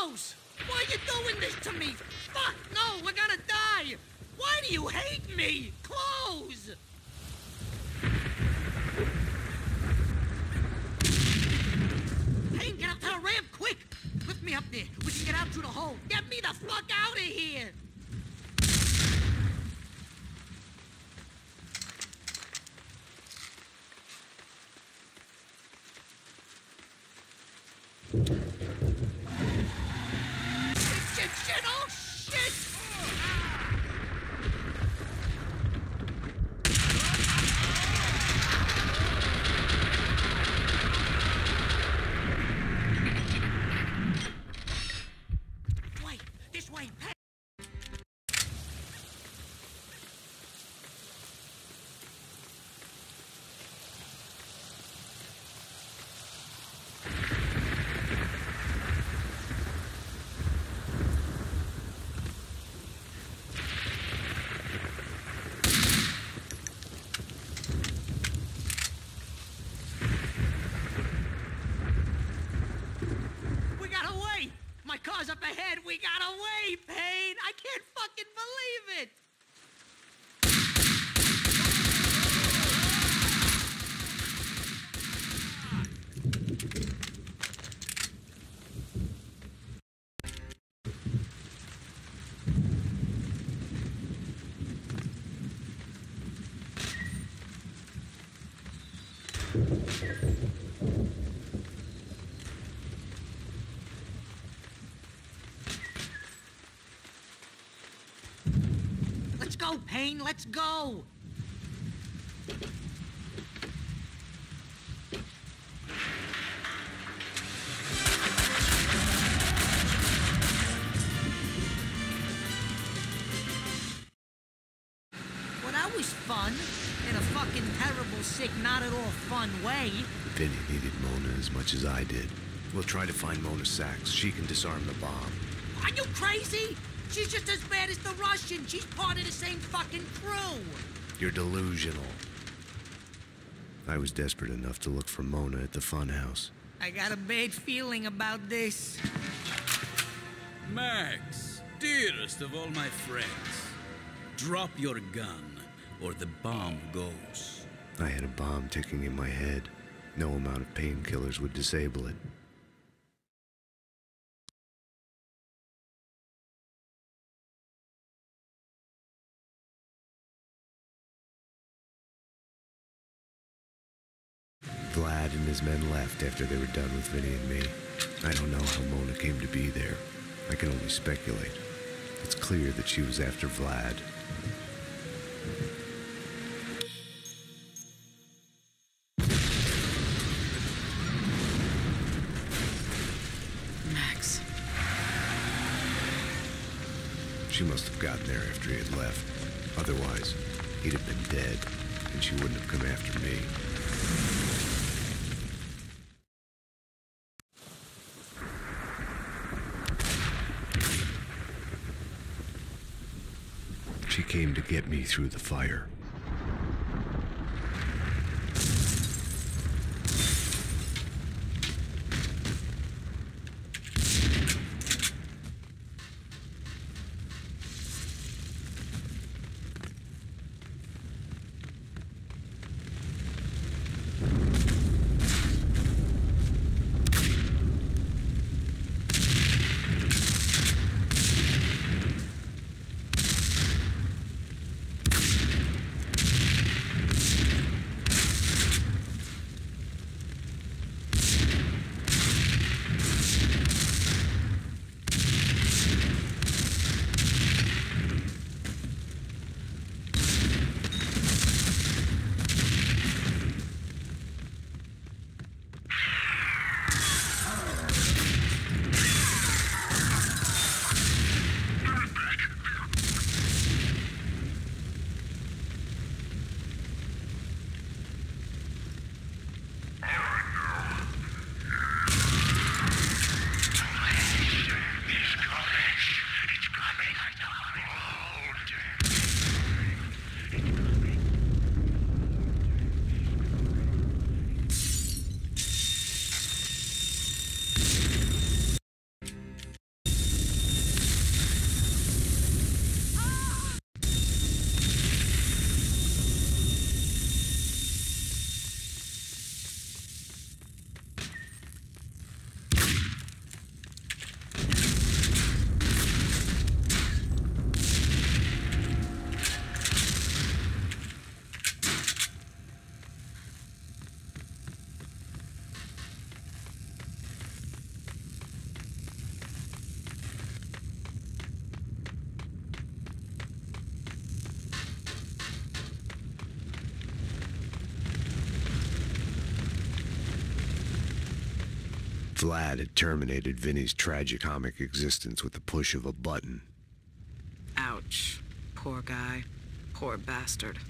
Why are you doing this to me? Payne, let's go! Well, that was fun. In a fucking terrible, sick, not at all fun way. Vinnie needed Mona as much as I did. We'll try to find Mona Sax. She can disarm the bomb. Are you crazy? She's just as bad as the Russian. She's part of the same fucking crew. You're delusional. I was desperate enough to look for Mona at the funhouse. I got a bad feeling about this. Max, dearest of all my friends, drop your gun, or the bomb goes. I had a bomb ticking in my head. No amount of painkillers would disable it. Vlad and his men left after they were done with Vinnie and me. I don't know how Mona came to be there. I can only speculate. It's clear that she was after Vlad. Max. She must have gotten there after he had left. Otherwise, he'd have been dead, and she wouldn't have come after me. She came to get me through the fire. Vlad had terminated Vinnie's tragicomic existence with the push of a button. Ouch. Poor guy. Poor bastard.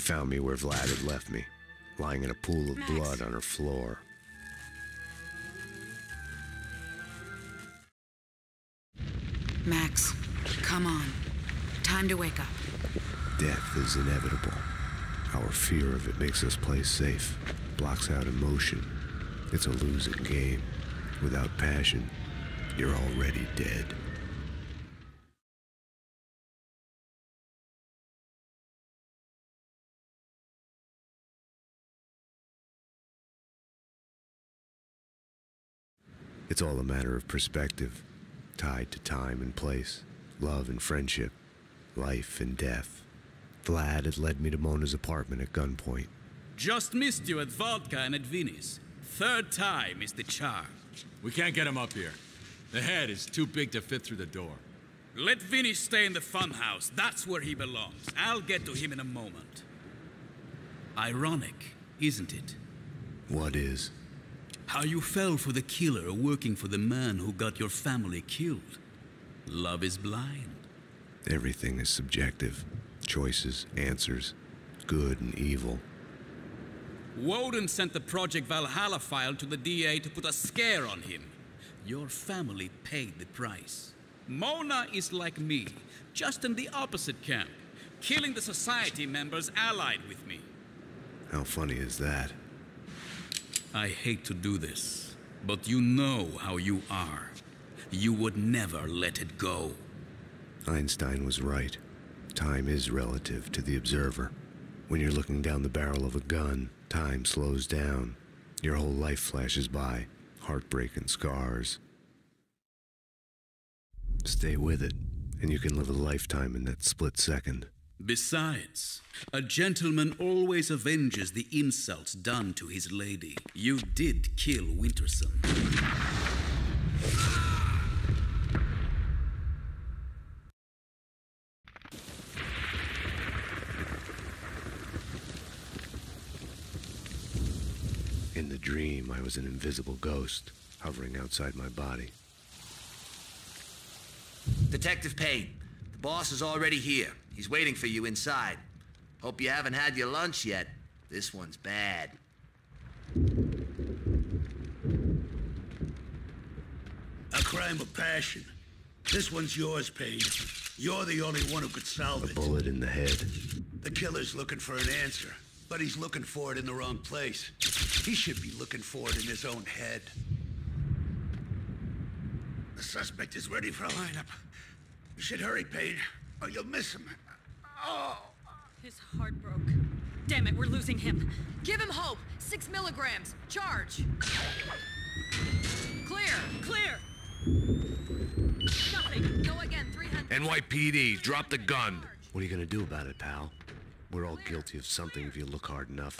She found me where Vlad had left me, lying in a pool of Max. blood on her floor. Max, come on. Time to wake up. Death is inevitable. Our fear of it makes us play safe, blocks out emotion. It's a losing game. Without passion, you're already dead. It's all a matter of perspective, tied to time and place, love and friendship, life and death. Vlad had led me to Mona's apartment at gunpoint. Just missed you at vodka and at Vinnie's. Third time is the charm. We can't get him up here. The head is too big to fit through the door. Let Vinny stay in the funhouse. That's where he belongs. I'll get to him in a moment. Ironic, isn't it? What is? How you fell for the killer working for the man who got your family killed. Love is blind. Everything is subjective. Choices, answers, good and evil. Woden sent the Project Valhalla file to the DA to put a scare on him. Your family paid the price. Mona is like me, just in the opposite camp, killing the society members allied with me. How funny is that? I hate to do this, but you know how you are. You would never let it go. Einstein was right. Time is relative to the observer. When you're looking down the barrel of a gun, time slows down. Your whole life flashes by, heartbreak and scars. Stay with it, and you can live a lifetime in that split second. Besides, a gentleman always avenges the insults done to his lady. You did kill Winterson. In the dream, I was an invisible ghost hovering outside my body. Detective Payne, the boss is already here. He's waiting for you inside. Hope you haven't had your lunch yet. This one's bad. A crime of passion. This one's yours, Payne. You're the only one who could solve it. A Bullet in the head. The killer's looking for an answer, but he's looking for it in the wrong place. He should be looking for it in his own head. The suspect is ready for a lineup. You should hurry, Payne, or you'll miss him. Oh! His heart broke. Damn it, we're losing him. Give him hope. Six milligrams. Charge. Clear. Clear. Nothing. Go again. 300. NYPD, drop the gun. What are you gonna do about it, pal? We're all guilty of something if you look hard enough.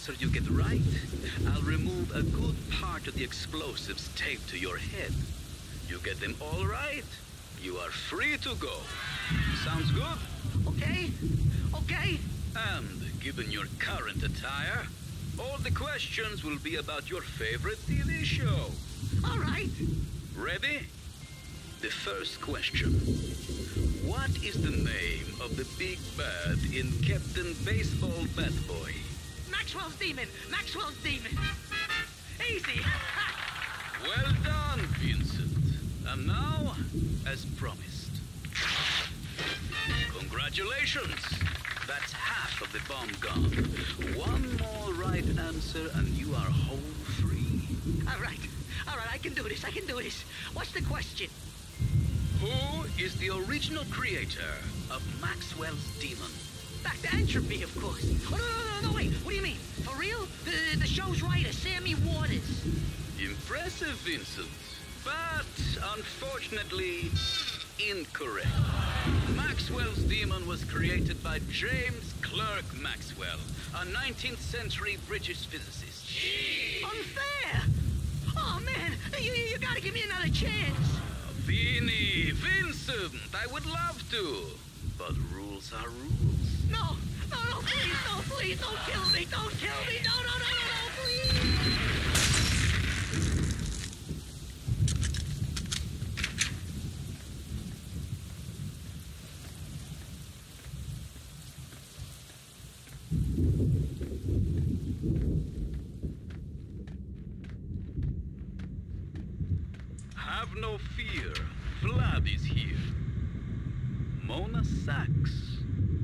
Answer you get right, I'll remove a good part of the explosives taped to your head. You get them all right, you are free to go. Sounds good? Okay. Okay. And given your current attire, all the questions will be about your favorite TV show. All right. Ready? The first question. What is the name of the big bad in Captain Baseball Bat Boy? Maxwell's demon. Maxwell's demon. Easy. <laughs> Well done, Vincent. And now, as promised. Congratulations. That's half of the bomb gone. One more right answer and you are home free. All right. All right, I can do this. I can do this. What's the question? Who is the original creator of Maxwell's demon? Dr. Entropy, of course. Oh, no, no, no, no, wait. What do you mean? For real? The, the show's writer, Sammy Waters. Impressive, Vincent. But unfortunately, incorrect. Maxwell's demon was created by James Clerk Maxwell, a 19th century British physicist. Unfair! Oh, man, you, you gotta give me another chance. Vinnie, Vincent, I would love to. But rules are rules. No, no, no, please, no, please, don't kill me, don't kill me, no, no, no, no, no, please! Have no fear. Vlad is here. Mona Sax.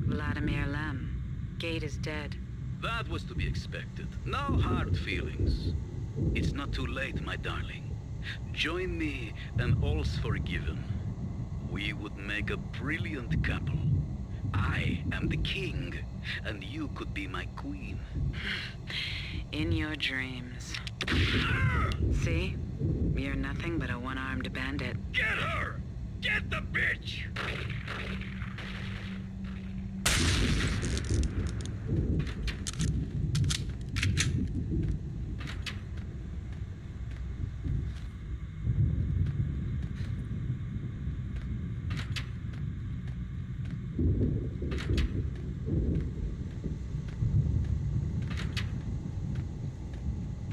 Vladimir Lem. Gate is dead. That was to be expected. No hard feelings. It's not too late, my darling. Join me and all's forgiven. We would make a brilliant couple. I am the king, and you could be my queen. <sighs> In your dreams. <sighs> See? You're nothing but a one-armed bandit. Get her! Get the bitch!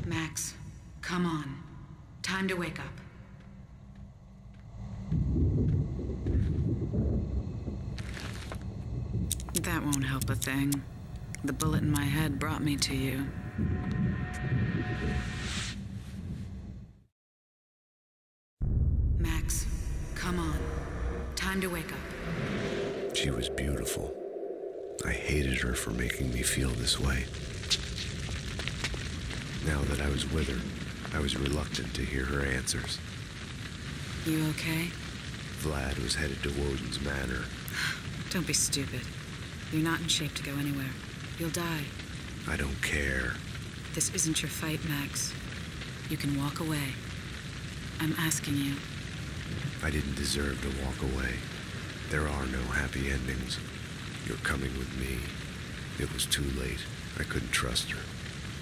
Max, come on. Time to wake up. That won't help a thing. The bullet in my head brought me to you. Max, come on. Time to wake up. She was beautiful. I hated her for making me feel this way. Now that I was with her, I was reluctant to hear her answers. You okay? Vlad was headed to Woden's Manor. <sighs> Don't be stupid. You're not in shape to go anywhere. You'll die. I don't care. This isn't your fight, Max. You can walk away. I'm asking you. I didn't deserve to walk away. There are no happy endings. You're coming with me. It was too late. I couldn't trust her.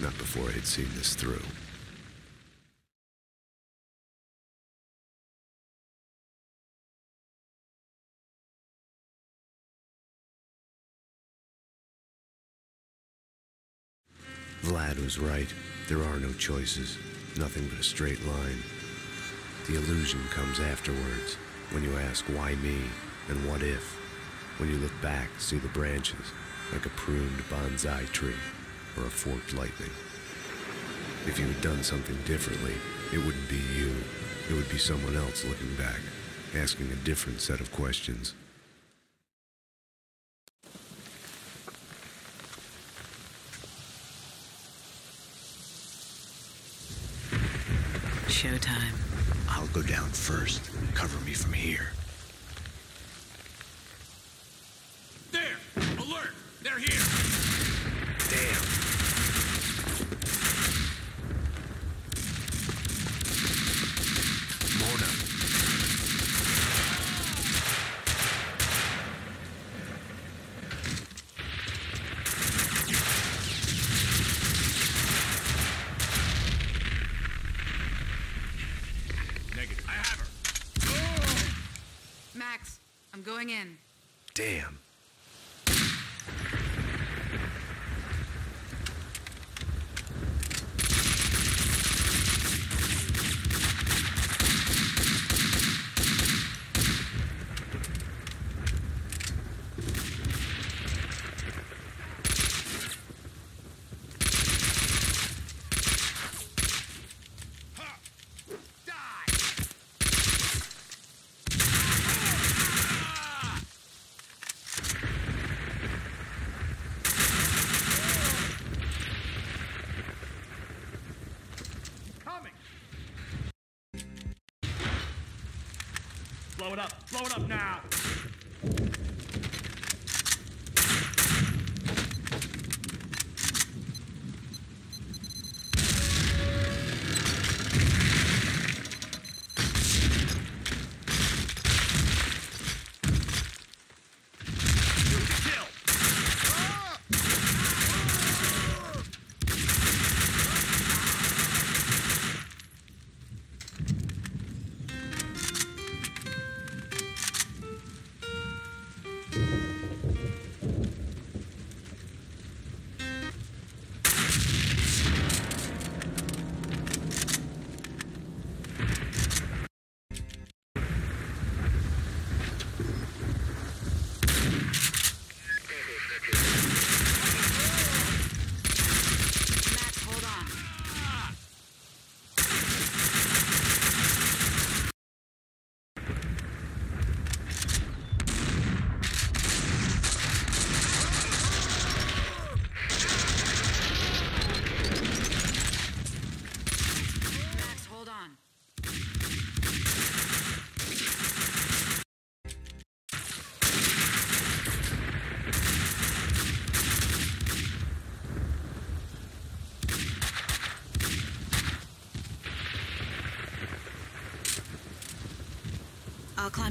Not before I had seen this through. Vlad was right. There are no choices. Nothing but a straight line. The illusion comes afterwards, when you ask why me and what if. When you look back, see the branches, like a pruned bonsai tree or a forked lightning. If you had done something differently, it wouldn't be you. It would be someone else looking back, asking a different set of questions. Showtime. I'll go down first. Cover me from here. There! Alert! They're here! Damn. Mona. Negative. I have her! Max, I'm going in. Damn.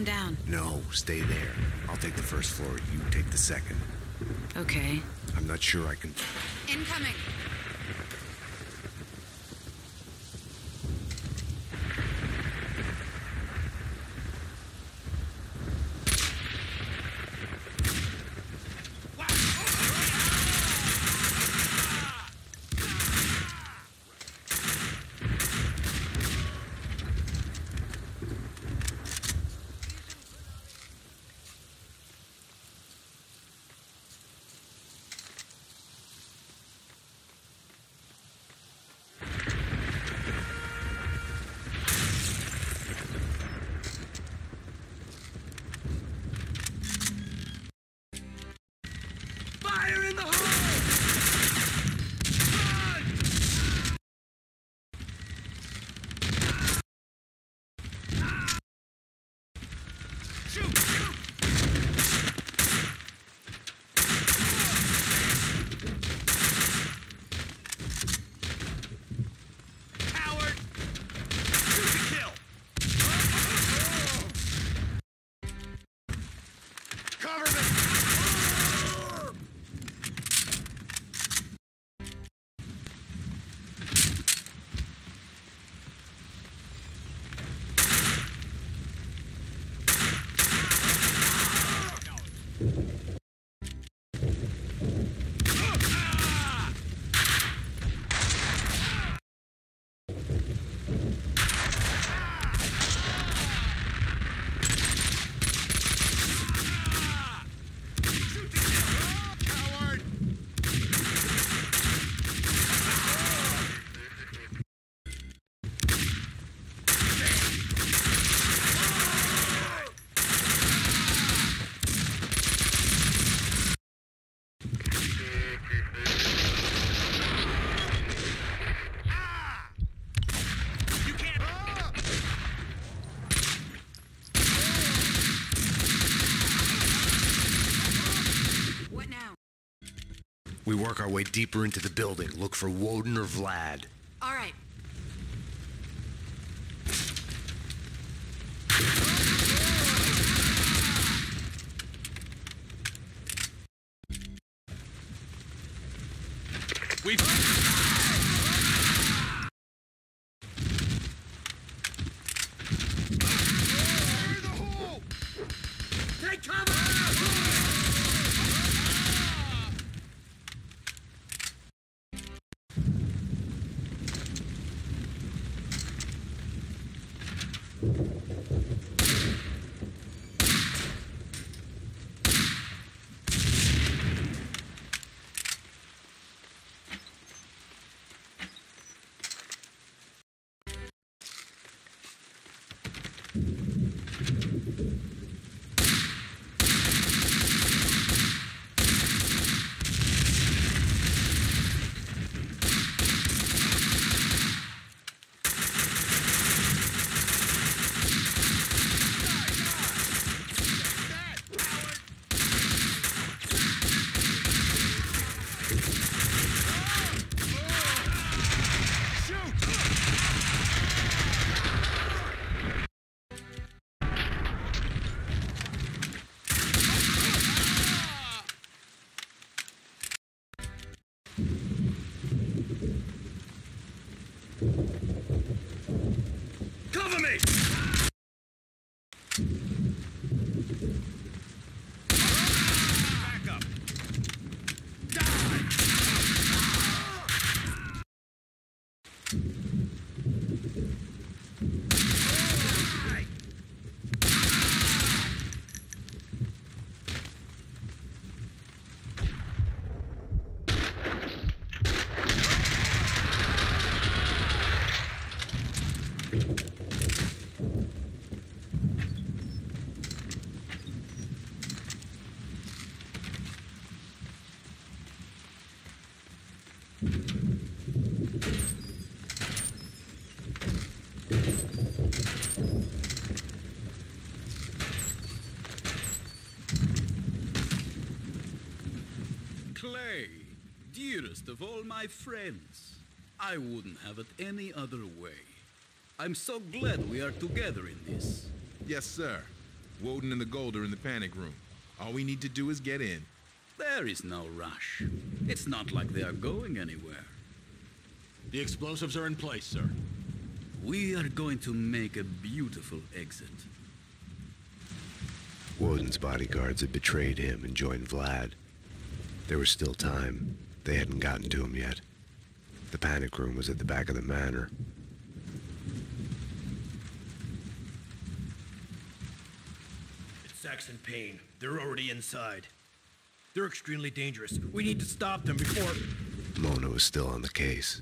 I'll down. No, stay there. I'll take the first floor, you take the second. Okay. I'm not sure I can. Incoming. Work our way deeper into the building. Look for Woden or Vlad. Clay, dearest of all my friends, I wouldn't have it any other way. I'm so glad we are together in this. Yes, sir. Woden and the Gold are in the panic room. All we need to do is get in. There is no rush. It's not like they are going anywhere. The explosives are in place, sir. We are going to make a beautiful exit. Woden's bodyguards had betrayed him and joined Vlad. There was still time. They hadn't gotten to him yet. The panic room was at the back of the manor. It's Saxon Payne. They're already inside. They're extremely dangerous. We need to stop them before... Mona was still on the case.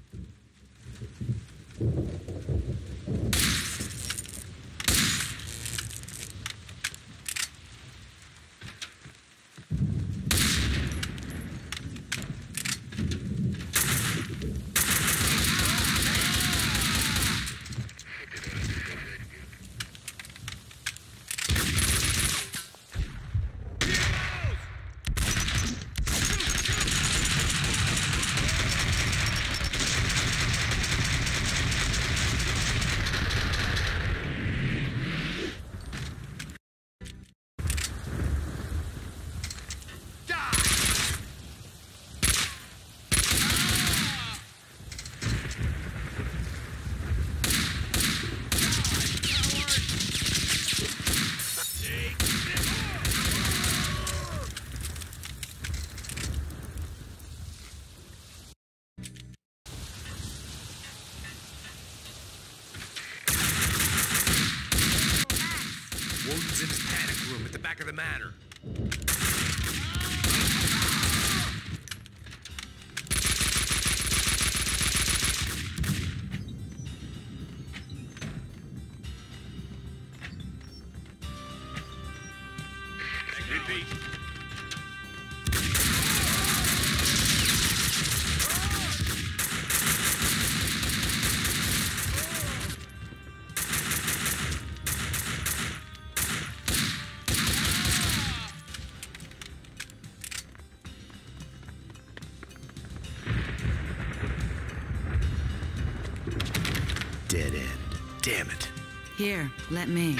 Dead end. Damn it. Here, let me.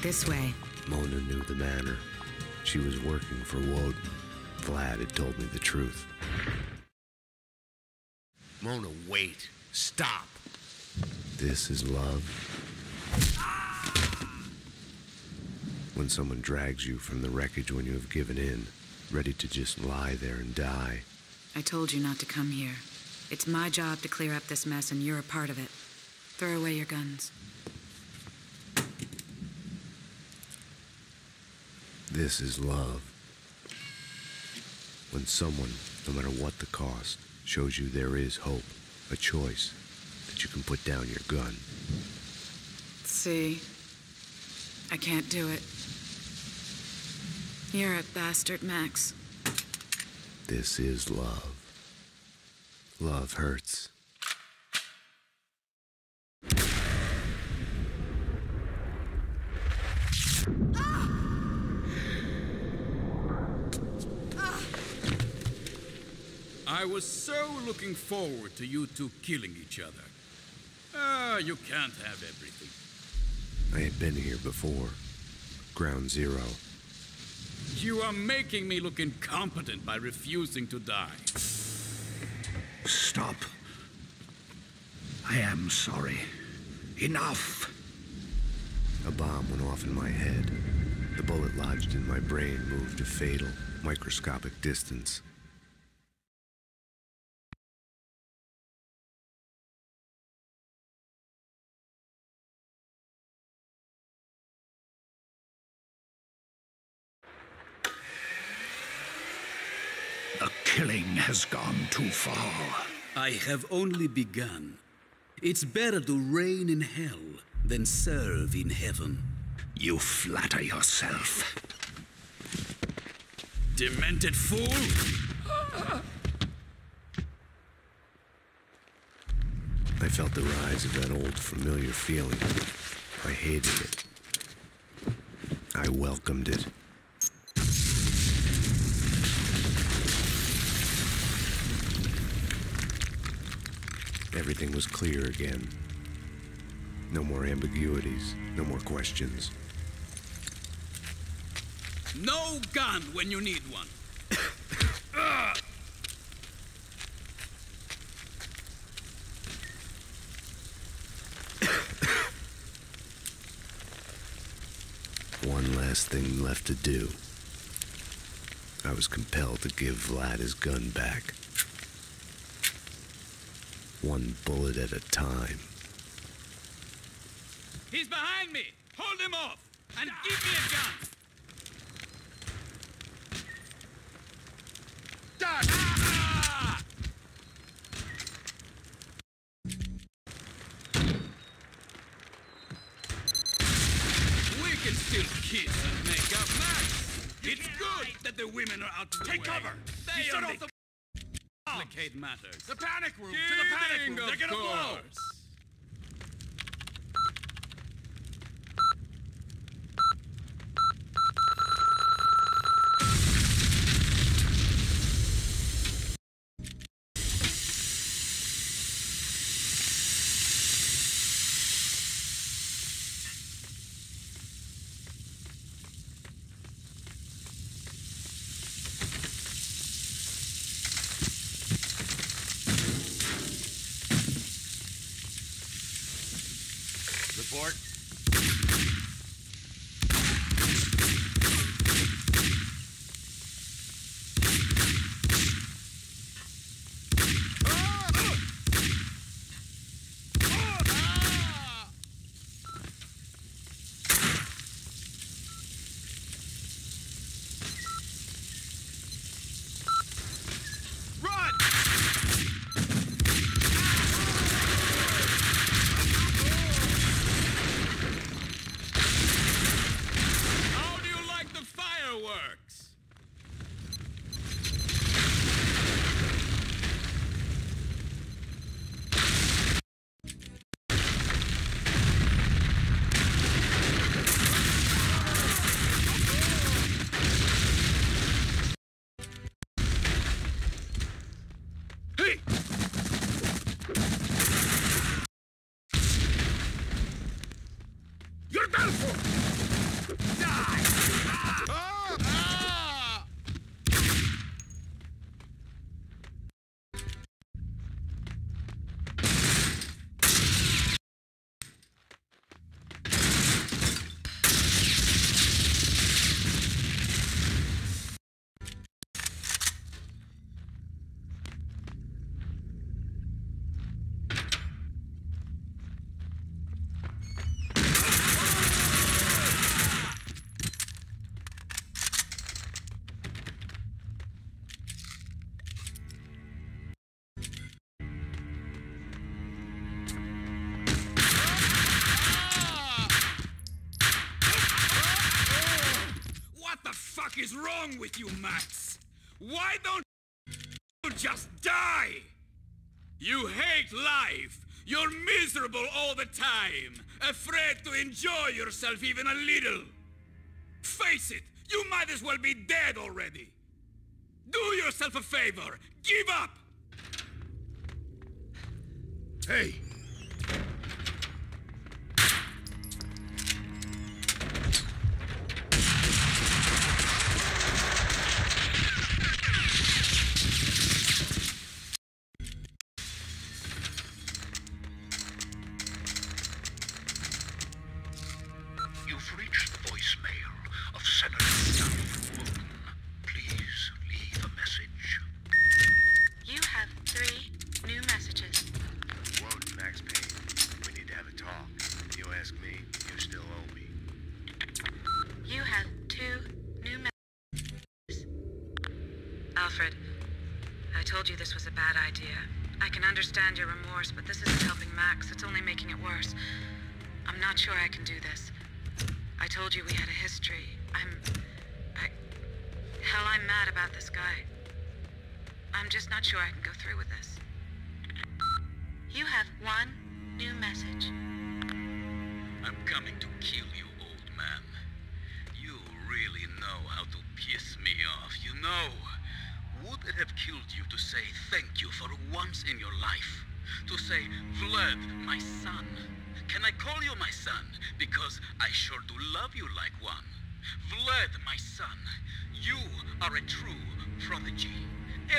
This way. Mona knew the manor. She was working for Woden. Vlad had told me the truth. Mona, wait. Stop. This is love. When someone drags you from the wreckage when you have given in, ready to just lie there and die. I told you not to come here. It's my job to clear up this mess, and you're a part of it. Throw away your guns. This is love. When someone, no matter what the cost, shows you there is hope, a choice, that you can put down your gun. See? I can't do it. You're a bastard, Max. This is love. Love hurts. I was so looking forward to you two killing each other. Ah, you can't have everything. I had been here before. Ground Zero. You are making me look incompetent by refusing to die. Stop. I am sorry. Enough. A bomb went off in my head. The bullet lodged in my brain moved a fatal, microscopic distance. Killing has gone too far. I have only begun. It's better to reign in hell than serve in heaven. You flatter yourself. Demented fool! I felt the rise of that old familiar feeling. I hated it. I welcomed it. Everything was clear again. No more ambiguities, no more questions. No gun when you need one. One last thing left to do. I was compelled to give Vlad his gun back. One bullet at a time. He's behind me! Hold him off! And give me a gun! Ah! We can still kiss and make up, Max! It's good that the women are out to Take cover! They You set only the complicate matters. The panic room! to the panic room! They're gonna blow! course. Wrong with you, Max? Why don't you just die? You hate life. You're miserable all the time, afraid to enjoy yourself even a little. Face it, you might as well be dead already. Do yourself a favor. Give up. Hey,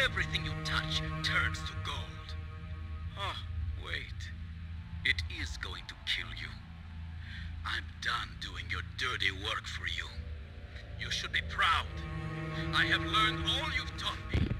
Everything you touch turns to gold. Oh, wait. It is going to kill you. I'm done doing your dirty work for you. You should be proud. I have learned all you've taught me.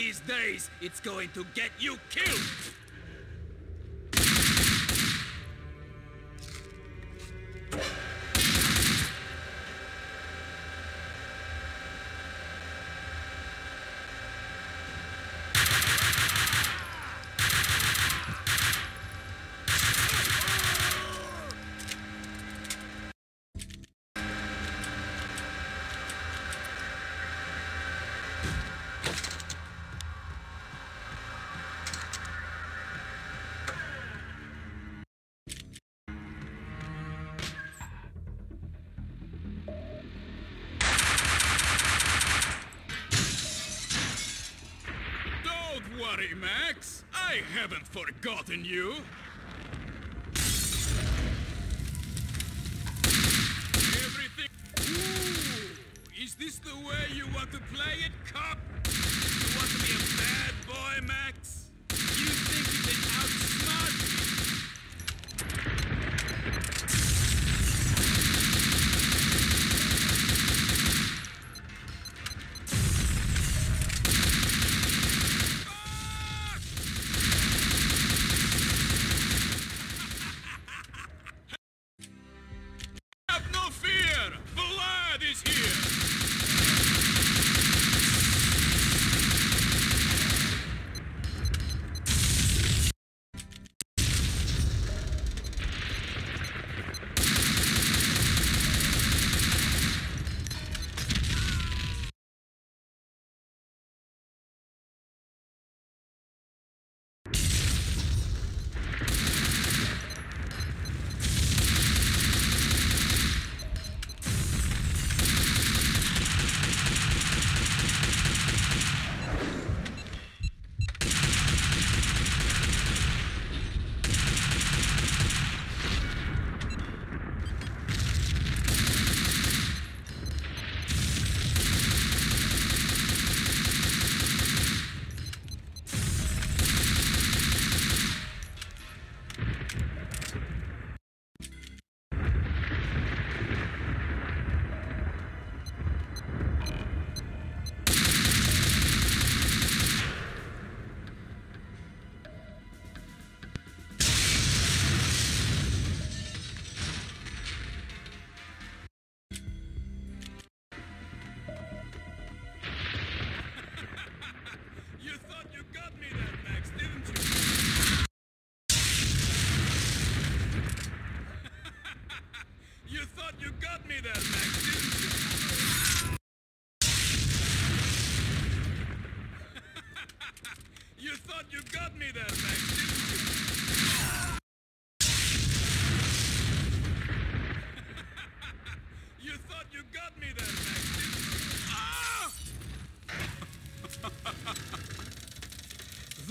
these days, it's going to get you killed! I haven't forgotten you!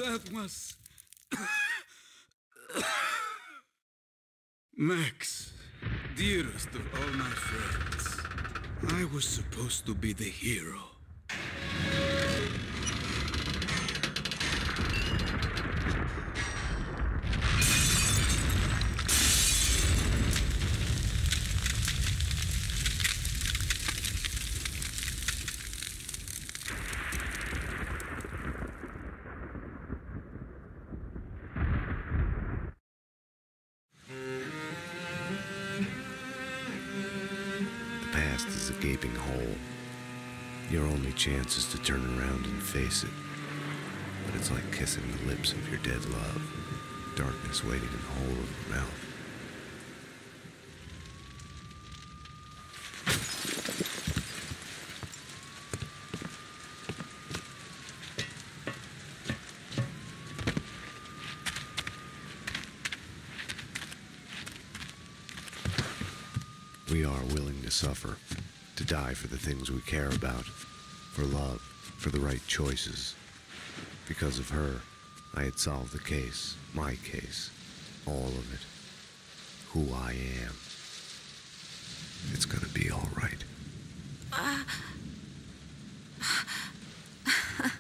That was... Max, dearest of all my friends, I was supposed to be the hero. But it's like kissing the lips of your dead love. Darkness waiting in the hole of your mouth. We are willing to suffer, to die for the things we care about, for love, for the right choices. Because of her, I had solved the case, my case, all of it, who I am. It's gonna be all right. Ah. <sighs>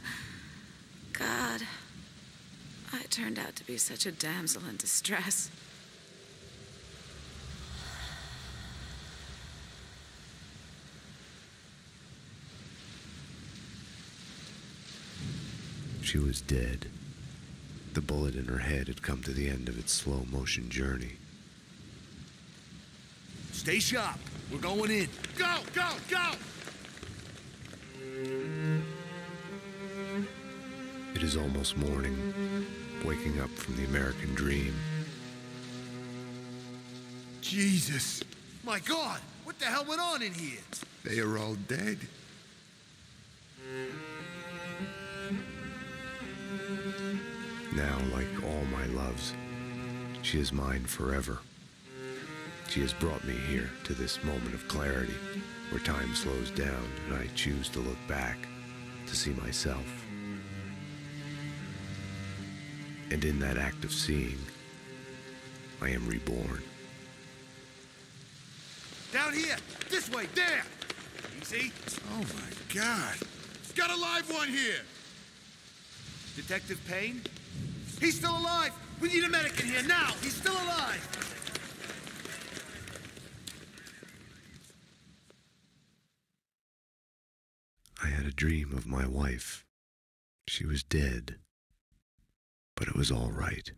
God. I turned out to be such a damsel in distress. She was dead. The bullet in her head had come to the end of its slow motion journey. Stay sharp. We're going in. Go, go, go! It is almost morning, waking up from the American dream. Jesus. My God, what the hell went on in here? They are all dead. Like all my loves, she is mine forever. She has brought me here to this moment of clarity where time slows down and I choose to look back to see myself. And in that act of seeing, I am reborn. Down here! This way! There! Easy. Oh my God! It's got a live one here! Detective Payne? He's still alive! We need a medic in here now! He's still alive! I had a dream of my wife. She was dead. But it was all right.